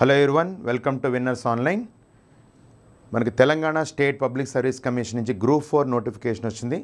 Hello everyone welcome to winners online. మనకి Telangana state public service commission నుంచి group four notification వచ్చింది.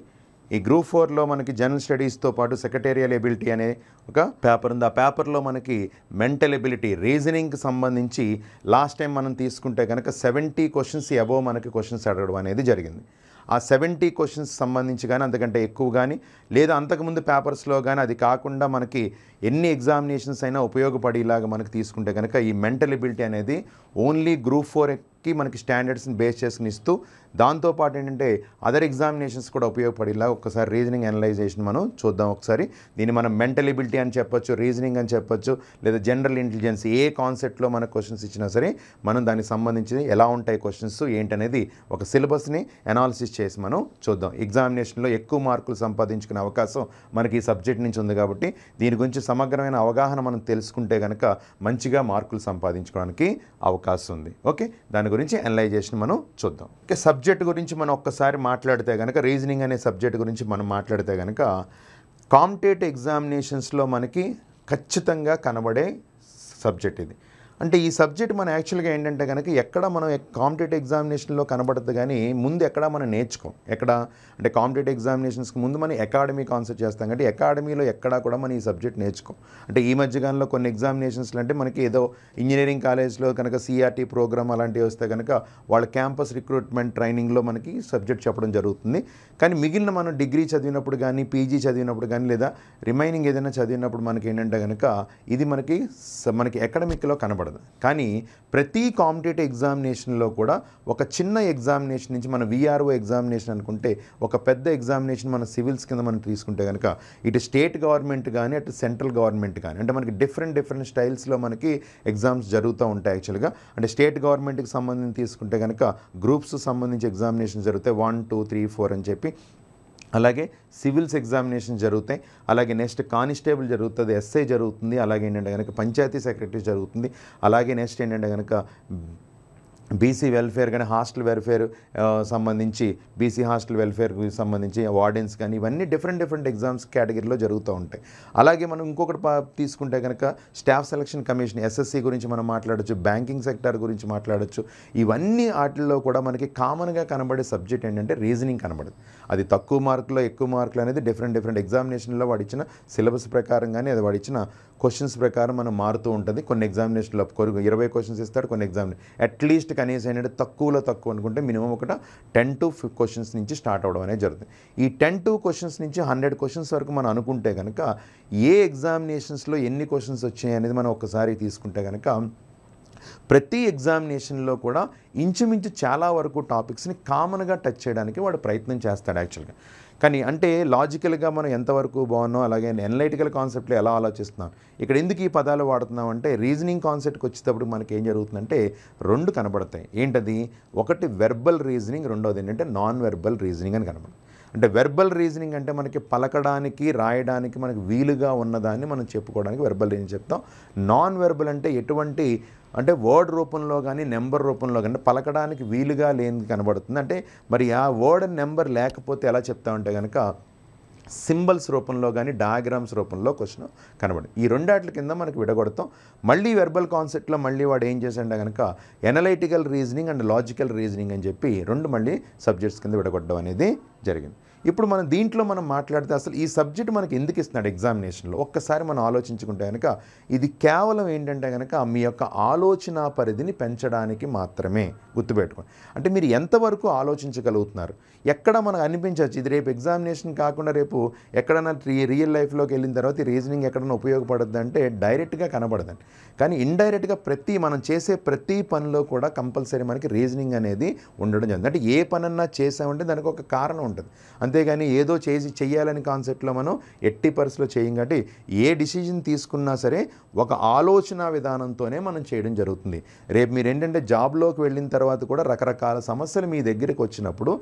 ఈ group ఫోర్లో మనకి జనరల్ స్టడీస్తో పాటు సెక్రటేరియల్ ఎబిలిటీ అనే ఒక పేపర్ ఉంది. ఆ పేపర్లో మనకి మెంటల్ ఎబిలిటీ రీజనింగ్కి సంబంధించి లాస్ట్ టైం మనం తీసుకుంటే కనుక సెవెంటీ క్వశ్చన్స్ అబోవ్ మనకి క్వశ్చన్స్ అడగడం అనేది జరిగింది. ఆ సెవెంటీ క్వశ్చన్స్ సంబంధించి కానీ అంతకంటే ఎక్కువ కానీ లేదా అంతకుముందు పేపర్స్లో కానీ అది కాకుండా మనకి ఎన్ని ఎగ్జామినేషన్స్ అయినా ఉపయోగపడేలాగా మనకి తీసుకుంటే కనుక ఈ మెంటల్ ఎబిలిటీ అనేది ఓన్లీ గ్రూప్ ఫోర్ ఫోర్కి మనకి స్టాండర్డ్స్ని బేస్ చేసుకుని ఇస్తూ దాంతోపాటు ఏంటంటే అదర్ ఎగ్జామినేషన్స్ కూడా ఉపయోగపడేలా ఒకసారి రీజనింగ్ అనలైజేషన్ మనం చూద్దాం ఒకసారి. దీన్ని మనం మెంటల్ ఎబిలిటీ అని చెప్పొచ్చు రీజనింగ్ అని చెప్పొచ్చు లేదా జనరల్ ఇంటెలిజెన్స్ ఏ కాన్సెప్ట్లో మనకు క్వశ్చన్స్ ఇచ్చినా సరే మనం దానికి సంబంధించి ఎలా ఉంటాయి క్వశ్చన్స్ ఏంటనేది ఒక సిలబస్ని అనాలిసిస్ చేసి మనం చూద్దాం. ఎగ్జామినేషన్లో ఎక్కువ మార్కులు సంపాదించుకునే అవకాశం మనకి ఈ సబ్జెక్ట్ నుంచి ఉంది కాబట్టి దీని గురించి సమగ్రమైన అవగాహన మనం తెలుసుకుంటే కనుక మంచిగా మార్కులు సంపాదించుకోవడానికి అవకాశం ఉంది. ఓకే? దాని గురించి అనలైజేషన్ మనం చూద్దాం. ఇక సబ్జెక్ట్ గురించి మనం ఒక్కసారి మాట్లాడితే కనుక రీజనింగ్ అనే సబ్జెక్ట్ గురించి మనం మాట్లాడితే కనుక కాంపిటేటివ్ ఎగ్జామినేషన్స్లో మనకి ఖచ్చితంగా కనబడే సబ్జెక్ట్ ఇది. అంటే ఈ సబ్జెక్ట్ మనం యాక్చువల్గా ఏంటంటే కనుక ఎక్కడ మనం కాంపిటేటివ్ ఎగ్జామినేషన్లో కనబడదు కానీ ముందు ఎక్కడ మనం నేర్చుకోం. ఎక్కడ? అంటే కాంపిటేటివ్ ఎగ్జామినేషన్స్కి ముందు మనం అకాడమీ కాన్సెప్ట్ చేస్తాం కాబట్టి అకాడమీలో ఎక్కడా కూడా మనం ఈ సబ్జెక్ట్ నేర్చుకోం. అంటే ఈ మధ్యకాలంలో కొన్ని ఎగ్జామినేషన్స్లో అంటే మనకి ఏదో ఇంజనీరింగ్ కాలేజ్లో కనుక సిఆర్టీ ప్రోగ్రామ్ అలాంటివి వస్తే కనుక వాళ్ళ క్యాంపస్ రిక్రూట్మెంట్ ట్రైనింగ్లో మనకి సబ్జెక్ట్ చెప్పడం జరుగుతుంది. కానీ మిగిలిన మనం డిగ్రీ చదివినప్పుడు కానీ పీజీ చదివినప్పుడు కానీ లేదా రిమైనింగ్ ఏదైనా చదివినప్పుడు మనకి ఏంటంటే కనుక ఇది మనకి మనకి అకాడమిక్లో కనబడదు. కానీ ప్రతి కాంపిటేటివ్ ఎగ్జామినేషన్లో కూడా ఒక చిన్న ఎగ్జామినేషన్ నుంచి మన విఆర్ఓ ఎగ్జామినేషన్ అనుకుంటే ఒక పెద్ద ఎగ్జామినేషన్ మన సివిల్స్ కింద మనం తీసుకుంటే కనుక ఇటు స్టేట్ గవర్నమెంట్ కానీ అటు సెంట్రల్ గవర్నమెంట్ కానీ అంటే మనకి డిఫరెంట్ డిఫరెంట్ స్టైల్స్లో మనకి ఎగ్జామ్స్ జరుగుతూ ఉంటాయి యాక్చువల్గా. అంటే స్టేట్ గవర్నమెంట్కి సంబంధించి తీసుకుంటే కనుక గ్రూప్స్ సంబంధించి ఎగ్జామినేషన్ జరిగితే వన్ టూ త్రీ ఫోర్ అని చెప్పి అలాగే సివిల్స్ ఎగ్జామినేషన్ జరుగుతాయి. అలాగే నెక్స్ట్ కానిస్టేబుల్ జరుగుతుంది ఎస్ఐ జరుగుతుంది అలాగే ఏంటంటే కనుక పంచాయతీ సెక్రటరీ జరుగుతుంది. అలాగే నెక్స్ట్ ఏంటంటే కనుక బీసీ వెల్ఫేర్ కానీ హాస్టల్ వెల్ఫేర్ సంబంధించి బీసీ హాస్టల్ వెల్ఫేర్కి సంబంధించి వార్డెన్స్ కానీ ఇవన్నీ డిఫరెంట్ డిఫరెంట్ ఎగ్జామ్స్ కేటగిరీలో జరుగుతూ ఉంటాయి. అలాగే మనం ఇంకొకటి తీసుకుంటే కనుక స్టాఫ్ సెలక్షన్ కమిషన్ ఎస్ఎస్సి గురించి మనం మాట్లాడచ్చు బ్యాంకింగ్ సెక్టర్ గురించి మాట్లాడచ్చు. ఇవన్నీ వాటిల్లో కూడా మనకి కామన్గా కనబడే సబ్జెక్ట్ ఏంటంటే రీజనింగ్ కనబడదు. అది తక్కువ మార్కులో ఎక్కువ మార్కులు అనేది డిఫరెంట్ డిఫరెంట్ ఎగ్జామినేషన్లో వాడిచ్చిన సిలబస్ ప్రకారం కానీ అది వాడిచ్చిన క్వశ్చన్స్ ప్రకారం మనం మారుతూ ఉంటుంది. కొన్ని ఎగ్జామినేషన్లో కొన్ని ఇరవై క్వశ్చన్స్ ఇస్తాడు కొన్ని ఎగ్జామ్ అట్లీస్ట్ కనీసం ఏంటంటే తక్కువలో తక్కువ అనుకుంటే మినిమం ఒకట టెన్ టు క్వశ్చన్స్ నుంచి స్టార్ట్ అవ్వడం అనేది జరుగుతుంది. ఈ టెన్ టు క్వశ్చన్స్ నుంచి హండ్రెడ్ క్వశ్చన్స్ వరకు మనం అనుకుంటే కనుక ఏ ఎగ్జామినేషన్స్లో ఎన్ని క్వశ్చన్స్ వచ్చాయి అనేది మనం ఒకసారి తీసుకుంటే కనుక ప్రతి ఎగ్జామినేషన్లో కూడా ఇంచుమించు చాలా వరకు టాపిక్స్ని కామన్గా టచ్ చేయడానికి వాడు ప్రయత్నం చేస్తాడు యాక్చువల్గా. కానీ అంటే లాజికల్గా మనం ఎంతవరకు బాగున్నాం అలాగే ఎనలైటికల్ కాన్సెప్ట్లో ఎలా ఆలోచిస్తున్నాం? ఇక్కడ ఎందుకు ఈ పదాలు వాడుతున్నాం అంటే రీజనింగ్ కాన్సెప్ట్కి వచ్చేటప్పుడు మనకి ఏం జరుగుతుందంటే రెండు కనబడతాయి. ఏంటది? ఒకటి వెర్బల్ రీజనింగ్ రెండోది ఏంటంటే నాన్ వెర్బల్ రీజనింగ్ అని కనబడుతుంది అంటే వెర్బల్ రీజనింగ్ అంటే మనకి పలకడానికి రాయడానికి మనకి వీలుగా ఉన్నదాన్ని మనం చెప్పుకోవడానికి వెర్బల్ రీజనింగ్ చెప్తాం. నాన్ వెర్బల్ అంటే ఎటువంటి అంటే వర్డ్ రూపంలో కానీ నెంబర్ రూపంలో కానీ పలకడానికి వీలుగా లేనిది కనబడుతుంది. అంటే మరి ఆ వర్డ్ అండ్ నెంబర్ లేకపోతే ఎలా చెప్తామంటే కనుక సింబల్స్ రూపంలో కానీ డయాగ్రామ్స్ రూపంలో క్వశ్చన్ కనబడి ఈ రెండాట్ల కింద మనకి విడగొడతాం. మళ్ళీ వెర్బల్ కాన్సెప్ట్లో మళ్ళీ వాడు ఏం చేశాడు కనుక analytical reasoning and logical reasoning అని చెప్పి రెండు మళ్ళీ సబ్జెక్ట్స్ కింద విడగొట్టడం అనేది జరిగింది. ఇప్పుడు మనం దీంట్లో మనం మాట్లాడితే అసలు ఈ సబ్జెక్ట్ మనకి ఎందుకు ఇస్తున్నాడు ఎగ్జామినేషన్లో? ఒక్కసారి మనం ఆలోచించుకుంటే కనుక ఇది కేవలం ఏంటంటే కనుక మీ యొక్క ఆలోచన పరిధిని పెంచడానికి మాత్రమే గుర్తుపెట్టుకోండి. అంటే మీరు ఎంతవరకు ఆలోచించగలుగుతున్నారు? ఎక్కడ మనకు అనిపించవచ్చు? ఇది రేపు ఎగ్జామినేషన్ కాకుండా రేపు ఎక్కడైనా రీ రియల్ లైఫ్లోకి వెళ్ళిన తర్వాత ఈ రీజనింగ్ ఎక్కడైనా ఉపయోగపడుద్ది అంటే డైరెక్ట్గా కనబడదండి. కానీ ఇండైరెక్ట్గా ప్రతి మనం చేసే ప్రతి పనిలో కూడా కంపల్సరీ మనకి రీజనింగ్ అనేది ఉండడం జరుగుతుంది. అంటే ఏ పనన్నా చేసామంటే దానికి ఒక కారణం ఉంటుంది. అంతే అంతేగాని ఏదో చేసి చెయ్యాలని కాన్సెప్ట్లో మనం ఎట్టి పరిస్థితిలో చేయం కాబట్టి ఏ డిసిజన్ తీసుకున్నా సరే ఒక ఆలోచన విధానంతోనే మనం చేయడం జరుగుతుంది. రేపు మీరు ఏంటంటే జాబ్లోకి వెళ్ళిన తర్వాత కూడా రకరకాల సమస్యలు మీ దగ్గరికి వచ్చినప్పుడు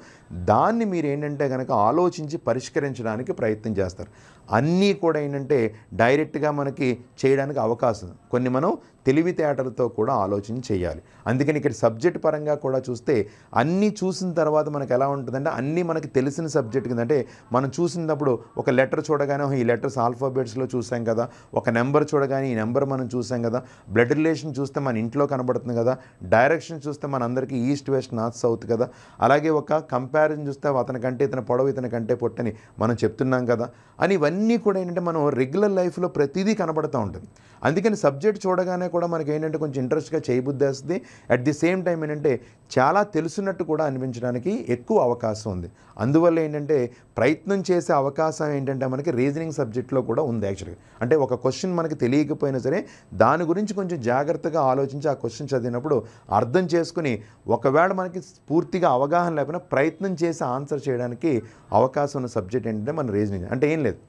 దాన్ని మీరు ఏంటంటే కనుక ఆలోచించి పరిష్కరించడానికి ప్రయత్నం చేస్తారు. అన్నీ కూడా ఏంటంటే డైరెక్ట్గా మనకి చేయడానికి అవకాశం. కొన్ని మనం తెలివితేటలతో కూడా ఆలోచన చేయాలి. అందుకని ఇక్కడ సబ్జెక్ట్ పరంగా కూడా చూస్తే అన్నీ చూసిన తర్వాత మనకు ఎలా ఉంటుందంటే అన్నీ మనకి తెలిసిన సబ్జెక్ట్ కింద అంటే మనం చూసినప్పుడు ఒక లెటర్ చూడగానే ఈ లెటర్స్ ఆల్ఫాబెట్స్లో చూసాం కదా ఒక నెంబర్ చూడగానే ఈ నెంబర్ మనం చూసాం కదా బ్లడ్ రిలేషన్ చూస్తే మన ఇంట్లో కనబడుతుంది కదా డైరెక్షన్ చూస్తే మన అందరికీ ఈస్ట్ వెస్ట్ నార్త్ సౌత్ కదా అలాగే ఒక కంపారిజన్ చూస్తే అతని కంటే ఇతని పొడవు ఇతని కంటే పొట్టని మనం చెప్తున్నాం కదా అని ఇవన్నీ కూడా ఏంటంటే మనం రెగ్యులర్ లైఫ్లో ప్రతిదీ కనబడుతూ ఉంటుంది. అందుకని సబ్జెక్ట్ చూడగానే కూడా మనకి ఏంటంటే కొంచెం ఇంట్రెస్ట్గా చేయబుద్దేస్తుంది అట్ ది సేమ్ టైం ఏంటంటే చాలా తెలుసున్నట్టు కూడా అనిపించడానికి ఎక్కువ అవకాశం ఉంది. అందువల్ల ఏంటంటే ప్రయత్నం చేసే అవకాశం ఏంటంటే మనకి రీజనింగ్ సబ్జెక్ట్లో కూడా ఉంది యాక్చువల్గా అంటే ఒక క్వశ్చన్ మనకి తెలియకపోయినా సరే దాని గురించి కొంచెం జాగ్రత్తగా ఆలోచించి ఆ క్వశ్చన్ చదివినప్పుడు అర్థం చేసుకుని ఒకవేళ మనకి పూర్తిగా అవగాహన లేకపోయినా ప్రయత్నం చేసి ఆన్సర్ చేయడానికి అవకాశం ఉన్న సబ్జెక్ట్ ఏంటంటే మన రీజనింగ్ అంటే ఏం లేదు.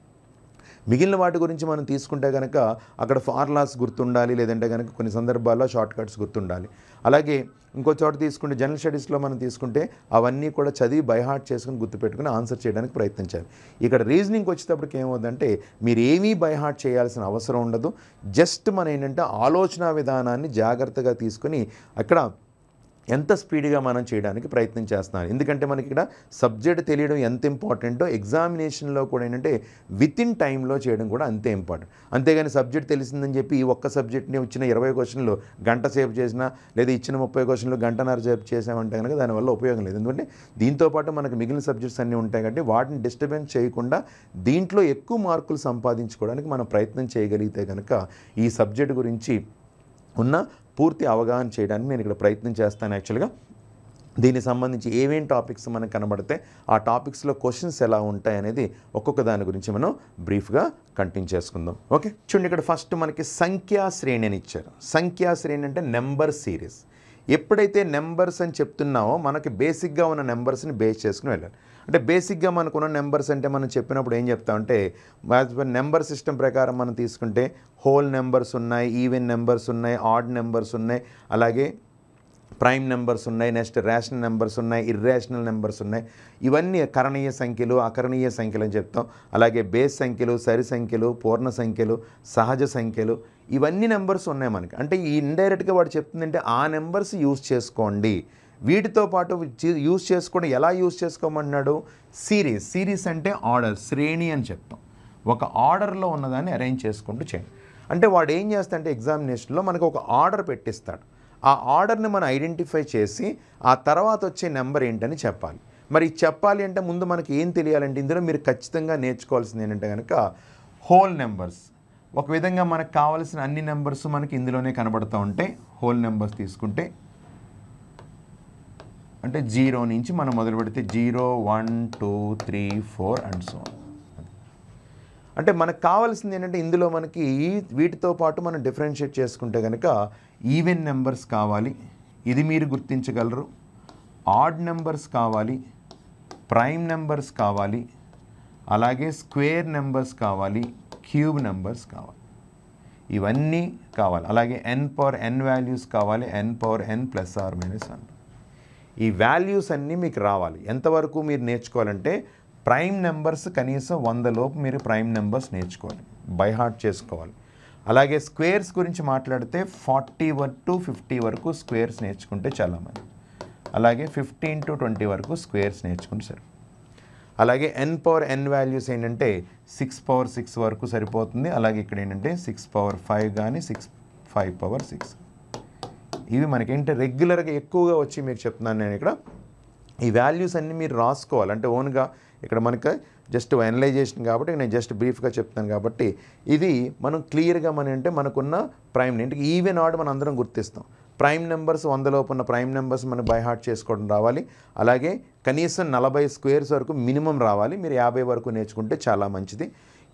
మిగిలిన వాటి గురించి మనం తీసుకుంటే కనుక అక్కడ ఫార్లాస్ గుర్తుండాలి లేదంటే కనుక కొన్ని సందర్భాల్లో షార్ట్ కట్స్ గుర్తుండాలి. అలాగే ఇంకో చోట తీసుకుంటే జనరల్ స్టడీస్లో మనం తీసుకుంటే అవన్నీ కూడా చదివి బైహార్ట్ చేసుకుని గుర్తుపెట్టుకుని ఆన్సర్ చేయడానికి ప్రయత్నించాలి. ఇక్కడ రీజనింగ్కి వచ్చేటప్పటికి ఏమవుతుందంటే మీరు ఏమీ బైహార్ట్ చేయాల్సిన అవసరం ఉండదు. జస్ట్ మనం ఏంటంటే ఆలోచన విధానాన్ని జాగ్రత్తగా తీసుకుని అక్కడ ఎంత స్పీడ్గా మనం చేయడానికి ప్రయత్నం చేస్తున్నాను ఎందుకంటే మనకి ఇక్కడ సబ్జెక్ట్ తెలియడం ఎంత ఇంపార్టెంటో ఎగ్జామినేషన్లో కూడా ఏంటంటే విత్ ఇన్ టైంలో చేయడం కూడా అంతే ఇంపార్టెంట్. అంతేగాని సబ్జెక్ట్ తెలిసిందని చెప్పి ఈ ఒక్క సబ్జెక్ట్ని ఇచ్చిన ఇరవై క్వశ్చన్లు గంట సేపు చేసినా లేదా ఇచ్చిన ముప్పై క్వశ్చన్లు గంటన్నర సేపు చేసామంటే కనుక దానివల్ల ఉపయోగం లేదు. ఎందుకంటే దీంతో పాటు మనకు మిగిలిన సబ్జెక్ట్స్ అన్నీ ఉంటాయి కాబట్టి వాటిని డిస్టర్బెన్స్ చేయకుండా దీంట్లో ఎక్కువ మార్కులు సంపాదించుకోవడానికి మనం ప్రయత్నం చేయగలిగితే కనుక ఈ సబ్జెక్ట్ గురించి ఉన్న పూర్తి అవగాహన చేయడానికి నేను ఇక్కడ ప్రయత్నం చేస్తాను యాక్చువల్గా. దీనికి సంబంధించి ఏమేం టాపిక్స్ మనకు కనబడితే ఆ టాపిక్స్లో క్వశ్చన్స్ ఎలా ఉంటాయి అనేది ఒక్కొక్క దాని గురించి మనం బ్రీఫ్గా కంటిన్యూ చేసుకుందాం. ఓకే? చూడండి ఇక్కడ ఫస్ట్ మనకి సంఖ్యా శ్రేణి అని ఇచ్చారు. సంఖ్యా శ్రేణి అంటే నెంబర్ సిరీస్. ఎప్పుడైతే నెంబర్స్ అని చెప్తున్నామో మనకి బేసిక్గా ఉన్న నెంబర్స్ని బేస్ చేసుకుని వెళ్ళాలి. అంటే బేసిక్గా మనకున్న నెంబర్స్ అంటే మనం చెప్పినప్పుడు ఏం చెప్తామంటే యాజ్ పర్ నెంబర్ సిస్టమ్ ప్రకారం మనం తీసుకుంటే హోల్ నెంబర్స్ ఉన్నాయి ఈవెన్ నెంబర్స్ ఉన్నాయి ఆడ్ నెంబర్స్ ఉన్నాయి అలాగే ప్రైమ్ నెంబర్స్ ఉన్నాయి నెక్స్ట్ రేషనల్ నెంబర్స్ ఉన్నాయి ఇర్రేషనల్ నెంబర్స్ ఉన్నాయి. ఇవన్నీ కరణీయ సంఖ్యలు అకరణీయ సంఖ్యలు అని చెప్తాం. అలాగే బేస్ సంఖ్యలు సరి సంఖ్యలు పూర్ణ సంఖ్యలు సహజ సంఖ్యలు ఇవన్నీ నెంబర్స్ ఉన్నాయి మనకి. అంటే ఈ ఇండైరెక్ట్గా వాడు చెప్తుందంటే ఆ నెంబర్స్ యూస్ చేసుకోండి. వీటితో పాటు యూస్ చేసుకుని ఎలా యూస్ చేసుకోమన్నాడు? సిరీస్. సిరీస్ అంటే ఆర్డర్ శ్రేణి అని చెప్తాం. ఒక ఆర్డర్లో ఉన్నదాన్ని అరేంజ్ చేసుకుంటూ చేయండి. అంటే వాడు ఏం చేస్తాడంటే ఎగ్జామినేషన్లో మనకు ఒక ఆర్డర్ పెట్టిస్తాడు. ఆ ఆర్డర్ని మనం ఐడెంటిఫై చేసి ఆ తర్వాత వచ్చే నెంబర్ ఏంటని చెప్పాలి. మరి చెప్పాలి అంటే ముందు మనకి ఏం తెలియాలంటే ఇందులో మీరు ఖచ్చితంగా నేర్చుకోవాల్సింది ఏంటంటే కనుక హోల్ నెంబర్స్. ఒక విధంగా మనకు కావాల్సిన అన్ని నెంబర్స్ మనకి ఇందులోనే కనబడుతూ ఉంటాయి హోల్ నెంబర్స్ తీసుకుంటే అంటే జీరో నుంచి మనం మొదలు పెడితే zero one two three four and so అంటే మనకు కావాల్సింది ఏంటంటే ఇందులో మనకి వీటితో పాటు మనం డిఫరెన్షియేట్ చేసుకుంటే కనుక ఈవెన్ నెంబర్స్ కావాలి ఇది మీరు గుర్తించగలరు. ఆడ్ నెంబర్స్ కావాలి ప్రైమ్ నెంబర్స్ కావాలి అలాగే స్క్వేర్ నెంబర్స్ కావాలి క్యూబ్ నెంబర్స్ కావాలి. ఇవన్నీ కావాలి. అలాగే ఎన్ పవర్ ఎన్ వాల్యూస్ కావాలి n power n plus or minus one ఈ వాల్యూస్ అన్నీ మీకు రావాలి. ఎంతవరకు మీరు నేర్చుకోవాలంటే ప్రైమ్ నెంబర్స్ కనీసం వంద లోపు మీరు ప్రైమ్ నెంబర్స్ నేర్చుకోవాలి. బై హార్ట్ చేసుకోవాలి. అలాగే స్క్వేర్స్ గురించి మాట్లాడితే ఫార్టీ వన్ టు ఫిఫ్టీ వరకు స్క్వేర్స్ నేర్చుకుంటే చాలా మంది. అలాగే ఫిఫ్టీన్ టు ట్వంటీ వరకు స్క్వేర్స్ నేర్చుకుంటే సరే అలాగే ఎన్ పవర్ ఎన్ వాల్యూస్ ఏంటంటే సిక్స్ పవర్ సిక్స్ వరకు సరిపోతుంది. అలాగే ఇక్కడ ఏంటంటే సిక్స్ పవర్ ఫైవ్ కానీ సిక్స్ ఫైవ్ పవర్ సిక్స్ ఇవి మనకేంటే రెగ్యులర్గా ఎక్కువగా వచ్చి మీకు చెప్తున్నాను నేను ఇక్కడ. ఈ వాల్యూస్ అన్నీ మీరు రాసుకోవాలి. అంటే ఓన్గా ఇక్కడ మనకి జస్ట్ అనలైజేషన్ కాబట్టి నేను జస్ట్ బ్రీఫ్గా చెప్తాను కాబట్టి ఇది మనం క్లియర్గా మన అంటే మనకున్న ప్రైమ్ అంటే ఈవెన్ ఆర్డ్ మనం అందరం గుర్తిస్తాం. ప్రైమ్ నెంబర్స్ వందలోపు ఉన్న ప్రైమ్ నెంబర్స్ మనం బై హార్ట్ చేసుకోవడం రావాలి. అలాగే కనీసం నలభై స్క్వేర్స్ వరకు మినిమం రావాలి. మీరు యాభై వరకు నేర్చుకుంటే చాలా మంచిది.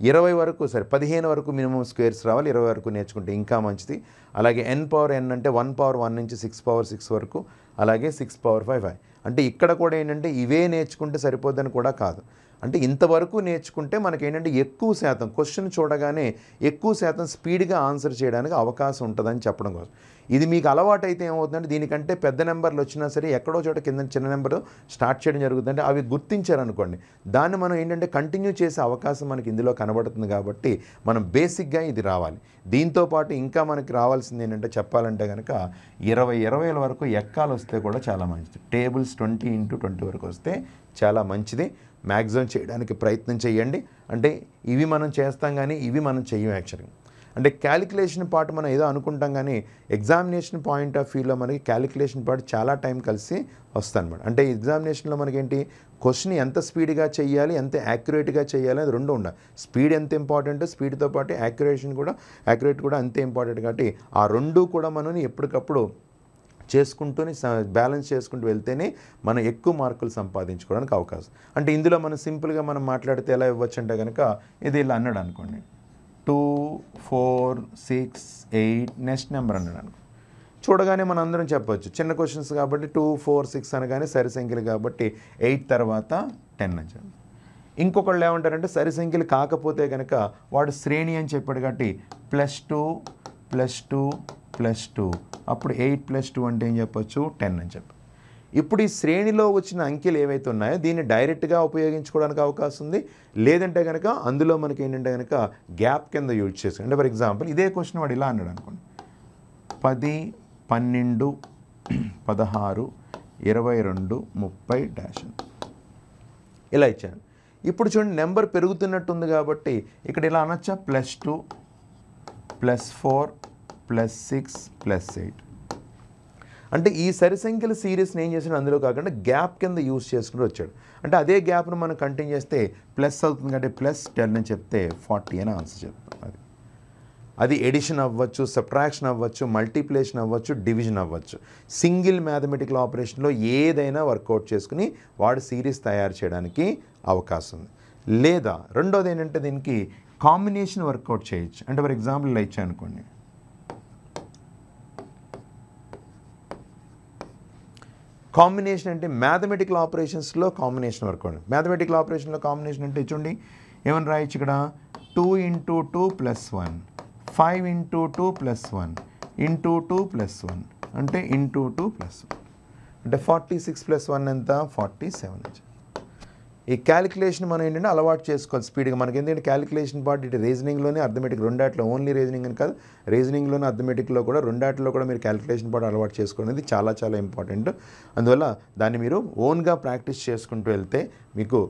ఇరవై వరకు సరే పదిహేను వరకు మినిమం స్క్వేర్స్ రావాలి ఇరవై వరకు నేర్చుకుంటే ఇంకా మంచిది. అలాగే ఎన్ పవర్ ఎన్ అంటే వన్ పవర్ వన్ నుంచి సిక్స్ పవర్ సిక్స్ వరకు అలాగే సిక్స్ పవర్ ఫైవ్ ఫైవ్ అంటే ఇక్కడ కూడా ఏంటంటే ఇవే నేర్చుకుంటే సరిపోద్దని కూడా కాదు. అంటే ఇంతవరకు నేర్చుకుంటే మనకి ఏంటంటే ఎక్కువ శాతం క్వశ్చన్ చూడగానే ఎక్కువ శాతం స్పీడ్గా ఆన్సర్ చేయడానికి అవకాశం ఉంటుందని చెప్పడం కోసం. ఇది మీకు అలవాటు అయితే ఏమవుతుందంటే దీనికంటే పెద్ద నెంబర్లు వచ్చినా సరే ఎక్కడో చోట కింద చిన్న నెంబర్ స్టార్ట్ చేయడం జరుగుతుందంటే అవి గుర్తించారనుకోండి. దాన్ని మనం ఏంటంటే కంటిన్యూ చేసే అవకాశం మనకి ఇందులో కనబడుతుంది కాబట్టి మనం బేసిక్గా ఇది రావాలి. దీంతో పాటు ఇంకా మనకి రావాల్సింది ఏంటంటే చెప్పాలంటే కనుక ఇరవై ఇరవైల వరకు ఎక్కాలు వస్తే కూడా చాలా మంచిది. టేబుల్స్ ట్వంటీ ఇంటూ ట్వంటీ వరకు వస్తే చాలా మంచిది. మ్యాక్సిమం చేయడానికి ప్రయత్నం చేయండి. అంటే ఇవి మనం చేస్తాం కానీ ఇవి మనం చెయ్యం యాక్చువల్గా. అంటే క్యాలిక్యులేషన్ పార్ట్ మనం ఏదో అనుకుంటాం కానీ ఎగ్జామినేషన్ పాయింట్ ఆఫ్ వ్యూలో మనకి క్యాలిక్యులేషన్ పార్ట్ చాలా టైం కలిసి వస్తాయి అంటే ఎగ్జామినేషన్లో మనకేంటి? క్వశ్చన్ ఎంత స్పీడ్గా చేయాలి ఎంత యాక్యురేట్గా చేయాలి అది రెండు ఉండాలి. స్పీడ్ ఎంత ఇంపార్టెంట్? స్పీడ్తో పాటు యాక్యురేషన్ కూడా యాక్యురేట్ కూడా అంతే ఇంపార్టెంట్. కాబట్టి ఆ రెండు కూడా మనం ఎప్పటికప్పుడు చేసుకుంటూనే బ్యాలెన్స్ చేసుకుంటూ వెళ్తేనే మనం ఎక్కువ మార్కులు సంపాదించుకోవడానికి అవకాశం. అంటే ఇందులో మనం సింపుల్గా మనం మాట్లాడితే ఎలా ఇవ్వచ్చు అంటే కనుక ఇది ఇలా అన్నాడు అనుకోండి. Two four six eight next number అన్నాడు అనుకో. చూడగానే మనం అందరం చెప్పొచ్చు. చిన్న క్వశ్చన్స్ కాబట్టి టూ ఫోర్ సిక్స్ అనగానే సరి సంఖ్యలు కాబట్టి ఎయిట్ తర్వాత టెన్ అని చెప్పి. ఇంకొకళ్ళు ఏమంటారంటే సరి సంఖ్యలు కాకపోతే కనుక వాడు శ్రేణి అని చెప్పాడు కాబట్టి plus two plus two plus two. అప్పుడు ఎయిట్ ప్లస్ టూ అంటే ఏం చెప్పొచ్చు? టెన్ అని చెప్పి. ఇప్పుడు ఈ శ్రేణిలో వచ్చిన అంకెలు ఏవైతే ఉన్నాయో దీన్ని డైరెక్ట్గా ఉపయోగించుకోవడానికి అవకాశం ఉంది. లేదంటే కనుక అందులో మనకి ఏంటంటే కనుక గ్యాప్ కింద యూజ్ చేసి అంటే ఫర్ ఎగ్జాంపుల్ ఇదే క్వశ్చన్ వాడు ఇలా అన్నాడు అనుకోండి. పది పన్నెండు పదహారు ఇరవై రెండు ముప్పై డాష్ ఇలా ఇచ్చాను. ఇప్పుడు చూడండి నెంబర్ పెరుగుతున్నట్టుంది కాబట్టి ఇక్కడ ఇలా అనొచ్చా? Plus two plus four plus six plus eight అంటే ఈ సరి సంఖ్యల సిరీస్ని ఏం చేసాడు అందులో కాకుండా గ్యాప్ కింద యూస్ చేసుకుంటూ వచ్చాడు. అంటే అదే గ్యాప్ను మనం కంటిన్యూ చేస్తే ప్లస్ అవుతుంది కంటే ప్లస్ టెన్ అని చెప్తే ఫార్టీ అని ఆన్సర్ చెప్తాం అది. అది ఎడిషన్ అవ్వచ్చు సబ్ట్రాక్షన్ అవ్వచ్చు మల్టిప్లేషన్ అవ్వచ్చు డివిజన్ అవ్వచ్చు. సింగిల్ మ్యాథమెటికల్ ఆపరేషన్లో ఏదైనా వర్కౌట్ చేసుకుని వాడు సిరీస్ తయారు చేయడానికి అవకాశం ఉంది. లేదా రెండోది ఏంటంటే దీనికి కాంబినేషన్ వర్కౌట్ చేయొచ్చు. అంటే ఫర్ ఎగ్జాంపుల్ ఇలా ఇచ్చాను కాంబినేషన్ అంటే మ్యాథమెటికల్ ఆపరేషన్స్లో కాంబినేషన్ వర్క్ అండి. మ్యాథమెటికల్ ఆపరేషన్లో కాంబినేషన్ అంటే చూడండి ఏమని రాయొచ్చు ఇక్కడ? Two into two plus one. Five into two plus one. Into two plus one. అంటే ఇంటూ టూ ప్లస్ వన్. అంటే ఫార్టీ సిక్స్ ప్లస్ వన్ ఎంత? Forty seven. ఈ క్యాలిక్యులేషన్ మనం ఏంటంటే అలవాటు చేసుకోవాలి స్పీడ్గా మనకి ఎందుకంటే క్యాలిక్యులేషన్ పార్ట్ ఇటు రీజనింగ్లోనే అర్థమెటిక్ రెండాట్లో ఓన్లీ రీజనింగ్ అని కాదు రీజనింగ్లోనే అర్థమెటిక్లో కూడా రెండాట్లో కూడా మీరు క్యాలిక్యులేషన్ పార్ట్ అలవాటు చేసుకోవడం చాలా చాలా ఇంపార్టెంట్ అందువల్ల దాన్ని మీరు ఓన్గా ప్రాక్టీస్ చేసుకుంటూ వెళ్తే మీకు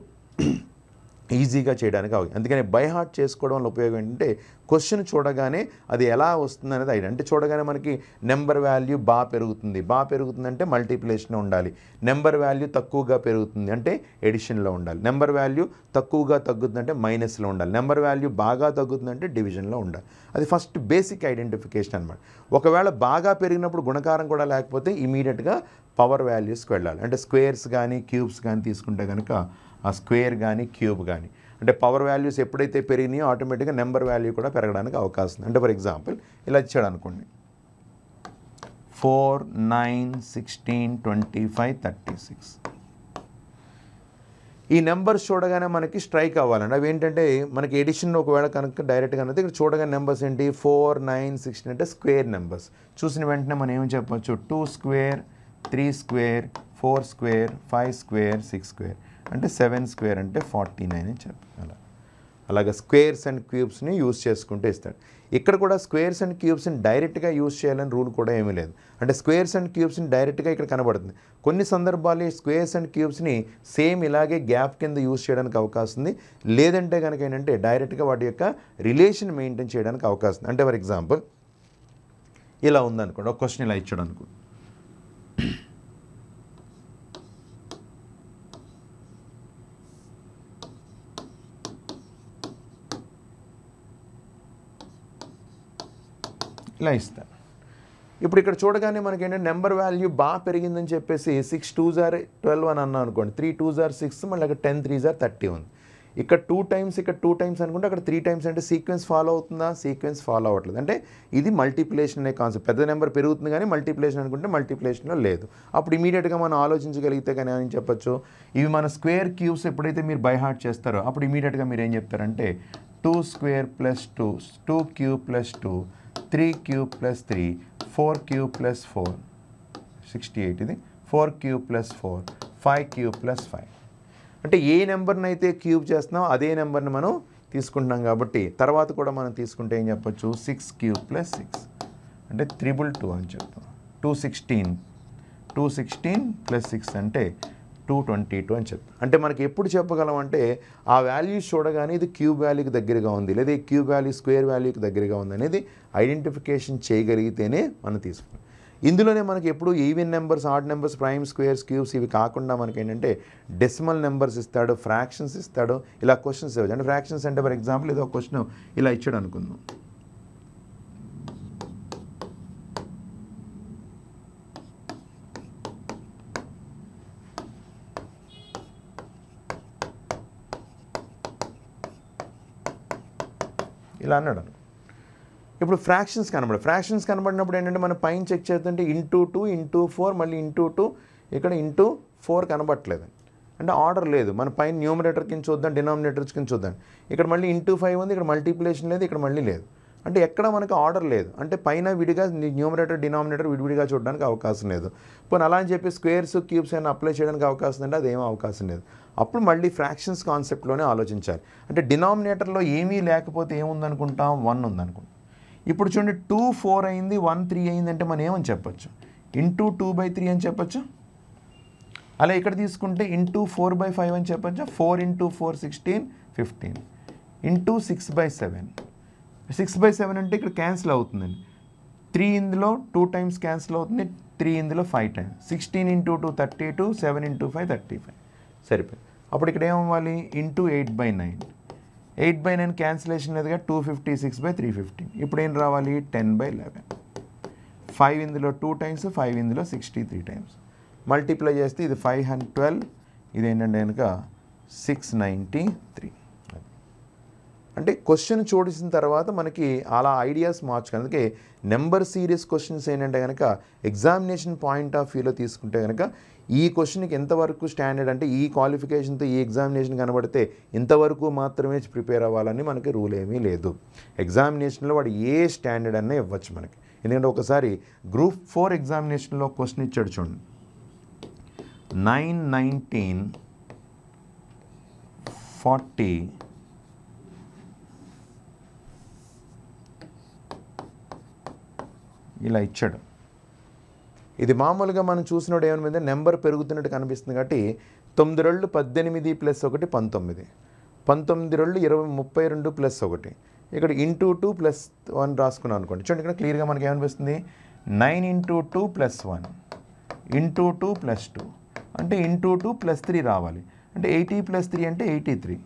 ఈజీగా చేయడానికి అవుతుంది అందుకని బై హార్ట్ చేసుకోవడం వల్ల ఉపయోగం ఏంటంటే క్వశ్చన్ చూడగానే అది ఎలా వస్తుంది అనేది ఐడియా. అంటే చూడగానే మనకి నెంబర్ వాల్యూ బాగా పెరుగుతుంది. బాగా పెరుగుతుంది అంటే మల్టిప్లేషన్ ఉండాలి. నెంబర్ వాల్యూ తక్కువగా పెరుగుతుంది అంటే ఎడిషన్లో ఉండాలి. నెంబర్ వాల్యూ తక్కువగా తగ్గుతుంది అంటే మైనస్లో ఉండాలి. నెంబర్ వాల్యూ బాగా తగ్గుతుంది అంటే డివిజన్లో ఉండాలి. అది ఫస్ట్ బేసిక్ ఐడెంటిఫికేషన్ అనమాట ఒకవేళ బాగా పెరిగినప్పుడు గుణకారం కూడా లేకపోతే ఇమీడియట్గా పవర్ వాల్యూస్కి వెళ్ళాలి. అంటే స్క్వేర్స్ కానీ క్యూబ్స్ కానీ తీసుకుంటే కనుక ఆ స్క్వేర్ కానీ క్యూబ్ కానీ అంటే పవర్ వాల్యూస్ ఎప్పుడైతే పెరిగినాయో ఆటోమేటిక్గా నెంబర్ వాల్యూ కూడా పెరగడానికి అవకాశం ఉంది. అంటే ఫర్ ఎగ్జాంపుల్ ఇలా ఇచ్చాడు అనుకోండి. Four nine sixteen twenty five thirty six. ఈ నెంబర్స్ చూడగానే మనకి స్ట్రైక్ అవ్వాలండి. అవి ఏంటంటే మనకి ఎడిషన్ ఒకవేళ కనుక డైరెక్ట్గా అనేది ఇక్కడ చూడగానే నెంబర్స్ ఏంటి? ఫోర్ నైన్ సిక్స్టీన్ అంటే స్క్వేర్ నెంబర్స్. చూసిన వెంటనే మనం ఏం చెప్పొచ్చు? Two square three square four square five square six square. అంటే సెవెన్ స్క్వేర్ అంటే ఫార్టీ నైన్ అని చెప్పి అలా. అలాగే స్క్వేర్స్ అండ్ క్యూబ్స్ని యూస్ చేసుకుంటే ఇస్తాడు. ఇక్కడ కూడా స్క్వేర్స్ అండ్ క్యూబ్స్ని డైరెక్ట్గా యూస్ చేయాలని రూల్ కూడా ఏమీ లేదు. అంటే స్క్వేర్స్ అండ్ క్యూబ్స్ని డైరెక్ట్గా ఇక్కడ కనబడుతుంది. కొన్ని సందర్భాల్లో స్క్వేర్స్ అండ్ క్యూబ్స్ని సేమ్ ఇలాగే గ్యాప్ కింద యూస్ చేయడానికి అవకాశం ఉంది. లేదంటే కనుక ఏంటంటే డైరెక్ట్గా వాటి యొక్క రిలేషన్ మెయింటైన్ చేయడానికి అవకాశం ఉంది. అంటే ఫర్ ఎగ్జాంపుల్ ఇలా ఉందనుకోండి ఒక క్వశ్చన్ ఇలా ఇచ్చాడు అనుకో. ఇలా ఇస్తాను. ఇప్పుడు ఇక్కడ చూడగానే మనకి ఏంటంటే నెంబర్ వాల్యూ బాగా పెరిగిందని చెప్పేసి సిక్స్ టూ జార్ ట్వెల్వ్ అని అన్నాం అనుకోండి. త్రీ టూ జార్ సిక్స్ మళ్ళీ అక్కడ టెన్ త్రీ జార్ థర్టీ ఉంది. ఇక్కడ టూ టైమ్స్ ఇక్కడ టూ టైమ్స్ అనుకుంటే అక్కడ త్రీ టైమ్స్ అంటే సీక్వెన్స్ ఫాలో అవుతుందా? సీక్వెన్స్ ఫాలో అవ్వట్లేదు. అంటే ఇది మల్టిప్లేషన్ అనే కాన్సెప్ట్. పెద్ద నెంబర్ పెరుగుతుంది కానీ మల్టిప్లేషన్ అనుకుంటే మల్టిప్లేషన్లో లేదు. అప్పుడు ఇమీడియట్గా మనం ఆలోచించగలిగితే కానీ అని చెప్పొచ్చు. ఇవి మన స్క్వేర్ క్యూబ్స్ ఎప్పుడైతే మీరు బై హార్ట్ చేస్తారో అప్పుడు ఇమీడియట్గా మీరు ఏం చెప్తారంటే two square plus two two cube plus two three cube plus three four cube plus four sixty eight ఇది. Four cube plus four five cube plus five అంటే ఏ నెంబర్ని అయితే క్యూబ్ చేస్తున్నామో అదే నెంబర్ని మనం తీసుకుంటున్నాం కాబట్టి తర్వాత కూడా మనం తీసుకుంటే ఏం చెప్పచ్చు? సిక్స్ క్యూబ్ ప్లస్ సిక్స్ అంటే త్రిబుల్ టూ అని చెప్తాం. Two sixteen two sixteen plus six అంటే టూ ట్వంటీ టూ అని చెప్తాం. అంటే మనకి ఎప్పుడు చెప్పగలం అంటే ఆ వాల్యూస్ చూడగానే ఇది క్యూబ్ వాల్యూకి దగ్గరగా ఉంది లేదా ఈ క్యూబ్ వాల్యూ స్క్వేర్ వాల్యూకి దగ్గరగా ఉంది అనేది ఐడెంటిఫికేషన్ చేయగలిగితేనే మనం తీసుకుంటాం. ఇందులోనే మనకి ఎప్పుడు even numbers odd numbers prime squares cubes ఇవి కాకుండా మనకి ఏంటంటే డెసిమల్ నెంబర్స్ ఇస్తాడు ఫ్రాక్షన్స్ ఇస్తాడు ఇలా క్వశ్చన్స్ ఇవ్వచ్చు. అంటే ఫ్రాక్షన్స్ అంటే ఫర్ ఎగ్జాంపుల్ ఏదో క్వశ్చన్ ఇలా ఇచ్చాడు అనుకుందాం. ఇలా అన్నాడు ఇప్పుడు ఫ్రాక్షన్స్ కనబడు ఫ్రాక్షన్స్ కనబడినప్పుడు ఏంటంటే మనం పైన చెక్ చేస్తుంటే ఇంటూ టూ ఇంటూ ఫోర్ మళ్ళీ ఇంటూ టూ ఇక్కడ ఇంటూ ఫోర్ కనబట్టలేదు అంటే ఆర్డర్ లేదు. మన పైన న్యూమరేటర్ కింద చూద్దాం డినామినేటర్స్ కింద చూద్దాం. ఇక్కడ మళ్ళీ ఇంటూ ఫైవ్ ఉంది ఇక్కడ మల్టిప్లేషన్ లేదు ఇక్కడ మళ్ళీ లేదు. అంటే ఎక్కడ మనకి ఆర్డర్ లేదు. అంటే పైన విడిగా న్యూమరేటర్ డినామినేటర్ విడివిడిగా చూడడానికి అవకాశం లేదు. పోనీ అలా అని చెప్పి స్క్వేర్స్ క్యూబ్స్ అయినా అప్లై చేయడానికి అవకాశం ఉందంటే అదేం అవకాశం లేదు. అప్పుడు మళ్ళీ ఫ్రాక్షన్స్ కాన్సెప్ట్లోనే ఆలోచించాలి. అంటే డినామినేటర్లో ఏమీ లేకపోతే ఏముందనుకుంటాం? వన్ ఉందనుకుంటాం. ఇప్పుడు చూడండి టూ ఫోర్ అయింది వన్ త్రీ అయింది అంటే మనం ఏమని చెప్పచ్చు? ఇంటూ టూ బై త్రీ అని చెప్పచ్చు? అలా ఇక్కడ తీసుకుంటే ఇంటూ ఫోర్ బై ఫైవ్ అని చెప్పచ్చు? Four into four sixteen fifteen into six by seven six by seven అంటే ఇక్కడ క్యాన్సిల్ అవుతుందండి. త్రీ ఇందులో టూ టైమ్స్ క్యాన్సిల్ అవుతుంది. త్రీ ఇందులో five times sixteen into two thirty two seven into five thirty five సరిపోయింది. అప్పుడు ఇక్కడ ఏమవ్వాలి into eight by nine eight by nine cancellation లేదుగా two fifty six by three fifteen ఇప్పుడు ఏం రావాలి? Ten by eleven. ఫైవ్ ఇందులో టూ టైమ్స్ ఫైవ్ ఇందులో సిక్స్టీ త్రీ టైమ్స్. మల్టిప్లై చేస్తే ఇది ఫైవ్ హండ్రెడ్ ట్వెల్వ్ ఇది ఏంటంటే కనుక సిక్స్ నైంటీ త్రీ. అంటే క్వశ్చన్ చూసిన తర్వాత మనకి అలా ఐడియాస్ మార్చుకు అందుకే నెంబర్ సీరియస్ క్వశ్చన్స్ ఏంటంటే కనుక ఎగ్జామినేషన్ పాయింట్ ఆఫ్ వ్యూలో తీసుకుంటే కనుక ఈ క్వశ్చన్కి ఎంతవరకు స్టాండర్డ్ అంటే ఈ క్వాలిఫికేషన్తో ఈ ఎగ్జామినేషన్ కనబడితే ఇంతవరకు మాత్రమే ప్రిపేర్ అవ్వాలని మనకి రూల్ ఏమీ లేదు. ఎగ్జామినేషన్లో వాడు ఏ స్టాండర్డ్ అన్నా ఇవ్వచ్చు మనకి. ఎందుకంటే ఒకసారి గ్రూప్ ఫోర్ ఎగ్జామినేషన్లో క్వశ్చన్ ఇచ్చాడు చూడండి. నైన్ నైన్టీన్ ఫార్టీ ఇలా ఇచ్చాడు. ఇది మామూలుగా మనం చూసినప్పుడు ఏమనిమింది నెంబర్ పెరుగుతున్నట్టు కనిపిస్తుంది కాబట్టి తొమ్మిది రెండు పద్దెనిమిది ప్లస్ ఒకటి పంతొమ్మిది. పంతొమ్మిది రెండు ఇరవై ముప్పై రెండు ప్లస్ ఒకటి. ఇక్కడ ఇంటూ టూ ప్లస్ వన్ రాసుకున్నాం అనుకోండి. చూడండి ఇక్కడ క్లియర్గా మనకి ఏమనిపిస్తుంది? Nine into two plus one. Into two plus two. అంటే ఇంటూ టూ ప్లస్ త్రీ రావాలి. అంటే ఎయిటీ ప్లస్ త్రీ అంటే ఎయిటీ త్రీ.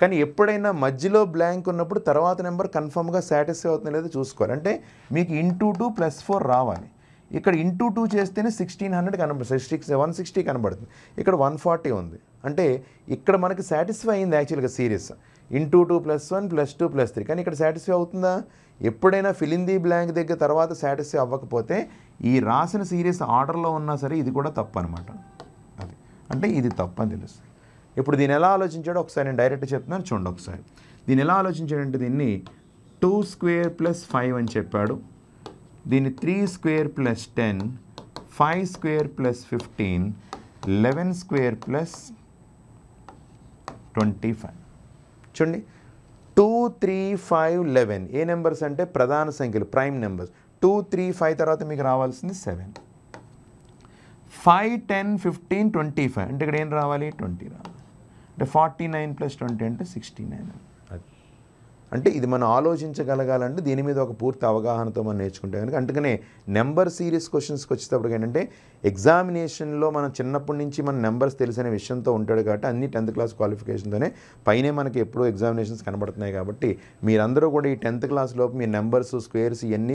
కానీ ఎప్పుడైనా మధ్యలో బ్లాంక్ ఉన్నప్పుడు తర్వాత నెంబర్ కన్ఫర్మ్గా సాటిస్ఫై అవుతుందో లేదో చూసుకోవాలి. అంటే మీకు ఇంటూ టూ ప్లస్ ఫోర్ రావాలి. ఇక్కడ ఇంటూ టూ చేస్తేనే సిక్స్టీన్ హండ్రెడ్ కనబడుతుంది. సిక్స్ వన్ సిక్స్టీ కనబడుతుంది. ఇక్కడ వన్ ఫార్టీ ఉంది. అంటే ఇక్కడ మనకి సాటిస్ఫై అయింది యాక్చువల్గా serious into two plus one plus two plus three కానీ ఇక్కడ సాటిస్ఫై అవుతుందా? ఎప్పుడైనా ఫిలింది బ్లాంక్ దగ్గర తర్వాత సాటిస్ఫై అవ్వకపోతే ఈ రాసిన సీరియస్ ఆర్డర్లో ఉన్నా సరే ఇది కూడా తప్పు అనమాట అది. అంటే ఇది తప్పు అని తెలుస్తుంది. ఇప్పుడు దీన్ని ఎలా ఆలోచించాడో ఒకసారి నేను డైరెక్ట్ చెప్తున్నాను చూడండి ఒకసారి. దీన్ని ఎలా ఆలోచించాడంటే దీన్ని టూ స్క్వేర్ ప్లస్ ఫైవ్ అని చెప్పాడు. దీన్ని three square plus ten five square plus fifteen eleven square plus twenty five. చూడండి. Two three five eleven. ఏ నెంబర్స్ అంటే ప్రధాన సంఖ్యలు prime numbers. Two three five తర్వాత మీకు రావాల్సింది seven. Five ten fifteen twenty five. అంటే ఇక్కడ ఏం రావాలి? ట్వంటీ రావాలి. అంటే ఫార్టీ నైన్ ప్లస్ ట్వంటీ అంటే సిక్స్టీ నైన్. అంటే ఇది మనం ఆలోచించగలగాలంటే దీని మీద ఒక పూర్తి అవగాహనతో మనం నేర్చుకుంటే. కనుక అందుకనే నెంబర్ సీరియస్ క్వశ్చన్స్కి వచ్చేటప్పుడు ఏంటంటే ఎగ్జామినేషన్లో మనం చిన్నప్పటి నుంచి మన నెంబర్స్ తెలిసిన విషయంతో ఉంటాడు కాబట్టి అన్ని టెన్త్ క్లాస్ క్వాలిఫికేషన్తోనే పైనే మనకి ఎప్పుడూ ఎగ్జామినేషన్స్ కనబడుతున్నాయి కాబట్టి మీరందరూ కూడా ఈ టెన్త్ క్లాస్ లోపు మీ నెంబర్స్ స్క్వేర్స్ ఇవన్నీ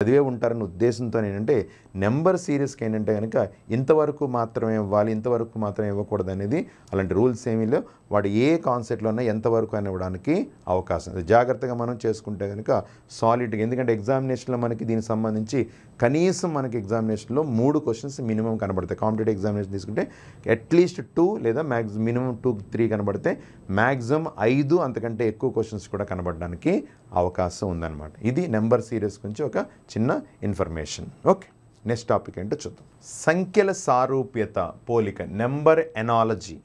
చదివే ఉంటారన్న ఉద్దేశంతో ఏంటంటే నెంబర్ సిరీస్కి ఏంటంటే కనుక ఇంతవరకు మాత్రమే ఇవ్వాలి ఇంతవరకు మాత్రమే ఇవ్వకూడదు అనేది అలాంటి రూల్స్ ఏమీ లేవు. వాడు ఏ కాన్సెప్ట్లో ఉన్నా ఎంతవరకు అని ఇవ్వడానికి అవకాశం. జాగ్రత్తగా మనం చేసుకుంటే కనుక సాలిడ్గా ఎందుకంటే ఎగ్జామినేషన్లో మనకి దీనికి సంబంధించి కనీసం మనకి ఎగ్జామినేషన్లో మూడు క్వశ్చన్స్ మినిమం కనబడతాయి. కాంపిటేటివ్ ఎగ్జామినేషన్ తీసుకుంటే అట్లీస్ట్ టూ లేదా మ్యాక్స్ మినిమం టూ త్రీ కనబడితే మ్యాక్సిమం ఐదు అంతకంటే ఎక్కువ క్వశ్చన్స్ కూడా కనబడడానికి అవకాశం ఉందన్నమాట. ఇది నెంబర్ సిరీస్ గురించి ఒక చిన్న ఇన్ఫర్మేషన్ ఓకే నెక్స్ట్ టాపిక్ ఏంటో చూద్దాం. సంఖ్యల సారూప్యత పోలిక నెంబర్ ఎనాలజీ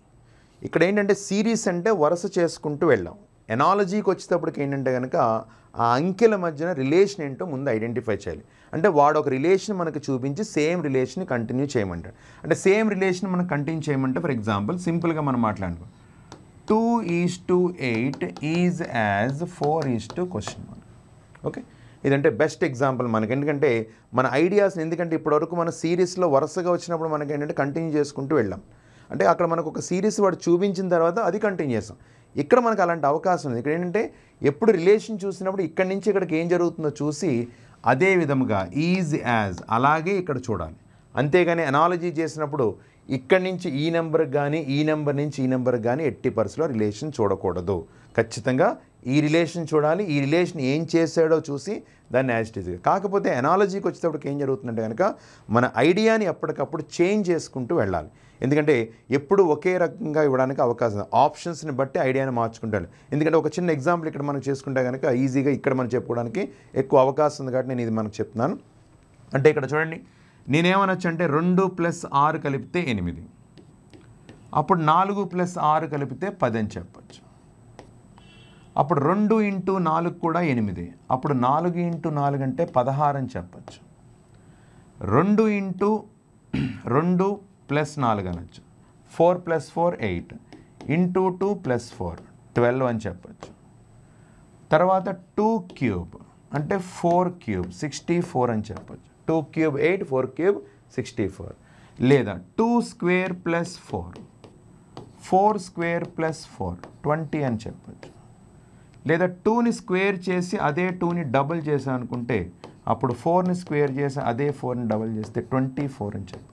ఇక్కడ ఏంటంటే సిరీస్ అంటే వరుస చేసుకుంటూ వెళ్ళాం. ఎనాలజీకి వచ్చేటప్పటికి ఏంటంటే కనుక ఆ అంకెల మధ్యన రిలేషన్ ఏంటో ముందు ఐడెంటిఫై చేయాలి. అంటే వాడు ఒక రిలేషన్ మనకు చూపించి సేమ్ రిలేషన్ కంటిన్యూ చేయమంటాడు. అంటే సేమ్ రిలేషన్ మనం కంటిన్యూ చేయమంటే ఫర్ ఎగ్జాంపుల్ సింపుల్గా మనం మాట్లాడుకో. Two is to eight is as four is to question mark okay ఇదంటే బెస్ట్ ఎగ్జాంపుల్ మనకి. ఎందుకంటే మన ఐడియాస్ని ఎందుకంటే ఇప్పటివరకు మన సిరీస్లో వరుసగా వచ్చినప్పుడు మనకి ఏంటంటే కంటిన్యూ చేసుకుంటూ వెళ్ళాం. అంటే అక్కడ మనకు ఒక సిరీస్ వాడు చూపించిన తర్వాత అది కంటిన్యూ చేస్తాం. ఇక్కడ మనకు అలాంటి అవకాశం ఉంది ఇక్కడ ఏంటంటే ఎప్పుడు రిలేషన్ చూసినప్పుడు ఇక్కడి నుంచి ఇక్కడికి ఏం జరుగుతుందో చూసి అదే విధముగా ఈజ్ యాజ్ అలాగే ఇక్కడ చూడాలి. అంతేగాని అనాలజీ చేసినప్పుడు ఇక్కడి నుంచి ఈ నెంబర్కి కానీ ఈ నెంబర్ నుంచి ఈ నెంబర్కి కానీ ఎట్టి పర్సులో రిలేషన్ చూడకూడదు. ఖచ్చితంగా ఈ రిలేషన్ చూడాలి ఈ రిలేషన్ ఏం చేశాడో చూసి దాన్ని యాజిటీజ్గా కాకపోతే ఎనాలజీకి వచ్చేటప్పటికి ఏం జరుగుతుందంటే కనుక మన ఐడియాని ఎప్పటికప్పుడు చేంజ్ చేసుకుంటూ వెళ్ళాలి. ఎందుకంటే ఎప్పుడు ఒకే రకంగా ఇవ్వడానికి అవకాశం ఆప్షన్స్ని బట్టి ఐడియాని మార్చుకుంటాను ఎందుకంటే ఒక చిన్న ఎగ్జాంపుల్ ఇక్కడ మనం చేసుకుంటే కనుక ఈజీగా ఇక్కడ మనం చెప్పుకోవడానికి ఎక్కువ అవకాశం ఉంది కాబట్టి నేను ఇది మనకు చెప్తున్నాను. అంటే ఇక్కడ చూడండి. నేనేమనొచ్చు అంటే రెండు ప్లస్ ఆరు కలిపితే ఎనిమిది. అప్పుడు నాలుగు ప్లస్ ఆరు కలిపితే పది అని చెప్పచ్చు. అప్పుడు రెండు ఇంటూ నాలుగు కూడా ఎనిమిది. అప్పుడు నాలుగు ఇంటూ నాలుగు అంటే పదహారు అని చెప్పచ్చు. రెండు ఇంటూ రెండు ప్లస్ నాలుగు అనొచ్చు. Four plus four eight into two plus four twelve అని చెప్పచ్చు. తర్వాత టూ క్యూబ్ అంటే ఫోర్ క్యూబ్ సిక్స్టీ ఫోర్ అని చెప్పచ్చు. Two cube eight four cube sixty four లేదా two square plus four four square plus four twenty అని చెప్పచ్చు. లేదా టూని స్క్వేర్ చేసి అదే టూని డబుల్ చేసా అనుకుంటే అప్పుడు ఫోర్ని స్క్వేర్ చేసి అదే ఫోర్ని డబుల్ చేస్తే ట్వంటీ ఫోర్ అని చెప్పచ్చు.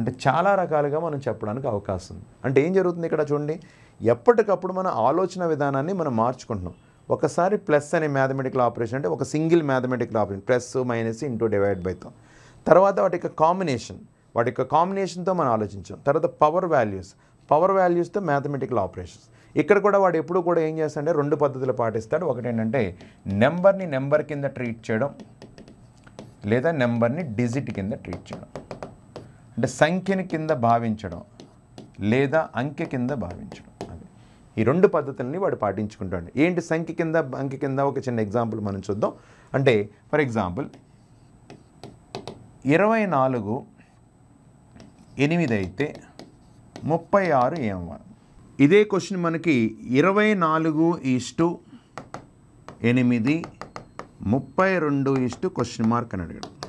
అంటే చాలా రకాలుగా మనం చెప్పడానికి అవకాశం. ఉంది అంటే ఏం జరుగుతుంది ఇక్కడ చూడండి ఎప్పటికప్పుడు మన ఆలోచన విధానాన్ని మనం మార్చుకుంటున్నాం. ఒకసారి ప్లస్ అనే మ్యాథమెటికల్ ఆపరేషన్ అంటే ఒక single mathematical operation plus minus into divide బైతో తర్వాత వాటి యొక్క కాంబినేషన్ వాటి యొక్క కాంబినేషన్తో మనం ఆలోచించాం. తర్వాత పవర్ వాల్యూస్ పవర్ వాల్యూస్తో మ్యాథమెటికల్ ఆపరేషన్స్. ఇక్కడ కూడా వాడు ఎప్పుడు కూడా ఏం చేస్తాడంటే రెండు పద్ధతులు పాటిస్తాడు. ఒకటి ఏంటంటే నెంబర్ని నెంబర్ కింద ట్రీట్ చేయడం లేదా నెంబర్ని డిజిట్ కింద ట్రీట్ చేయడం. అంటే సంఖ్యని కింద భావించడం లేదా అంకె కింద భావించడం. అది ఈ రెండు పద్ధతుల్ని వాడు పాటించుకుంటాడు. ఏంటి సంఖ్య కింద అంకె కింద? ఒక చిన్న ఎగ్జాంపుల్ మనం చూద్దాం. అంటే ఫర్ ఎగ్జాంపుల్ ఇరవై నాలుగు ఎనిమిది అయితే ముప్పై ఆరు ఏమవ్వాలి ఇదే క్వశ్చన్ మనకి ఇరవై నాలుగు ఈస్టు ఎనిమిది ముప్పై రెండు ఈస్టు క్వశ్చన్ మార్క్ అని అడిగాడు.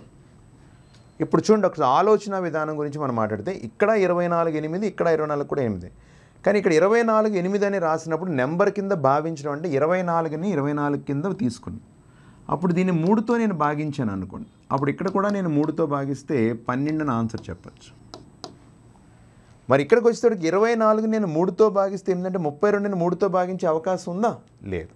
ఇప్పుడు చూడండి ఒకసారి ఆలోచన విధానం గురించి మనం మాట్లాడితే ఇక్కడ ఇరవై నాలుగు ఎనిమిది ఇక్కడ ఇరవై నాలుగు కూడా ఎనిమిది. కానీ ఇక్కడ ఇరవై నాలుగు ఎనిమిది అని రాసినప్పుడు నెంబర్ కింద భావించడం అంటే ఇరవై నాలుగుని ఇరవై నాలుగు కింద తీసుకుని. అప్పుడు దీన్ని మూడుతో నేను భాగించాను అనుకోండి. అప్పుడు ఇక్కడ కూడా నేను మూడుతో భాగిస్తే పన్నెండుని ఆన్సర్ చెప్పచ్చు. మరి ఇక్కడికి వచ్చేటప్పటికి ఇరవై నాలుగు నేను మూడుతో భాగిస్తే ఏంటంటే ముప్పై రెండుని మూడుతో భాగించే అవకాశం ఉందా? లేదు.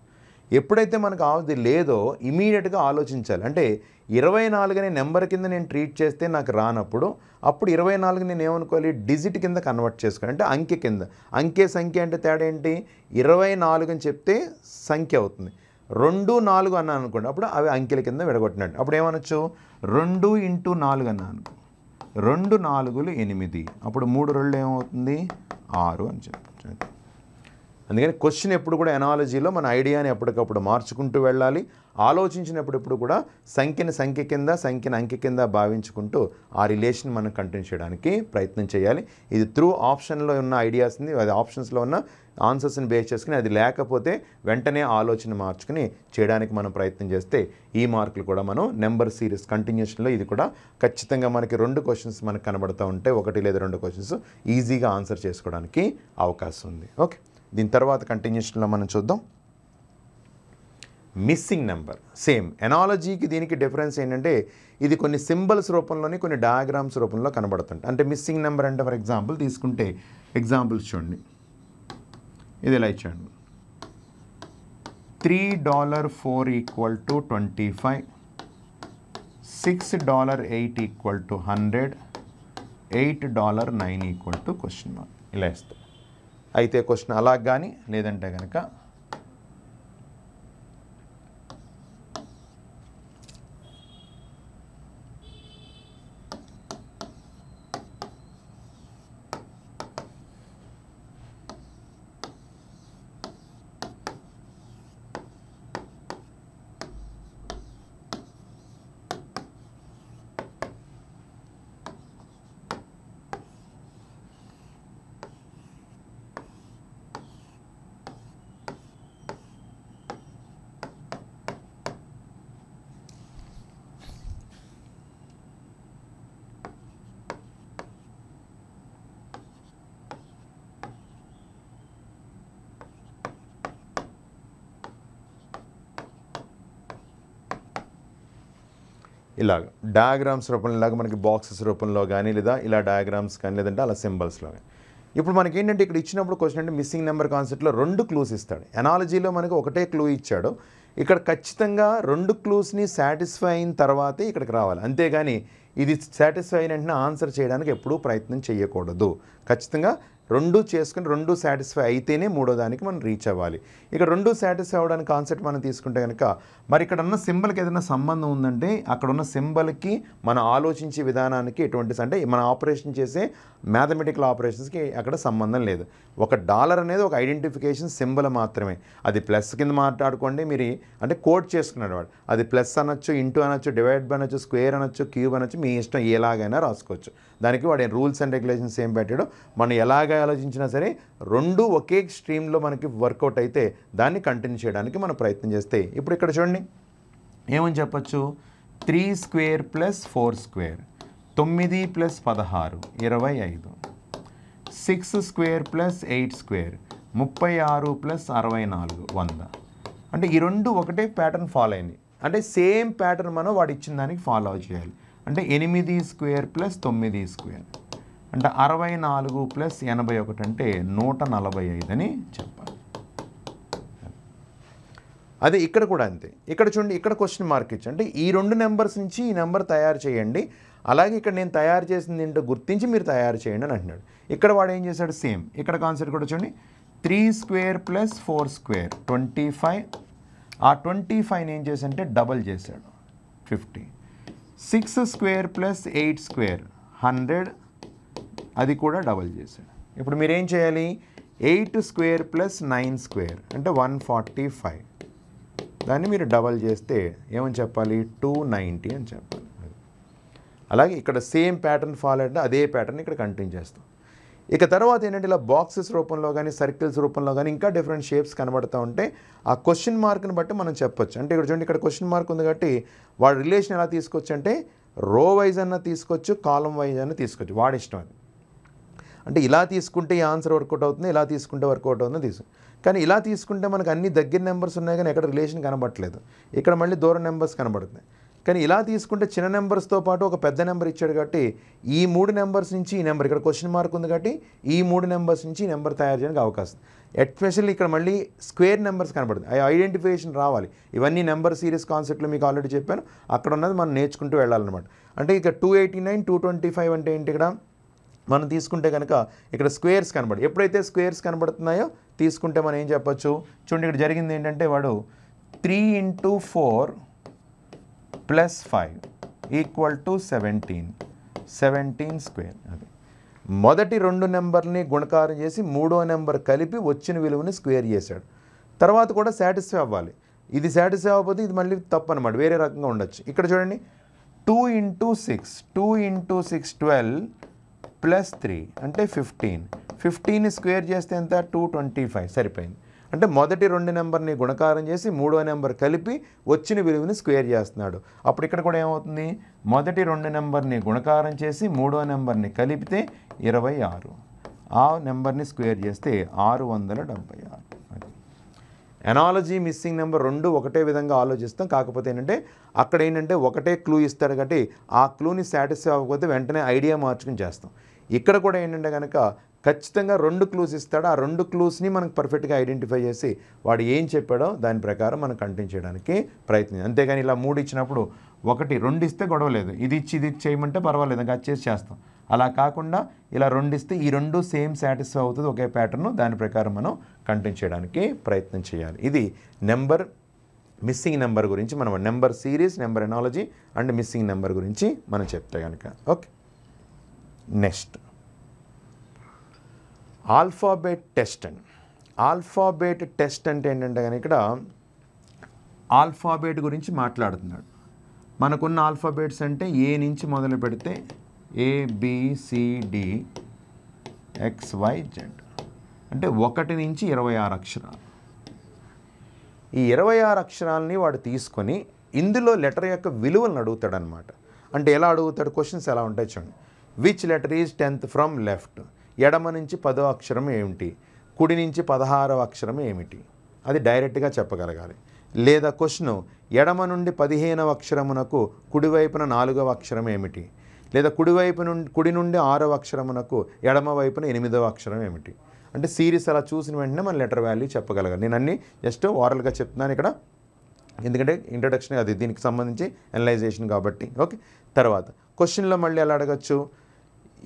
ఎప్పుడైతే మనకు అది లేదో ఇమీడియట్గా ఆలోచించాలి. అంటే ఇరవై నాలుగు అనే నెంబర్ కింద నేను ట్రీట్ చేస్తే నాకు రానప్పుడు అప్పుడు ఇరవై నాలుగు నేను ఏమనుకోవాలి? డిజిట్ కింద కన్వర్ట్ చేసుకోవాలి. అంటే అంకె కింద. అంకె సంఖ్య అంటే తేడా ఏంటి? ఇరవై నాలుగు అని చెప్తే సంఖ్య అవుతుంది. రెండు నాలుగు అన్నాను అనుకోండి అప్పుడు అవి అంకెల కింద విడగొట్టినట్టు. అప్పుడు ఏమనొచ్చు? రెండు ఇంటూ నాలుగు అన్నాను అనుకో. రెండు నాలుగులు ఎనిమిది. అప్పుడు మూడు రెండు ఏమవుతుంది? ఆరు అని చెప్పి అందుకని క్వశ్చన్ ఎప్పుడు కూడా ఎనాలజీలో మన ఐడియాని ఎప్పటికప్పుడు మార్చుకుంటూ వెళ్ళాలి. ఆలోచించినప్పుడప్పుడు కూడా సంఖ్యని సంఖ్య కింద సంఖ్యని అంకె కింద భావించుకుంటూ ఆ రిలేషన్ మనం కంటిన్యూ చేయడానికి ప్రయత్నం చేయాలి. ఇది త్రూ ఆప్షన్లో ఉన్న ఐడియాస్ని అది ఆప్షన్స్లో ఉన్న ఆన్సర్స్ని బేస్ చేసుకుని అది లేకపోతే వెంటనే ఆలోచన మార్చుకుని చేయడానికి మనం ప్రయత్నం చేస్తే ఈ మార్కులు కూడా మనం నెంబర్ సిరీస్ కంటిన్యూషన్లో ఇది కూడా ఖచ్చితంగా మనకి రెండు క్వశ్చన్స్ మనకు కనబడుతూ ఉంటే ఒకటి లేదా రెండు క్వశ్చన్స్ ఈజీగా ఆన్సర్ చేసుకోవడానికి అవకాశం ఉంది. ఓకే దీని తర్వాత కంటిన్యూషన్లో మనం చూద్దాం. మిస్సింగ్ నెంబర్ సేమ్ ఎనాలజీకి దీనికి డిఫరెన్స్ ఏంటంటే ఇది కొన్ని సింబల్స్ రూపంలోని కొన్ని డయాగ్రామ్స్ రూపంలో కనబడుతుంటాయి. అంటే మిస్సింగ్ నెంబర్ అంటే ఫర్ ఎగ్జాంపుల్ తీసుకుంటే ఎగ్జాంపుల్స్ చూడండి. ఇది ఇలా ఇచ్చాడు three dollar four equal to twenty five six dollar eight equal to hundred eight dollar nine equal to question mark ఇలా ఇస్తాం అయితే క్వశ్చన్ అలా కానీ లేదంటే కనుక ఇలాగ. డయాగ్రామ్స్ రూపంలో ఇలాగ మనకి బాక్సెస్ రూపంలో కానీ లేదా ఇలా డయాగ్రామ్స్ కానీ లేదంటే అలా సింబల్స్లో కానీ ఇప్పుడు మనకి ఏంటంటే ఇక్కడ ఇచ్చినప్పుడు క్వశ్చన్ అంటే మిస్సింగ్ నెంబర్ కాన్సెప్ట్లో రెండు క్లూస్ ఇస్తాడు. ఎనాలజీలో మనకి ఒకటే క్లూ ఇచ్చాడు. ఇక్కడ ఖచ్చితంగా రెండు క్లూస్ని సాటిస్ఫై అయిన తర్వాతే ఇక్కడికి రావాలి. అంతేగాని ఇది సాటిస్ఫై అయిన వెంటనే ఆన్సర్ చేయడానికి ఎప్పుడూ ప్రయత్నం చేయకూడదు. ఖచ్చితంగా రెండు చేసుకుని రెండు సాటిస్ఫై అయితేనే మూడో దానికి మనం రీచ్ అవ్వాలి. ఇక్కడ రెండు సాటిస్ఫై అవ్వడానికి కాన్సెప్ట్ మనం తీసుకుంటే కనుక మరి ఇక్కడ ఉన్న సింబల్కి ఏదైనా సంబంధం ఉందంటే అక్కడ ఉన్న సింబల్కి మన ఆలోచించే విధానానికి ఎటువంటి అంటే మన ఆపరేషన్ చేసే మ్యాథమెటికల్ ఆపరేషన్స్కి అక్కడ సంబంధం లేదు. ఒక డాలర్ అనేది ఒక ఐడెంటిఫికేషన్ సింబల్ మాత్రమే. అది ప్లస్ కింద మాట్లాడుకోండి మీరు అంటే కోడ్ చేసుకున్నాడు వాడు అది ప్లస్ అనొచ్చు ఇంటూ అనొచ్చు డివైడ్ బై అనొచ్చు స్క్వేర్ అనొచ్చు క్యూబ్ అనొచ్చు మీ ఇష్టం ఎలాగైనా రాసుకోవచ్చు. దానికి వాడు రూల్స్ అండ్ రెగ్యులేషన్స్ ఏం పెట్టాడో? మనం ఎలాగ ఆలోచించినా సరే రెండు ఒకే స్ట్రీమ్లో మనకి వర్కౌట్ అయితే దాన్ని కంటిన్యూ చేయడానికి మనం ప్రయత్నం చేస్తే ఇప్పుడు ఇక్కడ చూడండి. ఏమని చెప్పచ్చు? Three square plus four square. తొమ్మిది ప్లస్ పదహారు ఇరవై ఐదు. Six square plus eight square. ముప్పై ఆరు ప్లస్ అరవై నాలుగు వంద. అంటే ఈ రెండు ఒకటే ప్యాటర్న్ ఫాలో అయింది. అంటే సేమ్ ప్యాటర్న్ మనం వాడు ఇచ్చిన దానికి ఫాలో చేయాలి. అంటే ఎనిమిది స్క్వేర్ ప్లస్ తొమ్మిది స్క్వేర్. అంటే అరవై నాలుగు ప్లస్ ఎనభై ఒకటి అంటే నూట నలభై ఐదు అని చెప్పాలి. అదే ఇక్కడ కూడా అంతే. ఇక్కడ చూడండి ఇక్కడ క్వశ్చన్ మార్క్ ఇచ్చి అంటే ఈ రెండు నెంబర్స్ నుంచి ఈ నెంబర్ తయారు చేయండి. అలాగే ఇక్కడ నేను తయారు చేసింది ఏంటో గుర్తించి మీరు తయారు చేయండి అని అంటున్నాడు. ఇక్కడ వాడు ఏం చేశాడు? సేమ్ ఇక్కడ కాన్సెప్ట్ కూడా చూడండి. Three square plus four square twenty five ఆ ట్వంటీ ఫైవ్ని ఏం చేశాడంటే డబల్ చేశాడు. Fifty six square plus eight square hundred అది కూడా డబల్ చేశాడు. ఇప్పుడు మీరు ఏం చేయాలి? Eight square plus nine square అంటే వన్ ఫార్టీ ఫైవ్. దాన్ని మీరు డబల్ చేస్తే ఏమని చెప్పాలి? టూ నైంటీ అని చెప్పాలి. అలాగే ఇక్కడ సేమ్ ప్యాటర్న్ ఫాలో అంటే అదే ప్యాటర్న్ ఇక్కడ కంటిన్యూ చేస్తాం. ఇక తర్వాత ఏంటంటే ఇలా బాక్సెస్ రూపంలో కానీ సర్కిల్స్ రూపంలో కానీ ఇంకా డిఫరెంట్ షేప్స్ కనబడుతూ ఉంటే ఆ క్వశ్చన్ మార్క్ని బట్టి మనం చెప్పొచ్చు. అంటే ఇక్కడ చూడండి ఇక్కడ క్వశ్చన్ మార్క్ ఉంది కాబట్టి వాడు రిలేషన్ ఎలా తీసుకోవచ్చు అంటే రో వైజ్ అన్న తీసుకోవచ్చు కాలం వైజ్ అన్న తీసుకోవచ్చు. వాడి ఇష్టం అది. అంటే ఇలా తీసుకుంటే ఈ ఆన్సర్ వర్కౌట్ అవుతుంది ఇలా తీసుకుంటే వర్కౌట్ అవుతుంది తీసు. కానీ ఇలా తీసుకుంటే మనకు అన్ని దగ్గర నెంబర్స్ ఉన్నాయి కానీ ఎక్కడ రిలేషన్ కనబడట్లేదు. ఇక్కడ మళ్ళీ దూరం నెంబర్స్ కనబడుతున్నాయి. కానీ ఇలా తీసుకుంటే చిన్న నెంబర్స్తో పాటు ఒక పెద్ద నెంబర్ ఇచ్చాడు కాబట్టి ఈ మూడు నెంబర్స్ నుంచి ఈ నెంబర్ ఇక్కడ క్వశ్చన్ మార్క్ ఉంది కాబట్టి ఈ మూడు నెంబర్స్ నుంచి ఈ నెంబర్ తయారు చేయడానికి అవకాశం. ఎస్పెషల్లీ ఇక్కడ మళ్ళీ స్క్వేర్ నెంబర్స్ కనబడుతుంది. ఆ ఐడెంటిఫికేషన్ రావాలి. ఇవన్నీ నెంబర్ సిరీస్ కాన్సెప్ట్లు మీకు ఆల్రెడీ చెప్పాను. అక్కడ ఉన్నది మనం నేర్చుకుంటూ వెళ్ళాలన్నమాట. అంటే ఇక two eighty nine two twenty five అంటే ఏంటి ఇక్కడ? మనం తీసుకుంటే కనుక ఇక్కడ స్క్వేర్స్ కనబడి ఎప్పుడైతే స్క్వేర్స్ కనబడుతున్నాయో తీసుకుంటే మనం ఏం చెప్పొచ్చు? చూడండి ఇక్కడ జరిగింది ఏంటంటే వాడు three into four plus five equal to seventeen. Seventeen square. అది. మొదటి రెండు నెంబర్ని గుణకారం చేసి మూడో నెంబర్ కలిపి వచ్చిన విలువని స్క్వేర్ చేశాడు. తర్వాత కూడా సాటిస్ఫై అవ్వాలి. ఇది సాటిస్ఫై అవ్వకపోతే ఇది మళ్ళీ తప్పు అనమాట వేరే రకంగా ఉండొచ్చు. ఇక్కడ చూడండి. Two into six. Two into six twelve plus three అంటే ఫిఫ్టీన్. ఫిఫ్టీన్ స్క్వేర్ చేస్తే ఎంత? Two twenty five. సరిపోయింది. అంటే మొదటి రెండు నెంబర్ని గుణకారం చేసి మూడో నెంబర్ కలిపి వచ్చిన విలువని స్క్వేర్ చేస్తున్నాడు. అప్పుడు ఇక్కడ కూడా ఏమవుతుంది? మొదటి రెండు నెంబర్ని గుణకారం చేసి మూడో నెంబర్ని కలిపితే ఇరవై ఆరు. ఆ నెంబర్ని స్క్వేర్ చేస్తే ఆరు వందల డెబ్బై ఆరు. ఎనాలజీ మిస్సింగ్ నెంబర్ రెండు ఒకటే విధంగా ఆలోచిస్తాం. కాకపోతే ఏంటంటే అక్కడ ఏంటంటే ఒకటే క్లూ ఇస్తాడు కాబట్టి ఆ క్లూని సాటిస్ఫై అవ్వకపోతే వెంటనే ఐడియా మార్చుకుని చేస్తాం. ఇక్కడ కూడా ఏంటంటే కనుక ఖచ్చితంగా రెండు క్లూస్ ఇస్తాడు. ఆ రెండు క్లూస్ని మనకు పర్ఫెక్ట్గా ఐడెంటిఫై చేసి వాడు ఏం చెప్పాడో దాని ప్రకారం మనం కంటిన్యూ చేయడానికి ప్రయత్నం అంతేగాని ఇలా మూడు ఇచ్చినప్పుడు ఒకటి రెండు ఇస్తే గొడవ లేదు. ఇది ఇచ్చి ఇది చేయమంటే పర్వాలేదు. ఇంకా చేసి చేస్తాం. అలా కాకుండా ఇలా రెండు ఇస్తే ఈ రెండు సేమ్ సాటిస్ఫై అవుతుంది. ఒకే ప్యాటర్న్ దాని ప్రకారం మనం కంటిన్యూ చేయడానికి ప్రయత్నం చేయాలి. ఇది నెంబర్ మిస్సింగ్ నెంబర్ గురించి మనం number series number analogy and missing number గురించి మనం చెప్తే కనుక ఓకే నెక్స్ట్ ఆల్ఫాబేట్ టెస్ట్ అని ఆల్ఫాబేట్ టెస్ట్ అంటే ఏంటంటే కానీ ఇక్కడ ఆల్ఫాబేట్ గురించి మాట్లాడుతున్నాడు. మనకున్న ఆల్ఫాబేట్స్ అంటే ఏ నుంచి మొదలు పెడితే ఏబిసిడి ఎక్స్వై జెడ్ అంటే ఒకటి నుంచి ఇరవై ఆరు అక్షరాలు. ఈ ఇరవై ఆరు అక్షరాలని వాడు తీసుకొని ఇందులో లెటర్ యొక్క విలువలను అడుగుతాడు అనమాట అంటే ఎలా అడుగుతాడు? క్వశ్చన్స్ ఎలా ఉంటాయి చూడండి. Which letter is tenth from left ఎడమ నుంచి పదో అక్షరం ఏమిటి? కుడి నుంచి పదహారవ అక్షరం ఏమిటి? అది డైరెక్ట్గా చెప్పగలగాలి. లేదా క్వశ్చన్ ఎడమ నుండి పదిహేనవ అక్షరమునకు కుడివైపున నాలుగవ అక్షరం ఏమిటి? లేదా కుడివైపు నుండి కుడి నుండి ఆరవ అక్షరమునకు ఎడమ వైపున ఎనిమిదవ అక్షరం ఏమిటి? అంటే సిరీస్ అలా చూసిన వెంటనే మన లెటర్ వాల్యూ చెప్పగలగాలి. నేను అన్ని జస్ట్ ఓరల్గా చెప్తున్నాను ఇక్కడ. ఎందుకంటే ఇంట్రడక్షన్ అది దీనికి సంబంధించి అనలైజేషన్ కాబట్టి. ఓకే? తర్వాత క్వశ్చన్లో మళ్ళీ ఎలా అడగచ్చు?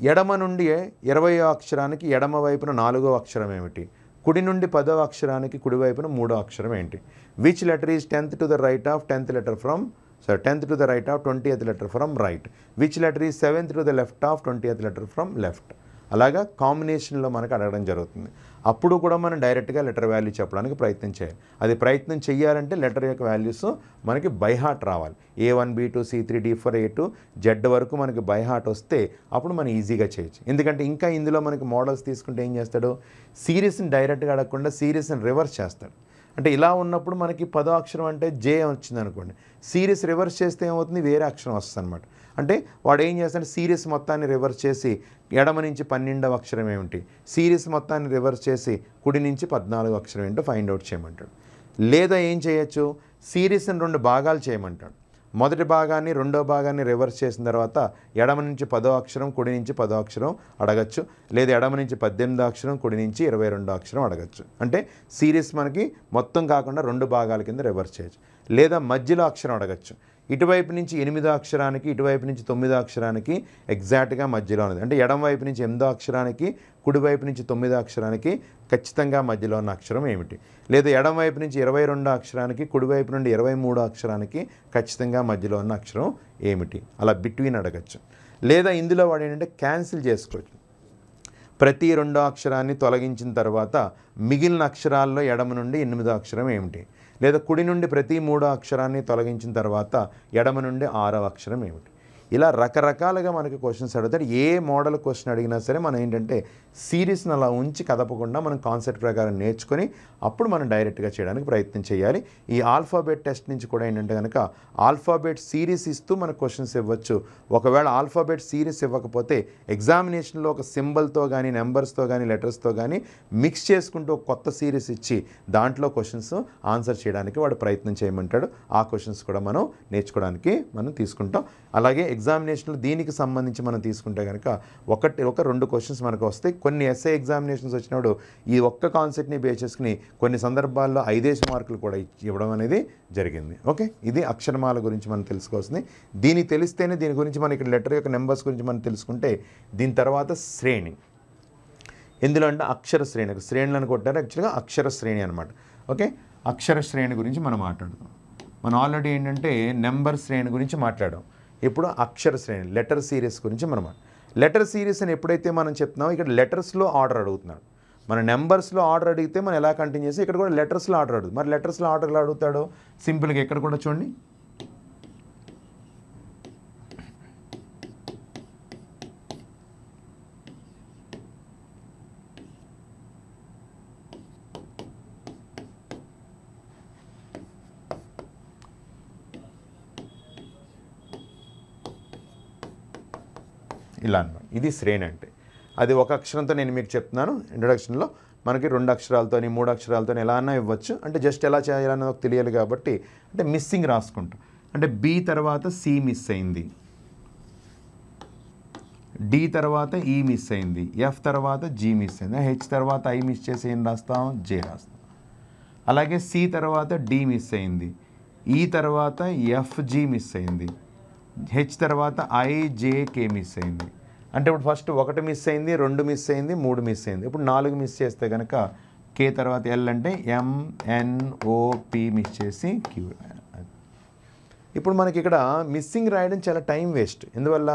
ఎడమ నుండి ఇరవయో అక్షరానికి ఎడమ వైపున నాలుగో అక్షరం ఏమిటి? కుడి నుండి పదవ అక్షరానికి కుడివైపున మూడో అక్షరం ఏంటి? Which letter is tenth to the right of tenth letter from sorry tenth to the right of twenty letter from right which letter is seventh to the left of twenty letter from left అలాగా కాంబినేషన్లో మనకు అడగడం జరుగుతుంది. అప్పుడు కూడా మనం డైరెక్ట్గా letter value చెప్పడానికి ప్రయత్నం చేయాలి. అది ప్రయత్నం చేయాలంటే లెటర్ యొక్క వాల్యూస్ మనకి బైహార్ట్ రావాలి. A one B two C three D four A to Z వరకు మనకి బైహార్ట్ వస్తే అప్పుడు మనం ఈజీగా చేయొచ్చు. ఎందుకంటే ఇంకా ఇందులో మనకి మోడల్స్ తీసుకుంటే ఏం చేస్తాడు? సిరీస్ని డైరెక్ట్గా అడగకుండా సిరీస్ని రివర్స్ చేస్తాడు. అంటే ఇలా ఉన్నప్పుడు మనకి పదో అక్షరం అంటే జే వచ్చింది అనుకోండి. సిరీస్ రివర్స్ చేస్తే ఏమవుతుంది? వేరే అక్షరం వస్తుంది అనమాట అంటే వాడు ఏం చేస్తాడు? సిరీస్ మొత్తాన్ని రివర్స్ చేసి ఎడమ నుంచి పన్నెండవ అక్షరం ఏమిటి? సిరీస్ మొత్తాన్ని రివర్స్ చేసి కుడి నుంచి పద్నాలుగు అక్షరం ఏంటో ఫైండ్ అవుట్ చేయమంటాడు. లేదా ఏం చేయొచ్చు? సిరీస్ని రెండు భాగాలు చేయమంటాడు. మొదటి భాగాన్ని రెండో భాగాన్ని రివర్స్ చేసిన తర్వాత ఎడమ నుంచి పదో అక్షరం కుడి నుంచి పదో అక్షరం అడగచ్చు. లేదా ఎడమ నుంచి పద్దెనిమిదో అక్షరం కుడి నుంచి ఇరవై రెండో అక్షరం అడగచ్చు. అంటే సిరీస్ మనకి మొత్తం కాకుండా రెండు భాగాల కింద రివర్స్ చేయొచ్చు. లేదా మధ్యలో అక్షరం అడగచ్చు. ఇటువైపు నుంచి ఎనిమిదో అక్షరానికి ఇటువైపు నుంచి తొమ్మిదో అక్షరానికి ఎగ్జాక్ట్గా మధ్యలో ఉన్నది. అంటే ఎడం వైపు నుంచి ఎనిమిదో అక్షరానికి కుడివైపు నుంచి తొమ్మిదో అక్షరానికి ఖచ్చితంగా మధ్యలో ఉన్న అక్షరం ఏమిటి? లేదా ఎడంవైపు నుంచి ఇరవై రెండో అక్షరానికి కుడివైపు నుండి ఇరవై మూడో అక్షరానికి ఖచ్చితంగా మధ్యలో ఉన్న అక్షరం ఏమిటి? అలా బిట్వీన్ అడగచ్చు. లేదా ఇందులో వాడు ఏంటంటే క్యాన్సిల్ చేసుకోవచ్చు. ప్రతి రెండో అక్షరాన్ని తొలగించిన తర్వాత మిగిలిన అక్షరాల్లో ఎడమ నుండి ఎనిమిదో అక్షరం ఏమిటి? లేదా కుడి నుండి ప్రతి మూడో అక్షరాన్ని తొలగించిన తర్వాత ఎడమ నుండి ఆరో అక్షరం ఏమిటి? ఇలా రకరకాలుగా మనకి క్వశ్చన్స్ అడుగుతారు. ఏ మోడల్ క్వశ్చన్ అడిగినా సరే మనం ఏంటంటే సిరీస్ని అలా ఉంచి కదపకుండా మనం కాన్సెప్ట్ ప్రకారం నేర్చుకొని అప్పుడు మనం డైరెక్ట్గా చేయడానికి ప్రయత్నం చేయాలి. ఈ ఆల్ఫాబెట్ టెస్ట్ నుంచి కూడా ఏంటంటే కనుక ఆల్ఫాబెట్ సిరీస్ ఇస్తూ మనకు క్వశ్చన్స్ ఇవ్వచ్చు. ఒకవేళ ఆల్ఫాబెట్ సిరీస్ ఇవ్వకపోతే ఎగ్జామినేషన్లో ఒక సింబల్తో కానీ నెంబర్స్తో కానీ లెటర్స్తో కానీ మిక్స్ చేసుకుంటూ ఒక కొత్త సిరీస్ ఇచ్చి దాంట్లో క్వశ్చన్స్ ఆన్సర్ చేయడానికి వాడు ప్రయత్నం చేయమంటాడు. ఆ క్వశ్చన్స్ కూడా మనం నేర్చుకోవడానికి మనం తీసుకుంటాం. అలాగే ఎగ్జామినేషన్లో దీనికి సంబంధించి మనం తీసుకుంటే కనుక ఒకటి ఒక రెండు క్వశ్చన్స్ మనకు వస్తాయి. కొన్ని ఎస్ఏ ఎగ్జామినేషన్స్ వచ్చినప్పుడు ఈ ఒక్క కాన్సెప్ట్ని బేస్ చేసుకుని కొన్ని సందర్భాల్లో ఐదేసి మార్కులు కూడా ఇవ్వడం అనేది జరిగింది. ఓకే? ఇది అక్షరమాల గురించి మనం తెలుసుకోవాల్సింది. దీనికి తెలిస్తేనే దీని గురించి మనం ఇక్కడ లెటర్ యొక్క నెంబర్స్ గురించి మనం తెలుసుకుంటే దీని తర్వాత శ్రేణి. ఎందులో అంటే అక్షర శ్రేణి శ్రేణులను కొట్టారు. యాక్చువల్గా అక్షర శ్రేణి అనమాట ఓకే? అక్షర శ్రేణి గురించి మనం మాట్లాడుతాం మనం ఆల్రెడీ ఏంటంటే నెంబర్ శ్రేణి గురించి మాట్లాడాం. ఇప్పుడు అక్షర శ్రేణి లెటర్ సిరీస్ గురించి మనం లెటర్ సిరీస్ అని ఎప్పుడైతే మనం చెప్తున్నామో ఇక్కడ లెటర్స్లో ఆర్డర్ అడుగుతున్నాడు. మన నెంబర్స్లో ఆర్డర్ అడిగితే మనం ఎలా కంటిన్యూ చేసి ఇక్కడ కూడా లెటర్స్లో ఆర్డర్ అడుగుతుంది. మరి లెటర్స్లో ఆర్డర్ ఎలా సింపుల్గా ఇక్కడ కూడా చూడండి. ఇలా అనమాట ఇది శ్రేణి అంటే. అది ఒక అక్షరంతో నేను మీకు చెప్తున్నాను. ఇంట్రడక్షన్లో మనకి రెండు అక్షరాలతోని మూడు అక్షరాలతోని ఎలా అన్నా ఇవ్వచ్చు. అంటే జస్ట్ ఎలా చేయాలని నాకు తెలియాలి కాబట్టి అంటే మిస్సింగ్ రాసుకుంటాం. అంటే బి తర్వాత సి మిస్ అయింది. డి తర్వాత ఈ మిస్ అయింది. ఎఫ్ తర్వాత జీ మిస్ అయింది. హెచ్ తర్వాత ఐ మిస్ చేసి ఏం రాస్తాం? జే రాస్తాం. అలాగే సి తర్వాత డి మిస్ అయింది. ఈ తర్వాత ఎఫ్ జీ మిస్ అయింది. హెచ్ తర్వాత ఐ జే కే మిస్ అయింది. అంటే ఇప్పుడు ఫస్ట్ ఒకటి మిస్ అయింది రెండు మిస్ అయింది మూడు మిస్ అయింది. ఇప్పుడు నాలుగు మిస్ చేస్తే కనుక కే తర్వాత ఎల్ అంటే ఎంఎన్ఓపి మిస్ చేసి క్యూ ఇప్పుడు మనకి ఇక్కడ మిస్సింగ్ రాయడం చాలా టైం వేస్ట్ ఎందువల్ల?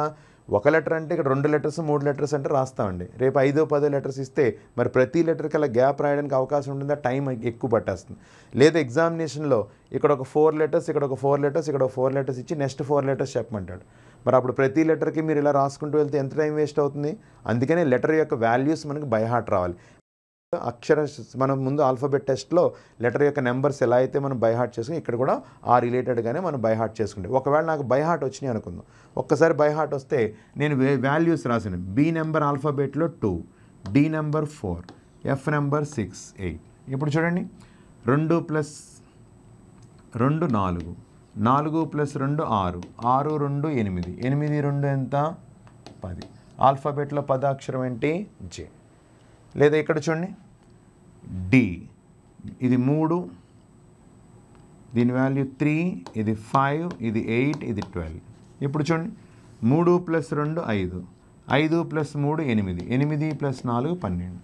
ఒక లెటర్ అంటే ఇక్కడ రెండు లెటర్స్ మూడు లెటర్స్ అంటే రాస్తామండి. రేపు ఐదో పదో లెటర్స్ ఇస్తే మరి ప్రతి లెటర్కి అలా గ్యాప్ రాయడానికి అవకాశం ఉంటుందా? టైం ఎక్కువ పట్టేస్తుంది. లేదా ఎగ్జామినేషన్లో ఇక్కడ ఒక ఫోర్ లెటర్స్ ఇక్కడ ఒక ఫోర్ లెటర్స్ ఇక్కడ ఒక ఫోర్ లెటర్స్ ఇచ్చి నెక్స్ట్ ఫోర్ లెటర్స్ చెప్పమంటాడు. మరి అప్పుడు ప్రతి లెటర్కి మీరు ఇలా రాసుకుంటూ వెళ్తే ఎంత టైం వేస్ట్ అవుతుంది? అందుకనే లెటర్ యొక్క వాల్యూస్ మనకి బై హార్ట్ రావాలి. అక్షర మనం ముందు ఆల్ఫాబెట్ టెస్ట్లో లెటర్ యొక్క నెంబర్స్ ఎలా అయితే మనం బై హార్ట్ చేసుకుని ఇక్కడ కూడా ఆ రిలేటెడ్గానే మనం బై హార్ట్ చేసుకుంటే. ఒకవేళ నాకు బై హార్ట్ వచ్చినాయి అనుకుందాం. ఒక్కసారి బై హార్ట్ వస్తే నేను వాల్యూస్ రాసాను B number ఆల్ఫాబెట్లో two D number four F number six eight ఇప్పుడు చూడండి. రెండు ప్లస్ రెండు నాలుగు. నాలుగు ప్లస్ రెండు ఆరు. ఆరు రెండు ఎనిమిది. ఎనిమిది రెండు ఎంత? పది. ఆల్ఫాబెట్లో పదాక్షరం ఏంటి? జే. లేదా ఇక్కడ చూడండి. డి. ఇది మూడు. దీని వాల్యూ త్రీ. ఇది ఫైవ్. ఇది ఎయిట్. ఇది ట్వెల్వ్. ఇప్పుడు చూడండి. మూడు ప్లస్ రెండు ఐదు. ఐదు ప్లస్ మూడు ఎనిమిది. ఎనిమిది ప్లస్ నాలుగు పన్నెండు.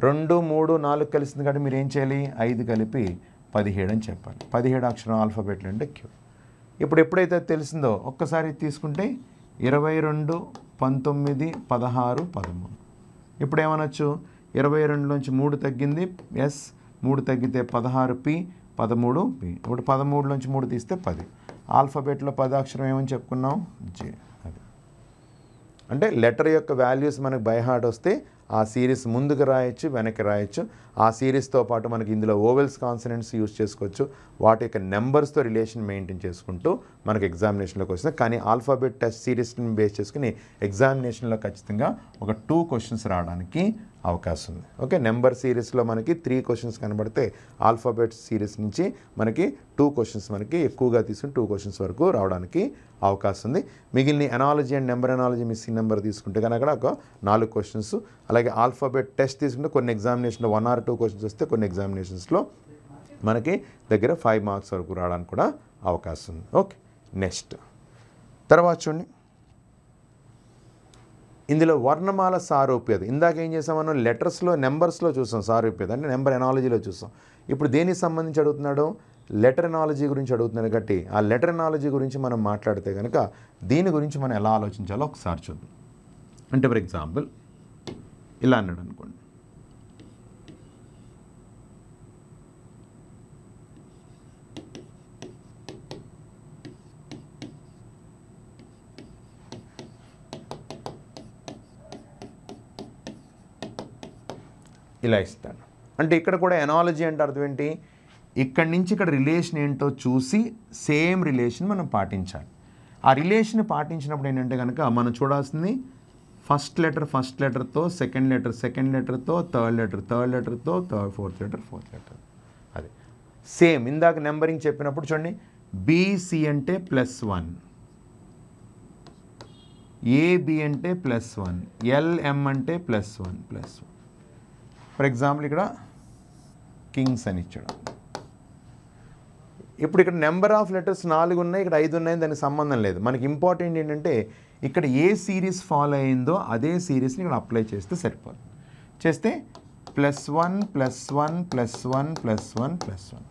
రెండు మూడు నాలుగు కలిసింది కాబట్టి మీరు ఏం చేయాలి? ఐదు కలిపి పదిహేడు అని చెప్పాలి. పదిహేడు అక్షరం ఆల్ఫాబెట్లు అంటే క్యూ. ఇప్పుడు ఎప్పుడైతే తెలిసిందో ఒక్కసారి తీసుకుంటే ఇరవై రెండు పంతొమ్మిది పదహారు పదమూడు. ఇప్పుడు ఏమనొచ్చు? ఇరవై రెండు నుంచి మూడు తగ్గింది ఎస్ మూడు తగ్గితే పదహారు పి పదమూడు పి ఇప్పుడు పదమూడు నుంచి మూడు తీస్తే పది. ఆల్ఫాబెట్లో పదాక్షరం ఏమని చెప్పుకున్నాం? జే. అది. అంటే లెటర్ యొక్క వాల్యూస్ మనకు బై హార్ట్ వస్తే ఆ సిరీస్ ముందుకు రాయొచ్చు వెనక్కి రాయొచ్చు. ఆ సిరీస్తో పాటు మనకి ఇందులో ఓవెల్స్ కాన్సనెంట్స్ యూస్ చేసుకోవచ్చు. వాటి యొక్క నెంబర్స్తో రిలేషన్ మెయింటైన్ చేసుకుంటూ మనకు ఎగ్జామినేషన్లోకి వస్తుంది. కానీ ఆల్ఫాబెట్ టెస్ట్ సిరీస్ని బేస్ చేసుకుని ఎగ్జామినేషన్లో ఖచ్చితంగా ఒక టూ క్వశ్చన్స్ రావడానికి అవకాశం ఉంది. ఓకే? నెంబర్ సిరీస్లో మనకి త్రీ క్వశ్చన్స్ కనబడితే ఆల్ఫాబెట్ సిరీస్ నుంచి మనకి టూ క్వశ్చన్స్ మనకి ఎక్కువగా తీసుకుని టూ క్వశ్చన్స్ వరకు రావడానికి అవకాశం ఉంది. మిగిలిన analogy and number analogy missing number తీసుకుంటే కనుక ఒక నాలుగు క్వశ్చన్స్ అలాగే ఆల్ఫాబెట్ టెస్ట్ తీసుకుంటే కొన్ని ఎగ్జామినేషన్లో వన్ ఆర్ టూ క్వశ్చన్స్ వస్తే కొన్ని ఎగ్జామినేషన్స్లో మనకి దగ్గర ఫైవ్ మార్క్స్ వరకు రావడానికి కూడా అవకాశం ఉంది. ఓకే నెక్స్ట్ తర్వాత చూడండి. ఇందులో వర్ణమాల సారూప్యత. ఇందాక ఏం చేసాం మనం? లెటర్స్లో నెంబర్స్లో చూసాం సారూప్యత. అంటే నెంబర్ ఎనాలజీలో చూసాం. ఇప్పుడు దేనికి సంబంధించి అడుగుతున్నాడు? లెటర్నాలజీ గురించి అడుగుతున్నారు కాబట్టి ఆ లెటర్నాలజీ గురించి మనం మాట్లాడితే కనుక దీని గురించి మనం ఎలా ఆలోచించాలో ఒకసారి చూద్దాం. అంటే ఫర్ ఎగ్జాంపుల్ ఇలా అన్నాడు అనుకోండి. ఇలా ఇస్తాడు. అంటే ఇక్కడ కూడా ఎనాలజీ అంటే అర్థం ఏంటి? ఇక్కడి నుంచి ఇక్కడ రిలేషన్ ఏంటో చూసి సేమ్ రిలేషన్ మనం పాటించాలి. ఆ రిలేషన్ పాటించినప్పుడు ఏంటంటే కనుక మనం చూడాల్సింది ఫస్ట్ లెటర్ ఫస్ట్ లెటర్తో సెకండ్ లెటర్ సెకండ్ లెటర్తో third letter third లెటర్తో third fourth letter fourth letter అది. సేమ్ ఇందాక నెంబరింగ్ చెప్పినప్పుడు చూడండి. బీసీ అంటే ప్లస్ వన్ ఏబి అంటే ప్లస్ వన్ ఎల్ఎం అంటే plus one plus one for example ఇక్కడ కింగ్స్ అని ఇచ్చాడు. ఇప్పుడు ఇక్కడ నెంబర్ ఆఫ్ లెటర్స్ నాలుగు ఉన్నాయి ఇక్కడ ఐదు ఉన్నాయి దానికి సంబంధం లేదు. మనకి ఇంపార్టెంట్ ఏంటంటే ఇక్కడ ఏ సిరీస్ ఫాలో అయిందో అదే సిరీస్ని ఇక్కడ అప్లై చేస్తే సరిపోతుంది చేస్తే plus one plus one plus one plus one plus one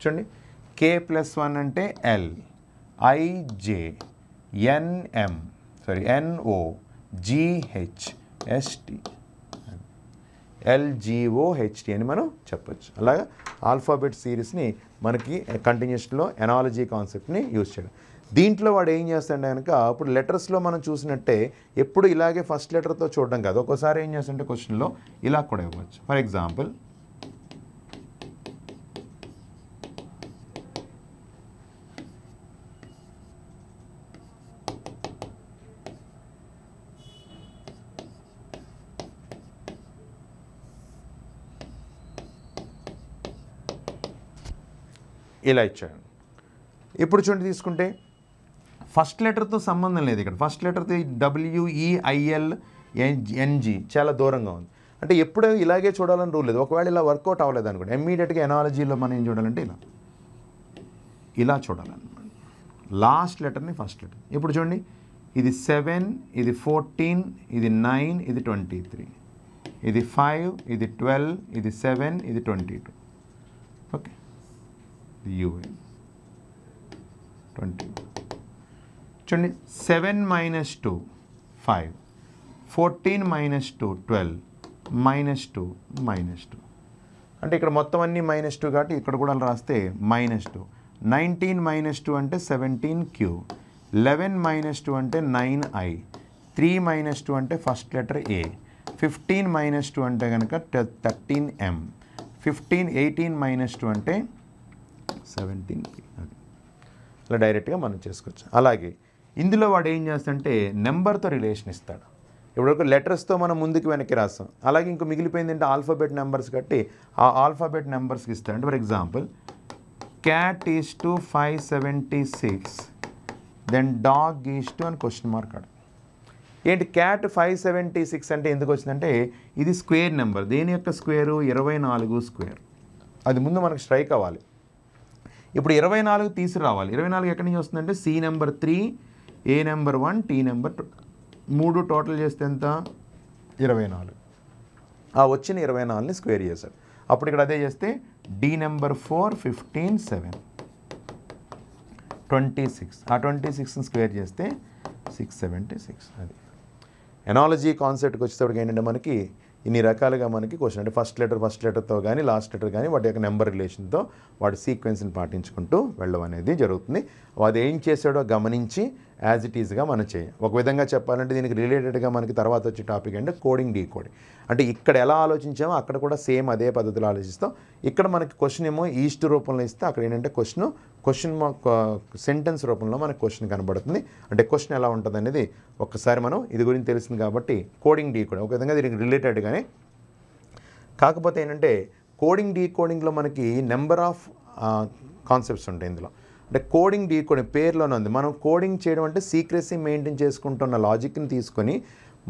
చూడండి. కే ప్లస్ వన్ అంటే L IJ NM sorry NO GH ST LGOHT అని మనం చెప్పొచ్చు. అలాగా ఆల్ఫాబెట్ సిరీస్ని మనకి కంటిన్యూస్లో ఎనాలజీ కాన్సెప్ట్ని యూజ్ చేయడం. దీంట్లో వాడు ఏం చేస్తాడు కనుక ఇప్పుడు లెటర్స్లో మనం చూసినట్టే ఎప్పుడు ఇలాగే ఫస్ట్ లెటర్తో చూడడం కాదు. ఒక్కోసారి ఏం చేస్తుంటే క్వశ్చన్లో ఇలా కూడా ఇవ్వచ్చు. ఫర్ ఎగ్జాంపుల్ ఇలా ఇచ్చాడు. ఇప్పుడు చూడండి తీసుకుంటే ఫస్ట్ లెటర్తో సంబంధం లేదు ఇక్కడ. ఫస్ట్ లెటర్తో డబ్ల్యూఈఐఎల్ ఎన్జి చాలా దూరంగా ఉంది. అంటే ఎప్పుడు ఇలాగే చూడాలని రూల్ లేదు. ఒకవేళ ఇలా వర్కౌట్ అవ్వలేదు అనుకోండి ఇమ్మీడియట్గా ఎనాలజీలో మనం ఏం చూడాలంటే ఇలా. ఇలా చూడాలన్నమాట. లాస్ట్ లెటర్ని ఫస్ట్ లెటర్ ఇప్పుడు చూడండి ఇది సెవెన్ ఇది ఫోర్టీన్ ఇది నైన్ ఇది ట్వంటీ త్రీ ఇది ఫైవ్ ఇది ట్వెల్వ్ ఇది సెవెన్ ఇది twenty two okay UA twenty. చూడండి seven minus two five. Fourteen minus two twelve. Minus two minus two. అంటే ఇక్కడ మొత్తం అన్ని మైనస్ టూ కాబట్టి ఇక్కడ కూడా రాస్తే minus two. Nineteen minus two అంటే seventeen Q. Eleven minus two అంటే nine I. Three minus two అంటే first letter A. Fifteen minus two అంటే కనుక thirteen M. Fifteen eighteen minus two అంటే సెవెంటీన్ పి అది అలా డైరెక్ట్గా మనం చేసుకోవచ్చు. అలాగే ఇందులో వాడు ఏం చేస్తాడంటే నెంబర్తో రిలేషన్ ఇస్తాడు. ఇప్పుడు లెటర్స్తో మనం ముందుకు వెనక్కి రాస్తాం. అలాగే ఇంకో మిగిలిపోయింది అంటే ఆల్ఫాబెట్ నెంబర్స్ కట్టి ఆ ఆల్ఫాబెట్ నెంబర్స్కి ఇస్తాడు. For example cat is to five seventy six then dog is to అని క్వశ్చన్ మార్క్ అడ ఏంటి క్యాట్ ఫైవ్ సెవెంటీ సిక్స్ అంటే ఎందుకు వచ్చిందంటే ఇది స్క్వేర్ నెంబర్. దేని యొక్క స్క్వేరు? ఇరవై నాలుగు స్క్వేర్. అది ముందు మనకు స్ట్రైక్ అవ్వాలి. ఇప్పుడు ఇరవై నాలుగు తీసుకురావాలి. ఇరవై నాలుగు ఎక్కడి నుంచి వస్తుందంటే C number three A number one T number మూడు టోటల్ చేస్తే ఎంత? ఇరవై నాలుగు. ఆ వచ్చిన ఇరవై నాలుగుని స్క్వేర్ చేశాడు అప్పుడు ఇక్కడ అదే చేస్తే D number four fifteen seven. Twenty six. ఆ ట్వంటీ సిక్స్ని స్క్వేర్ చేస్తే సిక్స్ సెవెంటీ సిక్స్. అది. ఎనాలజీ కాన్సెప్ట్కి వచ్చేటప్పటికి ఏంటంటే మనకి ఇన్ని రకాలుగా మనకి క్వశ్చన్ అంటే ఫస్ట్ లెటర్ ఫస్ట్ లెటర్తో కానీ లాస్ట్ లెటర్ కానీ వాటి యొక్క నెంబర్ రిలేషన్తో వాటి సీక్వెన్స్ని పాటించుకుంటూ వెళ్ళడం అనేది జరుగుతుంది. అది ఏం చేశాడో గమనించి యాజ్ ఇట్ ఈజ్గా మనం చేయం. ఒక విధంగా చెప్పాలంటే దీనికి రిలేటెడ్గా మనకి తర్వాత వచ్చే టాపిక్ అంటే కోడింగ్ డీ కోడింగ్ అంటే ఇక్కడ ఎలా ఆలోచించామో అక్కడ కూడా సేమ్ అదే పద్ధతిలో ఆలోచిస్తాం. ఇక్కడ మనకి క్వశ్చన్ ఏమో ఈస్ట్ రూపంలో ఇస్తే అక్కడ ఏంటంటే క్వశ్చన్ క్వశ్చన్ సెంటెన్స్ రూపంలో మనకి క్వశ్చన్ కనబడుతుంది. అంటే క్వశ్చన్ ఎలా ఉంటుంది అనేది ఒక్కసారి మనం ఇది గురించి తెలిసింది కాబట్టి కోడింగ్ డీ కోడింగ్ ఒక విధంగా దీనికి రిలేటెడ్గానే కాకపోతే ఏంటంటే కోడింగ్ డీ కోడింగ్లో మనకి నెంబర్ ఆఫ్ కాన్సెప్ట్స్ ఉంటాయి ఇందులో. అంటే కోడింగ్ డీ కోడింగ్ పేర్లోనే ఉంది. మనం కోడింగ్ చేయడం అంటే సీక్రెసీ మెయింటైన్ చేసుకుంటున్న లాజిక్ని తీసుకొని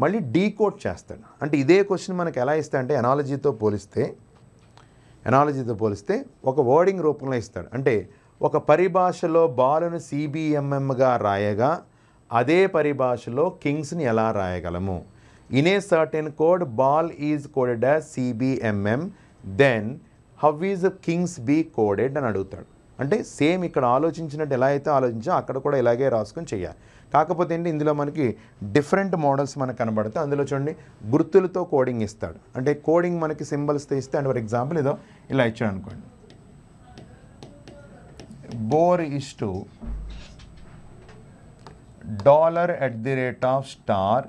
మళ్ళీ డీకోడ్ చేస్తాడు. అంటే ఇదే క్వశ్చన్ మనకు ఎలా ఇస్తా అంటే ఎనాలజీతో పోలిస్తే ఎనాలజీతో పోలిస్తే ఒక వర్డింగ్ రూపంలో ఇస్తాడు. అంటే ఒక పరిభాషలో బాలును సిబిఎంఎంగా రాయగా అదే పరిభాషలో కింగ్స్ని ఎలా రాయగలము? In a certain code ball is coded as CBMM then how is kings be coded అని అడుగుతాడు. అంటే సేమ్ ఇక్కడ ఆలోచించినట్టు ఎలా అయితే ఆలోచించా అక్కడ కూడా ఇలాగే రాసుకొని చేయాలి. కాకపోతే ఏంటి ఇందులో మనకి డిఫరెంట్ మోడల్స్ మనకు కనబడతాయి. అందులో చూడండి గుర్తులతో కోడింగ్ ఇస్తాడు. అంటే కోడింగ్ మనకి సింబల్స్తో ఇస్తే అండ్ ఫర్ ఎగ్జాంపుల్ ఏదో ఇలా ఇచ్చాడు అనుకోండి. Bore is to dollar at the rate of star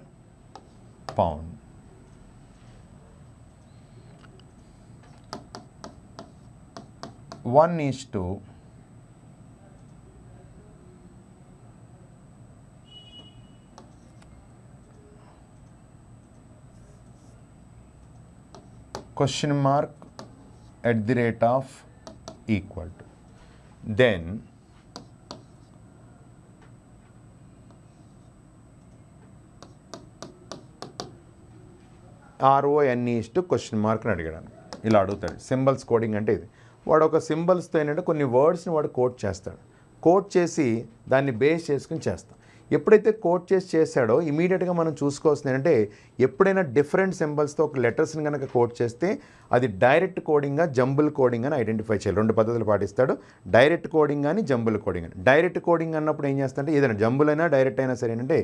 pound one is to question mark at the rate of equal to. Then RONE is to question మార్క్ని అడిగాడు. ఇలా అడుగుతాడు. సింబల్స్ కోడింగ్ అంటే ఇది. వాడు ఒక సింబల్స్తో ఏంటంటే కొన్ని వర్డ్స్ని వాడు కోట్ చేస్తాడు. కోట్ చేసి దాన్ని బేస్ చేసుకుని చేస్తాం ఎప్పుడైతే కోట్ చేసి చేశాడో ఇమీడియట్గా మనం చూసుకోవాల్సింది ఏంటంటే ఎప్పుడైనా డిఫరెంట్ సింబల్స్తో ఒక లెటర్స్ని కనుక కోట్ చేస్తే అది డైరెక్ట్ కోడింగ్గా జంబుల్ కోడింగ్ అని ఐడెంటిఫై చేయాలి. రెండు పద్ధతులు పాటిస్తాడు. డైరెక్ట్ కోడింగ్ అని జంబుల్ కోడింగ్ అని. డైరెక్ట్ కోడింగ్ అన్నప్పుడు ఏం చేస్తాడంటే ఏదైనా జంబుల్ అయినా డైరెక్ట్ అయినా సరే ఏంటంటే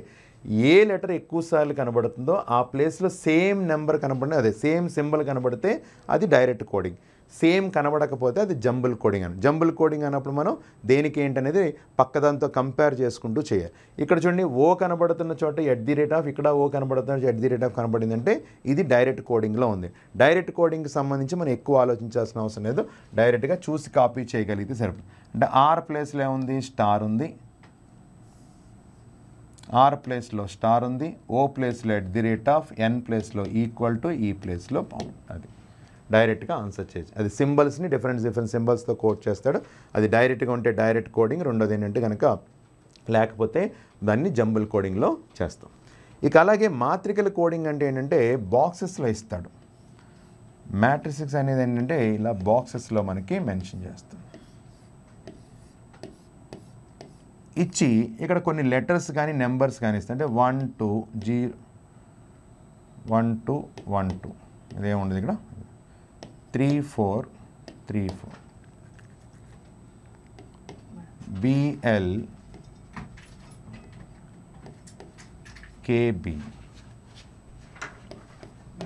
ఏ లెటర్ ఎక్కువసార్లు కనబడుతుందో ఆ ప్లేస్లో సేమ్ నెంబర్ కనబడిన అదే సేమ్ సింబల్ కనబడితే అది డైరెక్ట్ కోడింగ్ సేమ్ కనబడకపోతే అది జంబుల్ కోడింగ్ అని. జంబుల్ కోడింగ్ అన్నప్పుడు మనం దేనికి ఏంటనేది పక్కదాంతో కంపేర్ చేసుకుంటూ చేయాలి. ఇక్కడ చూడండి ఓ కనబడుతున్న చోట ఎట్ ది రేట్ ఆఫ్ ఇక్కడ ఓ కనబడుతున్న ఎట్ ది రేట్ ఆఫ్ కనబడిందంటే ఇది డైరెక్ట్ కోడింగ్లో ఉంది. డైరెక్ట్ కోడింగ్కి సంబంధించి మనం ఎక్కువ ఆలోచించాల్సిన అవసరం లేదు. డైరెక్ట్గా చూసి కాపీ చేయగలిగితే సరిపోతుంది. అంటే ఆర్ ప్లేస్లో ఏముంది? స్టార్ ఉంది. ఆర్ ప్లేస్లో స్టార్ ఉంది. ఓ ప్లేస్లో at the rate of N ప్లేస్లో ఈక్వల్ టు ఈ ప్లేస్లో పౌండ్ అది. డైరెక్ట్గా ఆన్సర్ చేయొచ్చు అది సింబల్స్ని డిఫరెంట్ డిఫరెంట్ సింబల్స్తో కోడ్ చేస్తాడు. అది డైరెక్ట్గా ఉంటే డైరెక్ట్ కోడింగ్ రెండోది ఏంటంటే కనుక లేకపోతే దాన్ని జంబుల్ కోడింగ్లో చేస్తాం. ఇక అలాగే మాత్రికల కోడింగ్ అంటే ఏంటంటే బాక్సెస్లో ఇస్తాడు. మ్యాట్రిసిక్స్ అనేది ఏంటంటే ఇలా బాక్సెస్లో మనకి మెన్షన్ చేస్తాం ఇచ్చి ఇక్కడ కొన్ని లెటర్స్ కానీ నెంబర్స్ కానీ ఇస్తాయి అంటే one two zero one two one two ఇదేముండదు ఇక్కడ? Three four three four. BL KB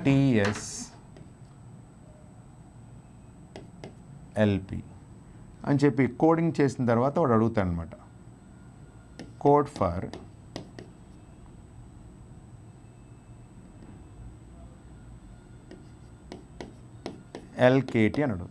TS LP అని చెప్పి కోడింగ్ చేసిన తర్వాత వాడు అడుగుతాడు అనమాట కోడ్ ఫర్ ఎల్కేటి అనడు.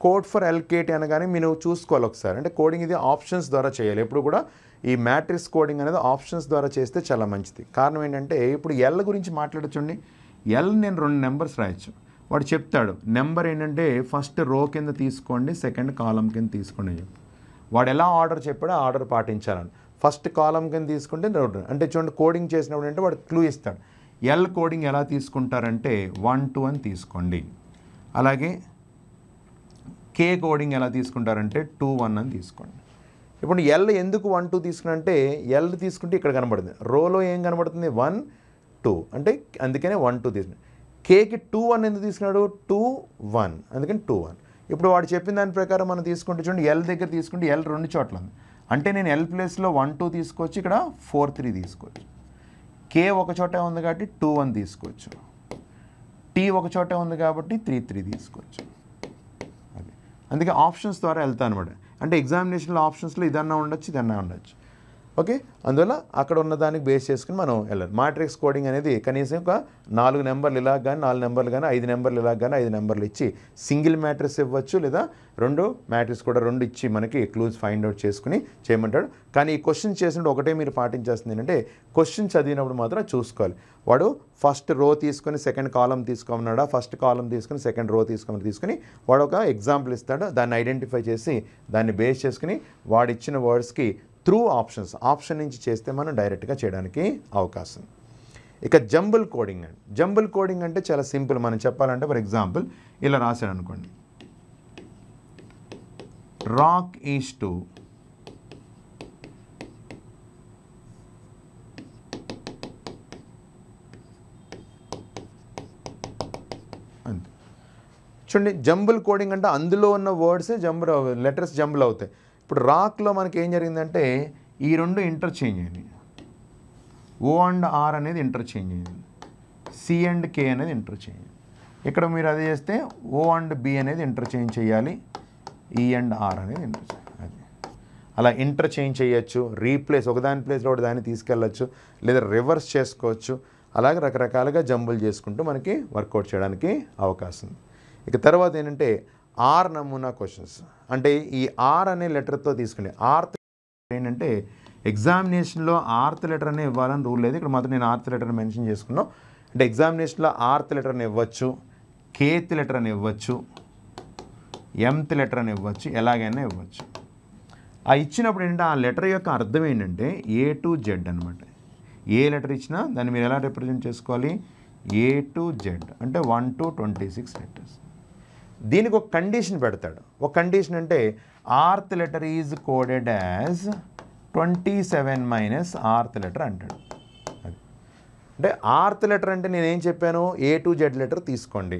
కోడ్ ఫర్ ఎల్కేటి అనగానే మీరు చూసుకోవాలి ఒకసారి. అంటే కోడింగ్ ఇది ఆప్షన్స్ ద్వారా చేయాలి. ఎప్పుడు కూడా ఈ మ్యాట్రిక్స్ కోడింగ్ అనేది ఆప్షన్స్ ద్వారా చేస్తే చాలా మంచిది. కారణం ఏంటంటే ఇప్పుడు ఎల్ గురించి మాట్లాడచ్చండి ఎల్ నేను రెండు నెంబర్స్ రాయొచ్చు. వాడు చెప్తాడు నెంబర్ ఏంటంటే ఫస్ట్ రో కింద తీసుకోండి సెకండ్ కాలం కింద తీసుకోండి అని చెప్పి. వాడు ఎలా ఆర్డర్ చెప్పాడో ఆర్డర్ పాటించాలని. ఫస్ట్ కాలం కింద తీసుకుంటే అంటే చూడండి కోడింగ్ చేసినప్పుడు అంటే వాడు క్లూ ఇస్తాడు. ఎల్ కోడింగ్ ఎలా తీసుకుంటారంటే వన్ టూ అని తీసుకోండి. అలాగే కే కోడింగ్ ఎలా తీసుకుంటారంటే టూ వన్ అని తీసుకోండి. ఇప్పుడు ఎల్ ఎందుకు వన్ టూ తీసుకున్నంటే ఎల్ తీసుకుంటే ఇక్కడ కనబడుతుంది రోలో ఏం కనబడుతుంది? One two. అంటే అందుకనే వన్ టూ తీసుకున్నాడు. కేకి టూ వన్ ఎందుకు తీసుకున్నాడు? Two one. అందుకని టూ వన్. ఇప్పుడు వాడు చెప్పిన దాని ప్రకారం మనం తీసుకుంటే చూడండి ఎల్ దగ్గర తీసుకుంటే ఎల్ రెండు చోట్ల ఉంది. అంటే నేను ఎల్ ప్లేస్లో వన్ టూ తీసుకోవచ్చు ఇక్కడ ఫోర్ త్రీ తీసుకోవచ్చు. కే ఒక చోటే ఉంది కాబట్టి టూ వన్ తీసుకోవచ్చు. టీ ఒక చోటే ఉంది కాబట్టి త్రీ త్రీ తీసుకోవచ్చు. అందుకే ఆప్షన్స్ ద్వారా వెళ్తాను అనమాట అంటే ఎగ్జామినేషన్లో ఆప్షన్స్లో ఇదన్నా ఉండొచ్చు ఇదన్నా ఉండొచ్చు. ఓకే? అందువల్ల అక్కడ ఉన్న దానికి బేస్ చేసుకుని మనం వెళ్ళాలి. మాట్రిక్స్ కోడింగ్ అనేది కనీసం ఒక నాలుగు నెంబర్లు ఇలా కానీ నాలుగు నెంబర్లు కానీ ఐదు నెంబర్లు ఇలా కానీ ఐదు నెంబర్లు ఇచ్చి సింగిల్ మ్యాట్రిక్స్ ఇవ్వచ్చు లేదా రెండు మ్యాట్రిక్స్ కూడా రెండు ఇచ్చి మనకి క్లూజ్ ఫైండ్ అవుట్ చేసుకుని చేయమంటాడు. కానీ ఈ క్వశ్చన్ చేసినప్పుడు ఒకటే మీరు పాటించాల్సింది ఏంటంటే క్వశ్చన్ చదివినప్పుడు మాత్రం చూసుకోవాలి. వాడు ఫస్ట్ రో తీసుకొని సెకండ్ కాలం తీసుకోమన్నాడా? ఫస్ట్ కాలం తీసుకొని సెకండ్ రో తీసుకోమని తీసుకొని వాడు ఒక ఎగ్జాంపుల్ ఇస్తాడు. దాన్ని ఐడెంటిఫై చేసి దాన్ని బేస్ చేసుకుని వాడిచ్చిన వర్డ్స్కి త్రూ ఆప్షన్స్ ఆప్షన్ నుంచి చేస్తే మనం డైరెక్ట్గా చేయడానికి అవకాశం. ఇక జంబుల్ కోడింగ్ అండి. జంబుల్ కోడింగ్ అంటే చాలా సింపుల్. మనం చెప్పాలంటే ఫర్ ఎగ్జాంపుల్ ఇలా రాశాడు అనుకోండి రాక్ ఈజ్ టు అంతే. చూడండి జంబుల్ కోడింగ్ అంటే అందులో ఉన్న వర్డ్సే జంబుల్ లెటర్స్ జంబుల్ అవుతాయి. ఇప్పుడు రాక్లో మనకి ఏం జరిగిందంటే ఈ రెండు ఇంటర్చేంజ్ అయింది ఓ అండ్ ఆర్ అనేది ఇంటర్చేంజ్ అయింది. సి అండ్ కే అనేది ఇంటర్చేంజ్ ఇక్కడ మీరు అది చేస్తే ఓ అండ్ బి అనేది ఇంటర్చేంజ్ చేయాలి. ఈ అండ్ ఆర్ అనేది ఇంటర్చేంజ్ అది. అలా ఇంటర్చేంజ్ చేయొచ్చు రీప్లేస్ ఒకదాని ప్లేస్లో ఒకటి దాన్ని తీసుకెళ్ళచ్చు లేదా రివర్స్ చేసుకోవచ్చు. అలాగే రకరకాలుగా జంబులు చేసుకుంటూ మనకి వర్కౌట్ చేయడానికి అవకాశం ఉంది. ఇక తర్వాత ఏంటంటే ఆర్ నమూనా క్వశ్చన్స్ అంటే ఈ ఆర్ అనే లెటర్తో తీసుకునే ఆర్త్ ఏంటంటే ఎగ్జామినేషన్లో ఆర్త్ లెటర్ అనే ఇవ్వాలని రూల్ లేదు. ఇక్కడ మాత్రం నేను ఆర్త్ లెటర్ మెన్షన్ చేసుకున్నాను అంటే ఎగ్జామినేషన్లో ఆర్త్ లెటర్ అని ఇవ్వచ్చు కేత్ లెటర్ అని ఇవ్వచ్చు ఎంత్ లెటర్ అని ఇవ్వచ్చు ఎలాగైనా ఇవ్వచ్చు. ఆ ఇచ్చినప్పుడు ఏంటంటే ఆ లెటర్ యొక్క అర్థం ఏంటంటే ఏ టు జెడ్ అనమాట ఏ లెటర్ ఇచ్చినా దాన్ని మీరు ఎలా రిప్రజెంట్ చేసుకోవాలి? ఏ టు జెడ్ అంటే one to twenty six letters దీనికి ఒక కండిషన్ పెడతాడు. ఒక కండిషన్ అంటే rth letter is coded as twenty seven minus rth letter అంటాడు. అంటే ఆర్త్ లెటర్ అంటే నేను ఏం చెప్పాను? ఏ టు జెడ్ లెటర్ తీసుకోండి.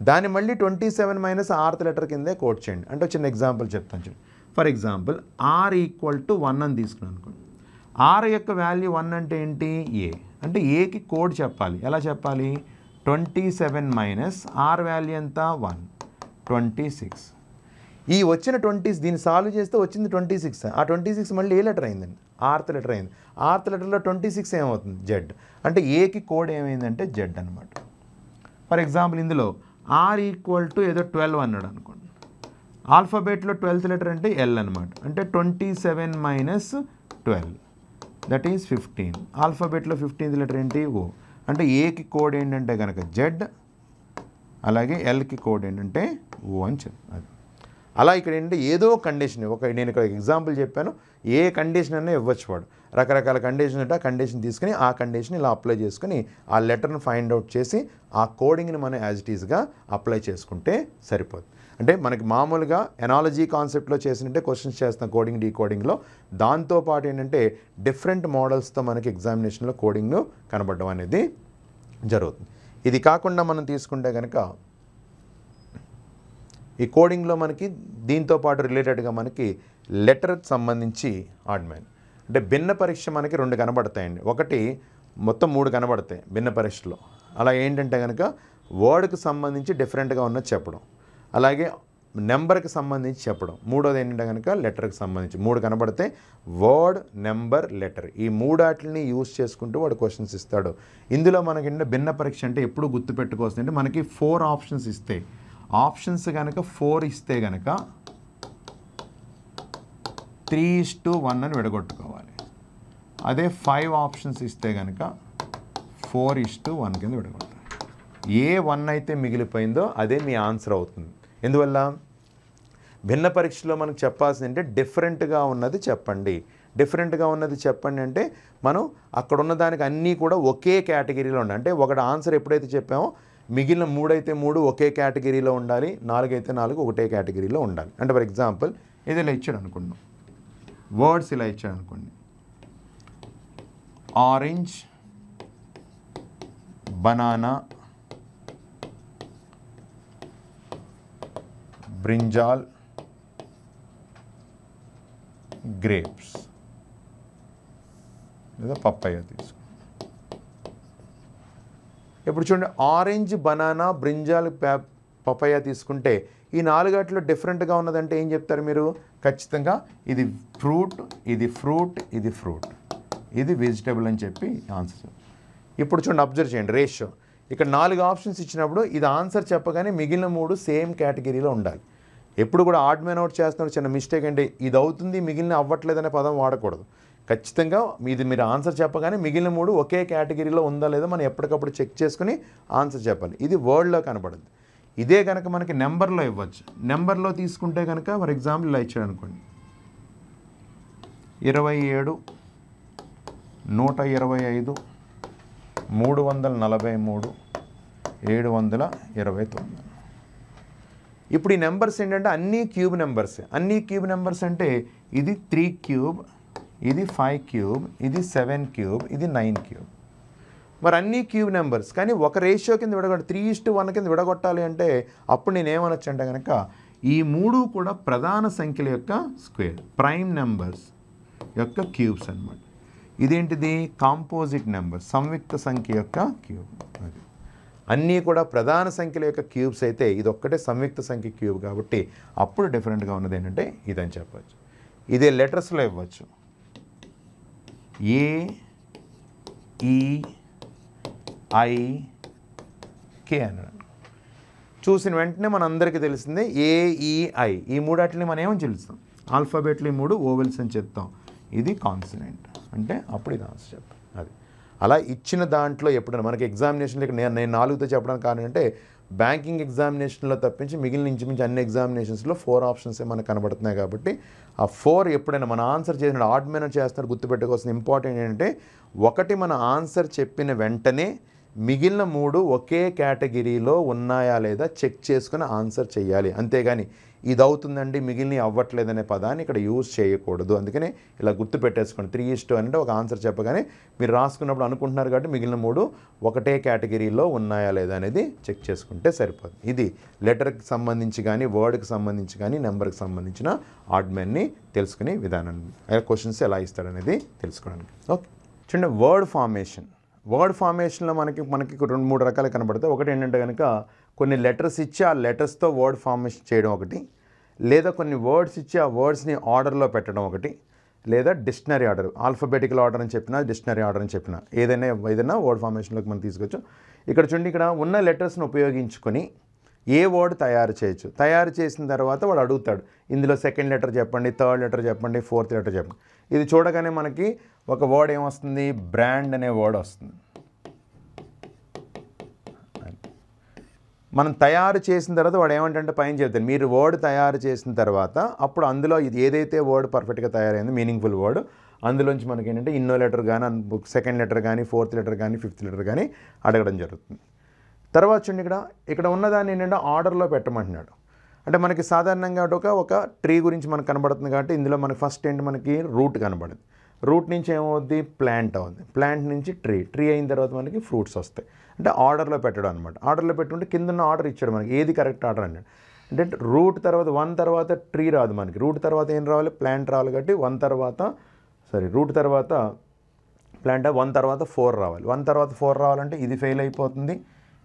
దాన్ని మళ్ళీ twenty seven minus rth letter కిందే కోడ్ చేయండి. అంటే చిన్న ఎగ్జాంపుల్ చెప్తాను చూడండి for example R equal to one అని తీసుకున్నాను అనుకోండి. ఆర్ యొక్క వాల్యూ వన్ అంటే ఏంటి? ఏ అంటే ఏకి కోడ్ చెప్పాలి. ఎలా చెప్పాలి? Twenty seven minus R value ఎంత? One twenty six. ఈ వచ్చిన ట్వంటీస్ దీన్ని సాల్వ్ చేస్తే వచ్చింది ట్వంటీ సిక్స్. ఆ ట్వంటీ సిక్స్ మళ్ళీ ఏ లెటర్ అయిందండి ఆర్త్ లెటర్ అయింది. ఆర్త్ లెటర్లో ట్వంటీ సిక్స్ ఏమవుతుంది? జెడ్. అంటే ఏకి కోడ్ ఏమైందంటే జెడ్ అనమాట ఫర్ ఎగ్జాంపుల్ ఇందులో ఆర్ ఈక్వల్ టు ఏదో ట్వెల్వ్ అన్నాడు అనుకోండి. ఆల్ఫాబెట్లో ట్వెల్త్ లెటర్ అంటే ఎల్ అనమాట అంటే twenty seven minus twelve. That is fifteen ఆల్ఫాబెట్లో fifteenth letter ఏంటి? ఓ. అంటే ఏకి కోడ్ ఏంటంటే కనుక జెడ్ అలాగే ఎల్కి కోడ్ ఏంటంటే ఓ అని చెప్పి అది. అలా ఇక్కడ ఏంటంటే ఏదో కండిషన్ ఒక నేను ఇక్కడ ఎగ్జాంపుల్ చెప్పాను. ఏ కండిషన్ అన్నా ఇవ్వచ్చు వాడు. రకరకాల కండిషన్ ఉంటే ఆ కండిషన్ తీసుకుని ఆ కండిషన్ ఇలా అప్లై చేసుకుని ఆ లెటర్ని ఫైండ్ అవుట్ చేసి ఆ కోడింగ్ని మనం యాజ్ ఇట్ ఈస్గా అప్లై చేసుకుంటే సరిపోతుంది అంటే మనకి మామూలుగా ఎనాలజీ కాన్సెప్ట్లో చేసినట్టే క్వశ్చన్స్ చేస్తాం కోడింగ్ డీ కోడింగ్లో దాంతోపాటు ఏంటంటే డిఫరెంట్ మోడల్స్తో మనకి ఎగ్జామినేషన్లో కోడింగ్ కనబడడం అనేది జరుగుతుంది. ఇది కాకుండా మనం తీసుకుంటే కనుక ఈ కోడింగ్లో మనకి దీంతో పాటు రిలేటెడ్గా మనకి లెటర్కి సంబంధించి ఆడ్మెన్ అంటే భిన్న పరీక్ష మనకి రెండు కనబడతాయండి. ఒకటి మొత్తం మూడు కనబడతాయి భిన్న పరీక్షలో. అలా ఏంటంటే కనుక వర్డ్కి సంబంధించి డిఫరెంట్గా ఉన్నది చెప్పడం. అలాగే నెంబర్కి సంబంధించి చెప్పడం. మూడోది ఏంటంటే కనుక లెటర్కి సంబంధించి. మూడు కనబడితే వర్డ్ నెంబర్ లెటర్. ఈ మూడాటిని యూస్ చేసుకుంటూ వాడు క్వశ్చన్స్ ఇస్తాడు. ఇందులో మనకి ఏంటంటే భిన్న పరీక్ష అంటే ఎప్పుడు గుర్తుపెట్టుకోవాల్సింది అంటే మనకి ఫోర్ ఆప్షన్స్ ఇస్తాయి ఆప్షన్స్ కనుక ఫోర్ ఇస్తే కనుక త్రీ ఇస్ టు వన్ అని విడగొట్టుకోవాలి. అదే ఫైవ్ ఆప్షన్స్ ఇస్తే కనుక ఫోర్ ఇస్ టు వన్ కింద విడగొట్టాలి. ఏ వన్ అయితే మిగిలిపోయిందో అదే మీ ఆన్సర్ అవుతుంది. ఎందువల్ల? భిన్న పరీక్షలో మనకు చెప్పాల్సింది అంటే డిఫరెంట్గా ఉన్నది చెప్పండి. డిఫరెంట్గా ఉన్నది చెప్పండి అంటే మనం అక్కడ ఉన్న దానికి అన్నీ కూడా ఒకే కేటగిరీలో ఉండాలి. అంటే ఒకటి ఆన్సర్ ఎప్పుడైతే చెప్పామో మిగిలిన మూడైతే మూడు ఒకే కేటగిరీలో ఉండాలి నాలుగైతే నాలుగు ఒకటే కేటగిరీలో ఉండాలి. అంటే ఫర్ ఎగ్జాంపుల్ ఇది ఇలా ఇచ్చాడు అనుకుందాం. వర్డ్స్ ఇలా ఇచ్చాడు అనుకోండి. Orange banana brinjal grapes. లేదా పప్పయ్య తీసుకో ఇప్పుడు చూడండి ఆరెంజ్ బనానా బ్రింజాల్ ప్యా- పపాయ తీసుకుంటే ఈ నాలుగాట్లో డిఫరెంట్గా ఉన్నదంటే ఏం చెప్తారు మీరు? ఖచ్చితంగా ఇది ఫ్రూట్ ఇది ఫ్రూట్ ఇది ఫ్రూట్. ఇది వెజిటేబుల్ అని చెప్పి ఆన్సర్ ఇప్పుడు చూడండి అబ్జర్వ్ చేయండి రేషియో. ఇక్కడ నాలుగు ఆప్షన్స్ ఇచ్చినప్పుడు ఇది ఆన్సర్ చెప్పగానే మిగిలిన మూడు సేమ్ కేటగిరీలో ఉండాలి. ఎప్పుడు కూడా ఆడ్ మ్యాన్ అవుట్ చేస్తున్నాడు చిన్న మిస్టేక్ అంటే ఇది అవుతుంది మిగిలిన అవ్వట్లేదనే పదం వాడకూడదు. ఖచ్చితంగా ఇది మీరు ఆన్సర్ చెప్పగానే మిగిలిన మూడు ఒకే కేటగిరీలో ఉందా లేదా మనం ఎప్పటికప్పుడు చెక్ చేసుకుని ఆన్సర్ చెప్పాలి. ఇది వర్డ్లో కనబడుతుంది ఇదే కనుక మనకి నెంబర్లో ఇవ్వచ్చు. నెంబర్లో తీసుకుంటే కనుక ఫర్ ఎగ్జాంపుల్ ఇలా ఇచ్చాడు అనుకోండి. ఇరవై ఏడు నూట ఇరవై ఐదు మూడు వందల నలభై మూడు ఏడు వందల ఇరవై తొమ్మిది. ఇప్పుడు ఈ నెంబర్స్ ఏంటంటే అన్నీ క్యూబ్ నెంబర్స్. అన్నీ క్యూబ్ నెంబర్స్ అంటే ఇది త్రీ క్యూబ్ ఇది ఫైవ్ క్యూబ్ ఇది సెవెన్ క్యూబ్ ఇది నైన్ క్యూబ్. మరి అన్నీ క్యూబ్ నెంబర్స్ కానీ ఒక రేషియో కింద విడగొట్ట త్రీ ఇస్ట్ వన్ కింద విడగొట్టాలి అంటే అప్పుడు నేనేమనొచ్చు అంటే కనుక ఈ మూడు కూడా ప్రధాన సంఖ్యల యొక్క స్క్వేర్ ప్రైమ్ నెంబర్స్ యొక్క క్యూబ్స్ అనమాట ఇదేంటిది? కాంపోజిట్ నెంబర్ సంయుక్త సంఖ్య యొక్క క్యూబ్ అది. అన్నీ కూడా ప్రధాన సంఖ్యల యొక్క క్యూబ్స్ అయితే ఇదొక్కటే సంయుక్త సంఖ్య క్యూబ్ కాబట్టి అప్పుడు డిఫరెంట్గా ఉన్నది ఏంటంటే ఇదని చెప్పవచ్చు ఇదే లెటర్స్లో ఇవ్వచ్చు. ఏ ఈ ఐ కే అన్నాడు. చూసిన వెంటనే మన అందరికీ తెలిసిందే ఏఈఐ e, ఈ మూడాటిని మనం ఏమని చెల్లిస్తాం? ఆల్ఫాబెట్లు ఈ మూడు ఓవెల్స్ అని చెప్తాం. ఇది కాన్సనెంట్ అంటే అప్పుడు ఇది ఆన్సర్ చెప్తాం. అలా ఇచ్చిన దాంట్లో ఎప్పుడైనా మనకి ఎగ్జామినేషన్లు ఇక్కడ నేను నేను నాలుగుతో చెప్పడానికి కారణం అంటే బ్యాంకింగ్ ఎగ్జామినేషన్లో తప్పించి మిగిలిన ఇంచుమించు అన్ని ఎగ్జామినేషన్స్లో ఫోర్ ఆప్షన్స్ మనకు కనబడుతున్నాయి కాబట్టి ఆ ఫోర్ ఎప్పుడైనా మన ఆన్సర్ చేసిన ఆడ్ మేనర్ చేస్తున్నారు గుర్తుపెట్టుకోవాల్సిన ఇంపార్టెంట్ ఏంటంటే ఒకటి మన ఆన్సర్ చెప్పిన వెంటనే మిగిలిన మూడు ఒకే కేటగిరీలో ఉన్నాయా లేదా చెక్ చేసుకుని ఆన్సర్ చేయాలి అంతేగాని ఇది అవుతుందండి మిగిలిన అవ్వట్లేదనే పదాన్ని ఇక్కడ యూజ్ చేయకూడదు. అందుకనే ఇలా గుర్తు పెట్టేసుకోండి త్రీ ఇస్టు అంటే ఒక ఆన్సర్ చెప్పగానే మీరు రాసుకున్నప్పుడు అనుకుంటున్నారు కాబట్టి మిగిలిన మూడు ఒకటే కేటగిరీలో ఉన్నాయా లేదా అనేది చెక్ చేసుకుంటే సరిపోతుంది ఇది లెటర్కి సంబంధించి కానీ వర్డ్కి సంబంధించి కానీ నెంబర్కి సంబంధించిన ఆడ్మెన్ని తెలుసుకునే విధానం. క్వశ్చన్స్ ఎలా ఇస్తాడనేది తెలుసుకోవడానికి. ఓకే. చూడండి వర్డ్ ఫార్మేషన్. వర్డ్ ఫార్మేషన్లో మనకి మనకి రెండు మూడు రకాలు కనబడతాయి. ఒకటి ఏంటంటే కనుక కొన్ని లెటర్స్ ఇచ్చి ఆ లెటర్స్తో వర్డ్ ఫార్మేషన్ చేయడం ఒకటి లేదా కొన్ని వర్డ్స్ ఇచ్చి ఆ వర్డ్స్ని ఆర్డర్లో పెట్టడం ఒకటి లేదా డిక్షనరీ ఆర్డర్ ఆల్ఫబెటికల్ ఆర్డర్ అని చెప్పినా డిక్షనరీ ఆర్డర్ అని చెప్పినా ఏదైనా ఏదైనా వర్డ్ ఫార్మేషన్లోకి మనం తీసుకోవచ్చు ఇక్కడ చూడండి ఇక్కడ ఉన్న లెటర్స్ని ఉపయోగించుకొని ఏ వర్డ్ తయారు చేయొచ్చు. తయారు చేసిన తర్వాత వాడు అడుగుతాడు ఇందులో సెకండ్ లెటర్ చెప్పండి థర్డ్ లెటర్ చెప్పండి ఫోర్త్ లెటర్ చెప్పండి. ఇది చూడగానే మనకి ఒక వర్డ్ ఏమొస్తుంది? బ్రాండ్ అనే వర్డ్ వస్తుంది. మనం తయారు చేసిన తర్వాత వాడు ఏమంటే పైన చెప్తాను మీరు వర్డ్ తయారు చేసిన తర్వాత అప్పుడు అందులో ఇది ఏదైతే వర్డ్ పర్ఫెక్ట్గా తయారైందో మీనింగ్ఫుల్ వర్డ్ అందులోంచి మనకి ఏంటంటే ఇన్నో లెటర్ కానీ సెకండ్ లెటర్ కానీ ఫోర్త్ లెటర్ కానీ ఫిఫ్త్ లెటర్ కానీ అడగడం జరుగుతుంది. తర్వాత చూడండి ఇక్కడ ఇక్కడ ఉన్నదాన్ని ఏంటంటే ఆర్డర్లో పెట్టమంటున్నాడు. అంటే మనకి సాధారణంగా ఒక ఒక ట్రీ గురించి మనకు కనబడుతుంది కాబట్టి ఇందులో మనకి ఫస్ట్ ఏంటి? మనకి రూట్ కనబడుతుంది. రూట్ నుంచి ఏమవుద్ది? ప్లాంట్ అవుద్ది. ప్లాంట్ నుంచి ట్రీ. ట్రీ అయిన తర్వాత మనకి ఫ్రూట్స్ వస్తాయి. అంటే ఆర్డర్లో పెట్టడం అనమాట ఆర్డర్లో పెట్టుకుంటే కిందన్న ఆర్డర్ ఇచ్చాడు మనకి. ఏది కరెక్ట్ ఆర్డర్ అన్నాడు. అంటే రూట్ తర్వాత వన్ తర్వాత ట్రీ రాదు మనకి. రూట్ తర్వాత ఏం రావాలి? ప్లాంట్ రావాలి కాబట్టి వన్ తర్వాత సారీ రూట్ తర్వాత ప్లాంట్? వన్ తర్వాత ఫోర్ రావాలి. వన్ తర్వాత ఫోర్ రావాలంటే ఇది ఫెయిల్ అయిపోతుంది.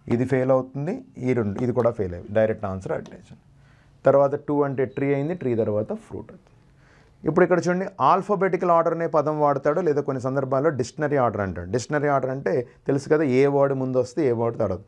ఇది ఫెయిల్ అవుతుంది. ఈ రెండు ఇది కూడా ఫెయిల్ అయ్యి డైరెక్ట్ ఆన్సర్ అటెన్షన్ తర్వాత టూ అంటే ట్రీ అయింది. ట్రీ తర్వాత ఫ్రూట్ అవుతుంది. ఇప్పుడు ఇక్కడ చూడండి ఆల్ఫాబెటికల్ ఆర్డర్ అనే పదం వాడతాడు లేదా కొన్ని సందర్భాల్లో డిక్షనరీ ఆర్డర్ అంటాడు. డిక్షనరీ ఆర్డర్ అంటే తెలుసు కదా ఏ వర్డ్ ముందు వస్తే ఏ వర్డ్ తర్వాత.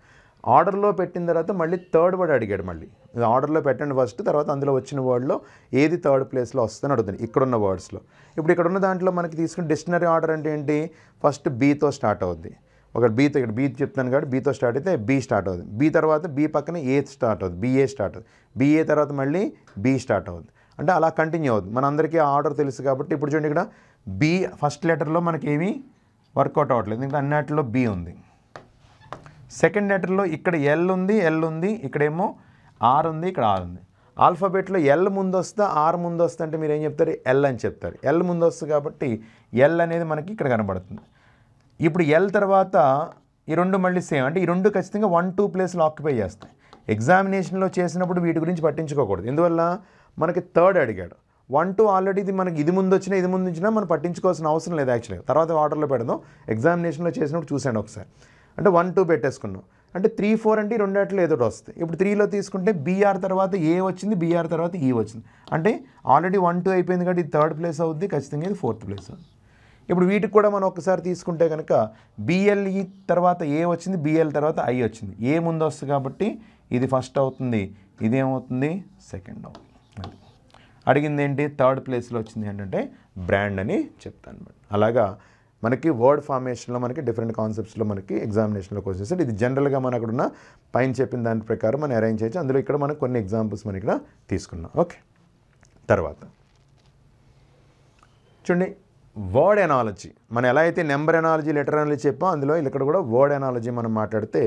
ఆర్డర్లో పెట్టిన తర్వాత మళ్ళీ థర్డ్ వర్డ్ అడిగాడు మళ్ళీ. ఆర్డర్లో పెట్టండి ఫస్ట్ తర్వాత అందులో వచ్చిన వర్డ్లో ఏది థర్డ్ ప్లేస్లో వస్తుందని అడుగుతుంది ఇక్కడున్న వర్డ్స్లో ఇప్పుడు ఇక్కడ ఉన్న దాంట్లో మనకి తీసుకుని డిక్షనరీ ఆర్డర్ అంటే ఏంటి? ఫస్ట్ బీతో స్టార్ట్ అవుద్ది. ఒక బీతో ఇక్కడ బీ చెప్తాను కాబట్టి బీతో స్టార్ట్ అయితే బీ స్టార్ట్ అవుతుంది బీ తర్వాత బీ పక్కన ఏ స్టార్ట్ అవుతుంది బీఏ స్టార్ట్ అవుతుంది బీఏ తర్వాత మళ్ళీ బీ స్టార్ట్ అవుతుంది అంటే అలా కంటిన్యూ అవుతుంది మనందరికీ ఆర్డర్ తెలుసు కాబట్టి ఇప్పుడు చూడండి ఇక్కడ బీ ఫస్ట్ లెటర్లో మనకి ఏమీ వర్కౌట్ అవ్వట్లేదు. ఎందుకంటే అన్నిటిలో బీ ఉంది. సెకండ్ లెటర్లో ఇక్కడ ఎల్ ఉంది ఎల్ ఉంది ఇక్కడేమో ఆర్ ఉంది ఇక్కడ ఆర్ ఉంది. ఆల్ఫాబెట్లో ఎల్ ముందు వస్తా ఆర్ ముందు వస్తే అంటే మీరు ఏం చెప్తారు? ఎల్ అని చెప్తారు. ఎల్ ముందు వస్తుంది కాబట్టి ఎల్ అనేది మనకి ఇక్కడ కనబడుతుంది. ఇప్పుడు ఎల్ తర్వాత ఈ రెండు మళ్ళీ సేమ్ అంటే ఈ రెండు ఖచ్చితంగా వన్ టూ ప్లేస్లో ఆక్యుపై చేస్తాయి. ఎగ్జామినేషన్లో చేసినప్పుడు వీటి గురించి పట్టించుకోకూడదు. ఎందువల్ల? మనకి థర్డ్ అడిగాడు. వన్ టూ ఆల్రెడీ ఇది మనకి ఇది ముందు వచ్చినా ఇది ముందు వచ్చినా మనం పట్టించుకోవాల్సిన అవసరం లేదు యాక్చువల్గా. తర్వాత ఆర్డర్లో పెడదాం. ఎగ్జామినేషన్లో చేసినప్పుడు చూసాను ఒకసారి. అంటే వన్ టూ పెట్టేసుకున్నాం. అంటే త్రీ ఫోర్ అంటే రెండు అట్లు ఏదో వస్తుంది. ఇప్పుడు త్రీలో తీసుకుంటే బీఆర్ తర్వాత ఏ వచ్చింది బీఆర్ తర్వాత ఈ వచ్చింది. అంటే ఆల్రెడీ వన్ టూ అయిపోయింది కాబట్టి ఇది థర్డ్ ప్లేస్ అవుద్ది ఖచ్చితంగా ఇది ఫోర్త్ ప్లేస్ అవుతుంది ఇప్పుడు వీటికి కూడా మనం ఒకసారి తీసుకుంటే కనుక బిఎల్ఈ తర్వాత ఏ వచ్చింది బిఎల్ తర్వాత ఐ వచ్చింది. ఏ ముందు వస్తుంది కాబట్టి ఇది ఫస్ట్ అవుతుంది ఇదేమవుతుంది సెకండ్ అవుతుంది. అడిగింది ఏంటి థర్డ్ ప్లేస్లో వచ్చింది ఏంటంటే బ్రాండ్ అని చెప్తాను అనమాట. అలాగా మనకి వర్డ్ ఫార్మేషన్లో మనకి డిఫరెంట్ కాన్సెప్ట్స్లో మనకి ఎగ్జామినేషన్లో క్వశ్చన్స్ ఇది జనరల్గా మన అక్కడ ఉన్న పైన చెప్పిన దాని ప్రకారం మనం అరేంజ్ చేయొచ్చు. అందులో ఇక్కడ మనం కొన్ని ఎగ్జాంపుల్స్ మనం ఇక్కడ తీసుకున్నాం. ఓకే తర్వాత చూడండి వర్డ్ ఎనాలజీ మనం ఎలా అయితే నెంబర్ ఎనాలజీ లెటర్ ఎనాలజీ చెప్పాం అందులో ఇక్కడ కూడా వర్డ్ ఎనాలజీ మనం మాట్లాడితే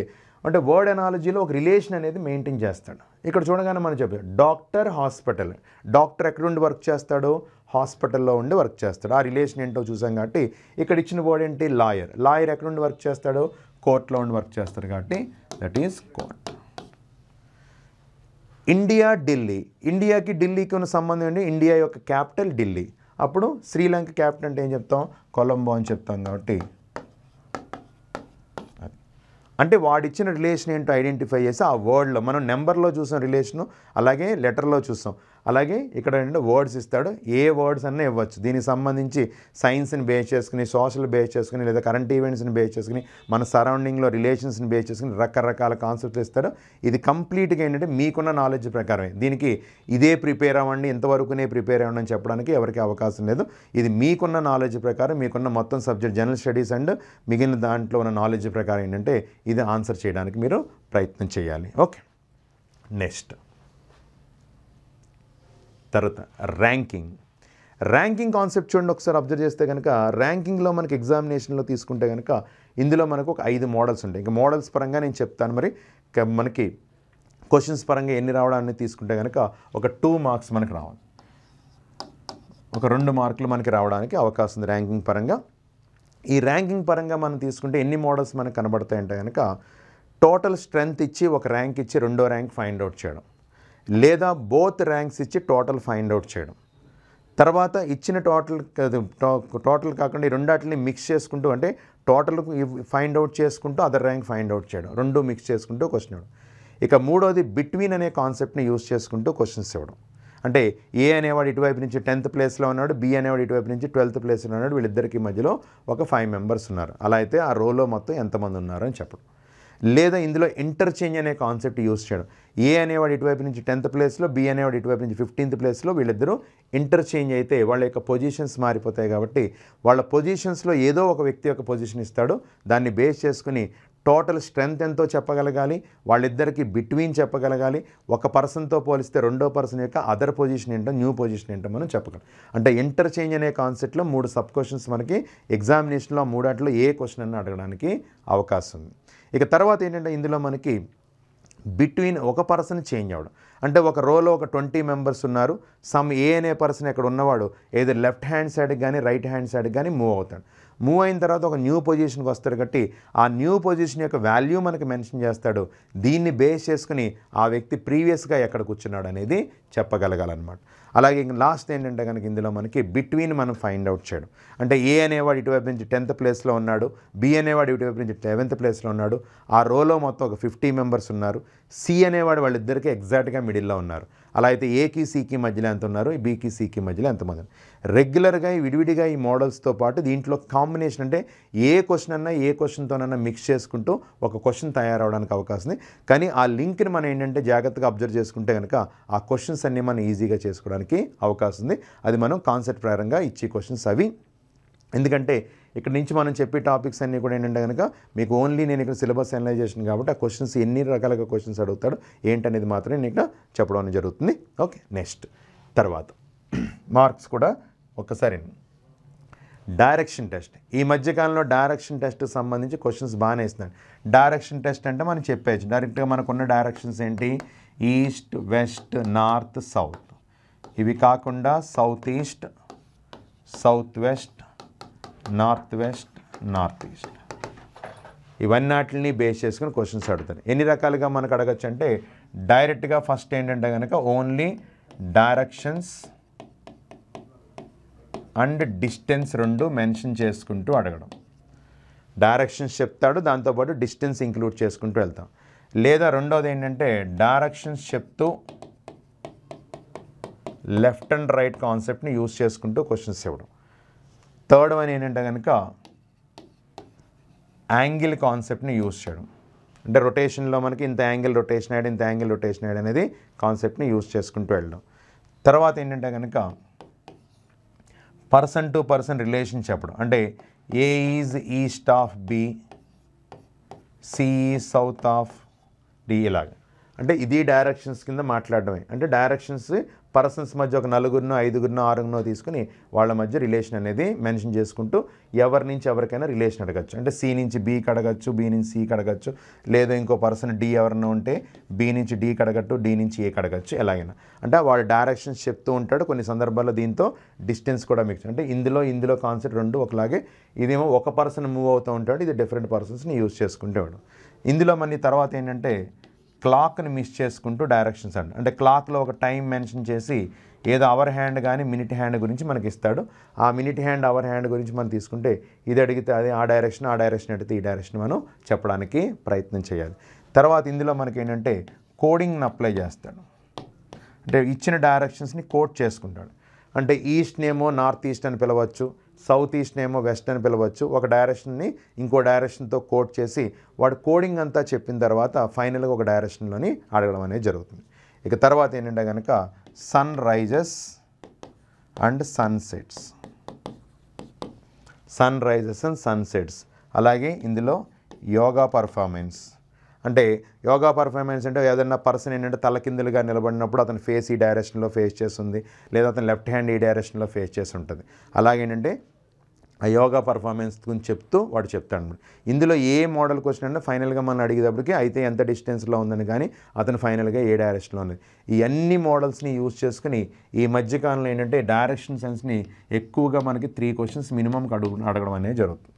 అంటే వర్డ్ ఎనాలజీలో ఒక రిలేషన్ అనేది మెయింటైన్ చేస్తాడు. ఇక్కడ చూడగానే మనం చెప్తాం డాక్టర్ హాస్పిటల్. డాక్టర్ ఎక్కడుండి వర్క్ చేస్తాడు? హాస్పిటల్లో ఉండి వర్క్ చేస్తాడు. ఆ రిలేషన్ ఏంటో చూసాం కాబట్టి ఇక్కడ ఇచ్చిన వర్డ్ ఏంటి? లాయర్. లాయర్ ఎక్కడుండి వర్క్ చేస్తాడు? కోర్టులో ఉండి వర్క్ చేస్తాడు కాబట్టి that is court India Delhi. ఇండియాకి ఢిల్లీకి ఉన్న సంబంధం ఏంటి? ఇండియా యొక్క క్యాపిటల్ ఢిల్లీ. అప్పుడు శ్రీలంక క్యాపిటల్ అంటే ఏం చెప్తాం? కొలంబో అని చెప్తాం కాబట్టి అంటే వాడిచ్చిన రిలేషన్ ఏంటో ఐడెంటిఫై చేసి ఆ వర్డ్లో మనం నెంబర్లో చూసాం రిలేషను అలాగే లెటర్లో చూసాం అలాగే ఇక్కడ రెండు వర్డ్స్ ఇస్తాడు. ఏ వర్డ్స్ అన్నా ఇవ్వచ్చు. దీనికి సంబంధించి సైన్స్ని బేస్ చేసుకుని సోషల్ బేస్ చేసుకుని లేదా కరెంట్ ఈవెంట్స్ని బేస్ చేసుకుని మన సరౌండింగ్లో రిలేషన్స్ని బేస్ చేసుకుని రకరకాల కాన్సెప్ట్స్ ఇస్తాడు. ఇది కంప్లీట్గా ఏంటంటే మీకున్న నాలెడ్జ్ ప్రకారమే. దీనికి ఇదే ప్రిపేర్ అవ్వండి ఇంతవరకునే ప్రిపేర్ అవ్వండి అని చెప్పడానికి ఎవరికి అవకాశం లేదు. ఇది మీకున్న నాలెడ్జ్ ప్రకారం మీకున్న మొత్తం సబ్జెక్ట్ జనరల్ స్టడీస్ అండ్ మిగిలిన దాంట్లో ఉన్న నాలెడ్జ్ ప్రకారం ఏంటంటే ఇది ఆన్సర్ చేయడానికి మీరు ప్రయత్నం చేయాలి. ఓకే. నెక్స్ట్. తర్వాత ర్యాంకింగ్ ర్యాంకింగ్ కాన్సెప్ట్ చూడండి ఒకసారి అబ్జర్వ్ చేస్తే కనుక ర్యాంకింగ్లో మనకి ఎగ్జామినేషన్లో తీసుకుంటే కనుక ఇందులో మనకు ఒక ఐదు మోడల్స్ ఉంటాయి. ఇంకా మోడల్స్ పరంగా నేను చెప్తాను మరి. క- మనకి క్వశ్చన్స్ పరంగా ఎన్ని రావడాన్ని తీసుకుంటే కనుక ఒక టూ మార్క్స్ మనకి రావాలి. ఒక రెండు మార్కులు మనకి రావడానికి అవకాశం ఉంది ర్యాంకింగ్ పరంగా. ఈ ర్యాంకింగ్ పరంగా మనం తీసుకుంటే ఎన్ని మోడల్స్ మనకు కనబడతాయంటే కనుక టోటల్ స్ట్రెంగ్త్ ఇచ్చి ఒక ర్యాంక్ ఇచ్చి రెండో ర్యాంక్ ఫైండ్ అవుట్ చేయడం. లేదా బోత్ ర్యాంక్స్ ఇచ్చి టోటల్ ఫైండ్ అవుట్ చేయడం. తర్వాత ఇచ్చిన టోటల్ టో- టోటల్ కాకుండా ఈ రెండాటిని మిక్స్ చేసుకుంటూ అంటే టోటల్ ఫైండ్ అవుట్ చేసుకుంటూ అదర్ ర్యాంక్ ఫైండ్ అవుట్ చేయడం. రెండు మిక్స్ చేసుకుంటూ క్వశ్చన్ ఇవ్వడం. ఇక మూడోది బిట్వీన్ అనే కాన్సెప్ట్ని యూజ్ చేసుకుంటూ క్వశ్చన్స్ ఇవ్వడం. అంటే ఏ అనేవాడు ఇటువైపు నుంచి టెన్త్ ప్లేస్లో ఉన్నాడు బి అనేవాడు ఇటువైపు నుంచి ట్వెల్త్ ప్లేస్లో ఉన్నాడు వీళ్ళిద్దరికి మధ్యలో ఒక ఫైవ్ మెంబర్స్ ఉన్నారు. అలా అయితే ఆ రోలో మొత్తం ఎంతమంది ఉన్నారని చెప్పడం. లేదా ఇందులో ఇంటర్చేంజ్ అనే కాన్సెప్ట్ యూస్ చేయడం. ఏ అనేవాడు ఇటువైపు నుంచి టెన్త్ ప్లేస్లో బి అనేవాడు ఇటువైపు నుంచి ఫిఫ్టీన్త్ ప్లేస్లో వీళ్ళిద్దరూ ఇంటర్చేంజ్ అయితే వాళ్ళ యొక్క పొజిషన్స్ మారిపోతాయి కాబట్టి వాళ్ళ పొజిషన్స్లో ఏదో ఒక వ్యక్తి యొక్క పొజిషన్ ఇస్తాడు. దాన్ని బేస్ చేసుకుని టోటల్ స్ట్రెంగ్త్ ఎంతో చెప్పగలగాలి వాళ్ళిద్దరికి బిట్వీన్ చెప్పగలగాలి ఒక పర్సన్తో పోలిస్తే రెండో పర్సన్ యొక్క అదర్ పొజిషన్ ఏంటో న్యూ పొజిషన్ ఏంటో మనం చెప్పగలం. అంటే ఇంటర్చేంజ్ అనే కాన్సెప్ట్లో మూడు సబ్ క్వశ్చన్స్ మనకి ఎగ్జామినేషన్లో మూడాట్లో ఏ క్వశ్చన్ అన్న అడగడానికి అవకాశం. ఉంది ఇక తర్వాత ఏంటంటే ఇందులో మనకి బిట్వీన్ ఒక పర్సన్ చేంజ్ అవ్వడం. అంటే ఒక రోలో ఒక ట్వంటీ మెంబర్స్ ఉన్నారు. సమ్ ఏ అనే పర్సన్ ఇక్కడ ఉన్నవాడు ఏదో లెఫ్ట్ హ్యాండ్ సైడ్కి కానీ రైట్ హ్యాండ్ సైడ్కి కానీ మూవ్ అవుతాడు. మూవ్ అయిన తర్వాత ఒక న్యూ పొజిషన్కి వస్తాడు కాబట్టి ఆ న్యూ పొజిషన్ యొక్క వాల్యూ మనకి మెన్షన్ చేస్తాడు. దీన్ని బేస్ చేసుకుని ఆ వ్యక్తి ప్రీవియస్గా ఎక్కడ కూర్చున్నాడు అనేది చెప్పగలగాలన్నమాట. అలాగే ఇంక లాస్ట్ ఏంటంటే కనుక ఇందులో మనకి బిట్వీన్ మనం ఫైండ్ అవుట్ చేయడం. అంటే ఏ అనేవాడు ఇటువైపు నుంచి టెన్త్ ప్లేస్లో ఉన్నాడు బి అనేవాడు ఇటువైపు నుంచి లెవెన్త్ ప్లేస్లో ఉన్నాడు ఆ రోలో మొత్తం ఒక ఫిఫ్టీ మెంబర్స్ ఉన్నారు సి అనేవాడు వాళ్ళిద్దరికీ ఎగ్జాక్ట్గా మిడిల్లో ఉన్నారు. అలా అయితే ఏకి సికి మధ్యలో ఎంత ఉన్నారు బీకి సికి మధ్యలో ఎంతమంది రెగ్యులర్గా విడివిడిగా ఈ మోడల్స్తో పాటు దీంట్లో కాంబినేషన్ అంటే ఏ క్వశ్చన్ అన్నా ఏ క్వశ్చన్తోనన్నా మిక్స్ చేసుకుంటూ ఒక క్వశ్చన్ తయారవడానికి అవకాశం ఉంది. కానీ ఆ లింక్ని మనం ఏంటంటే జాగ్రత్తగా అబ్జర్వ్ చేసుకుంటే కనుక ఆ క్వశ్చన్స్ అన్నీ మనం ఈజీగా చేసుకోవడానికి అవకాశం ఉంది. అది మనం కాన్సెప్ట్ ప్రకారంగా ఇచ్చే క్వశ్చన్స్ అవి. ఎందుకంటే ఇక్కడ నుంచి మనం చెప్పే టాపిక్స్ అన్నీ కూడా ఏంటంటే కనుక మీకు ఓన్లీ నేను ఇక్కడ సిలబస్ అనలైజేషన్ కాబట్టి ఆ క్వశ్చన్స్ ఎన్ని రకాలుగా క్వశ్చన్స్ అడుగుతాడు ఏంటనేది మాత్రమే నేను ఇక్కడ చెప్పడం జరుగుతుంది. ఓకే నెక్స్ట్ తర్వాత మార్క్స్ కూడా ఒక్కసారి. డైరెక్షన్ టెస్ట్ ఈ మధ్యకాలంలో డైరెక్షన్ టెస్ట్ సంబంధించి క్వశ్చన్స్ బాగానే ఇస్తున్నాడు డైరెక్షన్ టెస్ట్ అంటే మనం చెప్పేయచ్చు. డైరెక్ట్గా మనకున్న డైరెక్షన్స్ ఏంటి? ఈస్ట్ వెస్ట్ నార్త్ సౌత్ ఇవి కాకుండా south east south west north west north east. ఇవన్నీ బేస్ చేసుకుని క్వశ్చన్స్ అడుగుతారు. ఎన్ని రకాలుగా మనకు అడగచ్చు అంటే డైరెక్ట్గా ఫస్ట్ ఏంటంటే కనుక ఓన్లీ డైరెక్షన్స్ అండ్ డిస్టెన్స్ రెండు మెన్షన్ చేసుకుంటూ అడగడం. డైరెక్షన్స్ చెప్తాడు దాంతోపాటు డిస్టెన్స్ ఇంక్లూడ్ చేసుకుంటూ వెళ్తాం. లేదా రెండోది ఏంటంటే డైరెక్షన్స్ చెప్తూ లెఫ్ట్ అండ్ రైట్ కాన్సెప్ట్ని యూస్ చేసుకుంటూ క్వశ్చన్స్ ఇవ్వడం. థర్డ్ వన్ ఏంటంటే కనుక యాంగిల్ కాన్సెప్ట్ని యూజ్ చేయడం. అంటే రొటేషన్లో మనకి ఇంత యాంగిల్ రొటేషన్ అయ్యాడు ఇంత యాంగిల్ రొటేషన్ అయ్యాడు అనేది కాన్సెప్ట్ని యూజ్ చేసుకుంటూ వెళ్ళడం. తర్వాత ఏంటంటే కనుక పర్సన్ టు పర్సన్ రిలేషన్ చెప్పడం అంటే A is east of B C south of D ఇలాగా. అంటే ఇది డైరెక్షన్స్ కింద మాట్లాడడమే. అంటే డైరెక్షన్స్ పర్సన్స్ మధ్య ఒక నలుగురినో ఐదుగురినో ఆరుగురినో తీసుకుని వాళ్ళ మధ్య రిలేషన్ అనేది మెన్షన్ చేసుకుంటూ ఎవరి నుంచి ఎవరికైనా రిలేషన్ అడగచ్చు. అంటే సి నుంచి బీకి అడగచ్చు బి నుంచి సికి అడగచ్చు. లేదా ఇంకో పర్సన్ డి ఎవరైనా ఉంటే బి నుంచి డీకి అడగట్టు డి నుంచి ఏకి అడగచ్చు. ఎలాగైనా అంటే వాడు డైరెక్షన్స్ చెప్తూ ఉంటాడు. కొన్ని సందర్భాల్లో దీంతో డిస్టెన్స్ కూడా మిక్స్ అంటే ఇందులో ఇందులో కాన్సెప్ట్ రెండు ఒకలాగే. ఇదేమో ఒక పర్సన్ మూవ్ అవుతూ ఉంటాడు. ఇది డిఫరెంట్ పర్సన్స్ని యూజ్ చేసుకుంటేవాడు. ఇందులో మళ్ళీ తర్వాత ఏంటంటే క్లాక్ని మిస్ చేసుకుంటూ డైరెక్షన్స్ అంట అంటే క్లాక్లో ఒక టైం మెన్షన్ చేసి ఏదో అవర్ హ్యాండ్ కానీ మినిట్ హ్యాండ్ గురించి మనకి ఇస్తాడు. ఆ మినిట్ హ్యాండ్ అవర్ హ్యాండ్ గురించి మనం తీసుకుంటే ఇది అడిగితే అది ఆ డైరెక్షన్ ఆ డైరెక్షన్ అడిగితే ఈ డైరెక్షన్ మనం చెప్పడానికి ప్రయత్నం చేయాలి. తర్వాత ఇందులో మనకి ఏంటంటే కోడింగ్ని అప్లై చేస్తాడు. అంటే ఇచ్చిన డైరెక్షన్స్ని కోడ్ చేసుకుంటాడు. అంటే ఈస్ట్నేమో నార్త్ ఈస్ట్ అని పిలవచ్చు. సౌత్ ఈస్ట్నేమో వెస్ట్ అని పిలవచ్చు. ఒక డైరెక్షన్ని ఇంకో డైరెక్షన్తో కోట్ చేసి వాడు కోడింగ్ అంతా చెప్పిన తర్వాత ఫైనల్గా ఒక డైరెక్షన్లోని అడగడం అనేది జరుగుతుంది. ఇక తర్వాత ఏంటంటే కనుక sun rises and sunsets sun rises and sunsets అలాగే ఇందులో యోగా పర్ఫార్మెన్స్. అంటే యోగా పర్ఫార్మెన్స్ అంటే ఏదైనా పర్సన్ ఏంటంటే తలకిందులుగా నిలబడినప్పుడు అతని ఫేస్ ఈ డైరెక్షన్లో ఫేస్ చేస్తుంది లేదా అతను లెఫ్ట్ హ్యాండ్ ఈ డైరెక్షన్లో ఫేస్ చేసి ఉంటుంది. అలాగేంటంటే ఆ యోగా పర్ఫార్మెన్స్ గురించి చెప్తూ వాడు చెప్తాడు. ఇందులో ఏ మోడల్ క్వశ్చన్ అంటే ఫైనల్గా మనం అడిగేటప్పటికి అయితే ఎంత డిస్టెన్స్లో ఉందని కానీ అతను ఫైనల్గా ఏ డైరెక్షన్లో ఉంది. ఈ అన్ని మోడల్స్ని యూజ్ చేసుకుని ఈ మధ్యకాలంలో ఏంటంటే డైరెక్షన్ సెన్స్ని ఎక్కువగా మనకి త్రీ క్వశ్చన్స్ మినిమం అడుగు అడగడం అనేది జరుగుతుంది.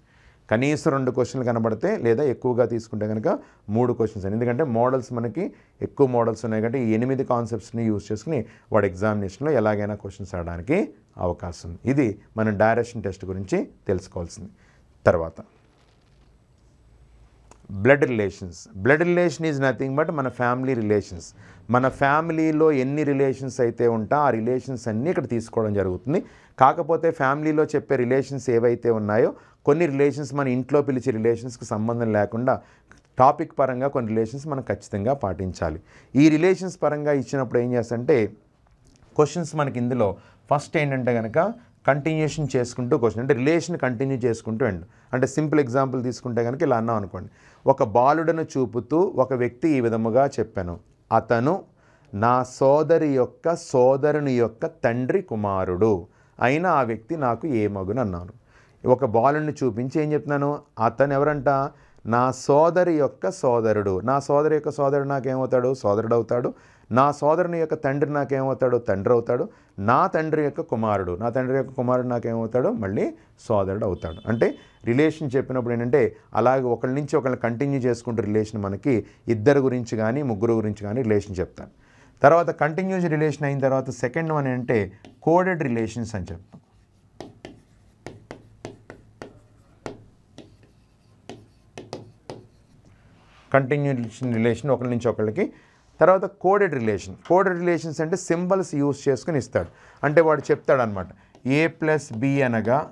కనీసం రెండు క్వశ్చన్లు కనబడితే లేదా ఎక్కువగా తీసుకుంటే కనుక మూడు క్వశ్చన్స్ ఎందుకంటే మోడల్స్ మనకి ఎక్కువ మోడల్స్ ఉన్నాయి కాబట్టి ఈ ఎనిమిది కాన్సెప్ట్స్ని యూజ్ చేసుకుని వాడు ఎగ్జామినేషన్లో ఎలాగైనా క్వశ్చన్స్ ఆడడానికి అవకాశం ఇది మనం డైరెక్షన్ టెస్ట్ గురించి తెలుసుకోవాల్సింది. తర్వాత blood relations. Blood relation is nothing but మన ఫ్యామిలీ రిలేషన్స్. మన ఫ్యామిలీలో ఎన్ని రిలేషన్స్ అయితే ఉంటా ఆ రిలేషన్స్ అన్నీ ఇక్కడ తీసుకోవడం జరుగుతుంది. కాకపోతే ఫ్యామిలీలో చెప్పే రిలేషన్స్ ఏవైతే ఉన్నాయో కొన్ని రిలేషన్స్ మన ఇంట్లో పిలిచే రిలేషన్స్కి సంబంధం లేకుండా టాపిక్ పరంగా కొన్ని రిలేషన్స్ మనం ఖచ్చితంగా పాటించాలి. ఈ రిలేషన్స్ పరంగా ఇచ్చినప్పుడు ఏం చేస్తంటే క్వశ్చన్స్ మనకి ఇందులో ఫస్ట్ ఏంటంటే కనుక కంటిన్యూషన్ చేసుకుంటూ క్వశ్చన్ అంటే రిలేషన్ కంటిన్యూ చేసుకుంటూ అండ్ అంటే సింపుల్ ఎగ్జాంపుల్ తీసుకుంటే కనుక ఇలా అన్నాం అనుకోండి. ఒక బాలుడను చూపుతూ ఒక వ్యక్తి ఈ విధముగా చెప్పాను. అతను నా సోదరి యొక్క సోదరుని యొక్క తండ్రి కుమారుడు. అయినా ఆ వ్యక్తి నాకు ఏ మగును అన్నాను ఒక బాలుని చూపించి ఏం చెప్తున్నాను? అతను ఎవరంట నా సోదరి యొక్క సోదరుడు. నా సోదరి యొక్క సోదరుడు నాకేమవుతాడు? సోదరుడు అవుతాడు నా సోదరుని యొక్క తండ్రి నాకేమవుతాడు? తండ్రి అవుతాడు నా తండ్రి యొక్క కుమారుడు. నా తండ్రి యొక్క కుమారుడు నాకేమవుతాడు? మళ్ళీ సోదరుడు అవుతాడు అంటే రిలేషన్ చెప్పినప్పుడు ఏంటంటే అలాగే ఒకళ్ళ నుంచి ఒకళ్ళని కంటిన్యూ చేసుకుంటే రిలేషన్ మనకి ఇద్దరు గురించి కానీ ముగ్గురు గురించి కానీ రిలేషన్ చెప్తాను తర్వాత కంటిన్యూస్ రిలేషన్ అయిన తర్వాత సెకండ్ వన్ ఏంటంటే కోడెడ్ రిలేషన్స్ అని చెప్తాం. కంటిన్యూషన్ రిలేషన్ ఒకరి నుంచి ఒకళ్ళకి. తర్వాత కోడెడ్ రిలేషన్ కోడెడ్ రిలేషన్స్ అంటే సింబల్స్ యూస్ చేసుకుని ఇస్తాడు. అంటే వాడు చెప్తాడనమాట ఏ ప్లస్ బి అనగా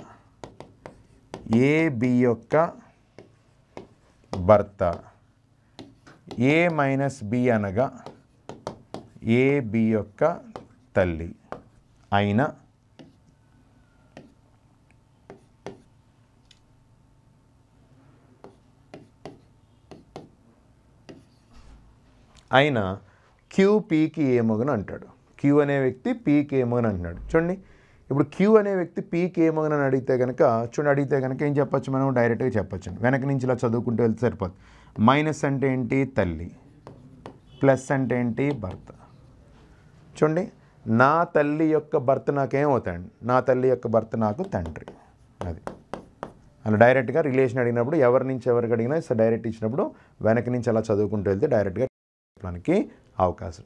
ఏబి యొక్క భర్త ఏ మైనస్ బి అనగా ఏబి యొక్క తల్లి. అయినా అయినా క్యూ పీకి ఏమగను అంటాడు? క్యూ అనే వ్యక్తి పీకి ఏమగను అంటున్నాడు? చూడండి. ఇప్పుడు క్యూ అనే వ్యక్తి పీకి ఏమగను అని అడిగితే కనుక చూడండి అడిగితే కనుక ఏం చెప్పచ్చు మనం? డైరెక్ట్గా చెప్పొచ్చు. వెనక నుంచి ఇలా చదువుకుంటూ వెళ్తే సరిపోదు. మైనస్ అంటే ఏంటి? తల్లి. ప్లస్ అంటే ఏంటి? భర్త. చూడండి. నా తల్లి యొక్క భర్త నాకేమవుతాడు నా తల్లి యొక్క భర్త నాకు తండ్రి. అది. అలా డైరెక్ట్గా రిలేషన్ అడిగినప్పుడు ఎవరి నుంచి ఎవరికి అడిగినా డైరెక్ట్ ఇచ్చినప్పుడు వెనక నుంచి అలా చదువుకుంటూ వెళ్తే డైరెక్ట్గా చెప్పడానికి అవకాశం.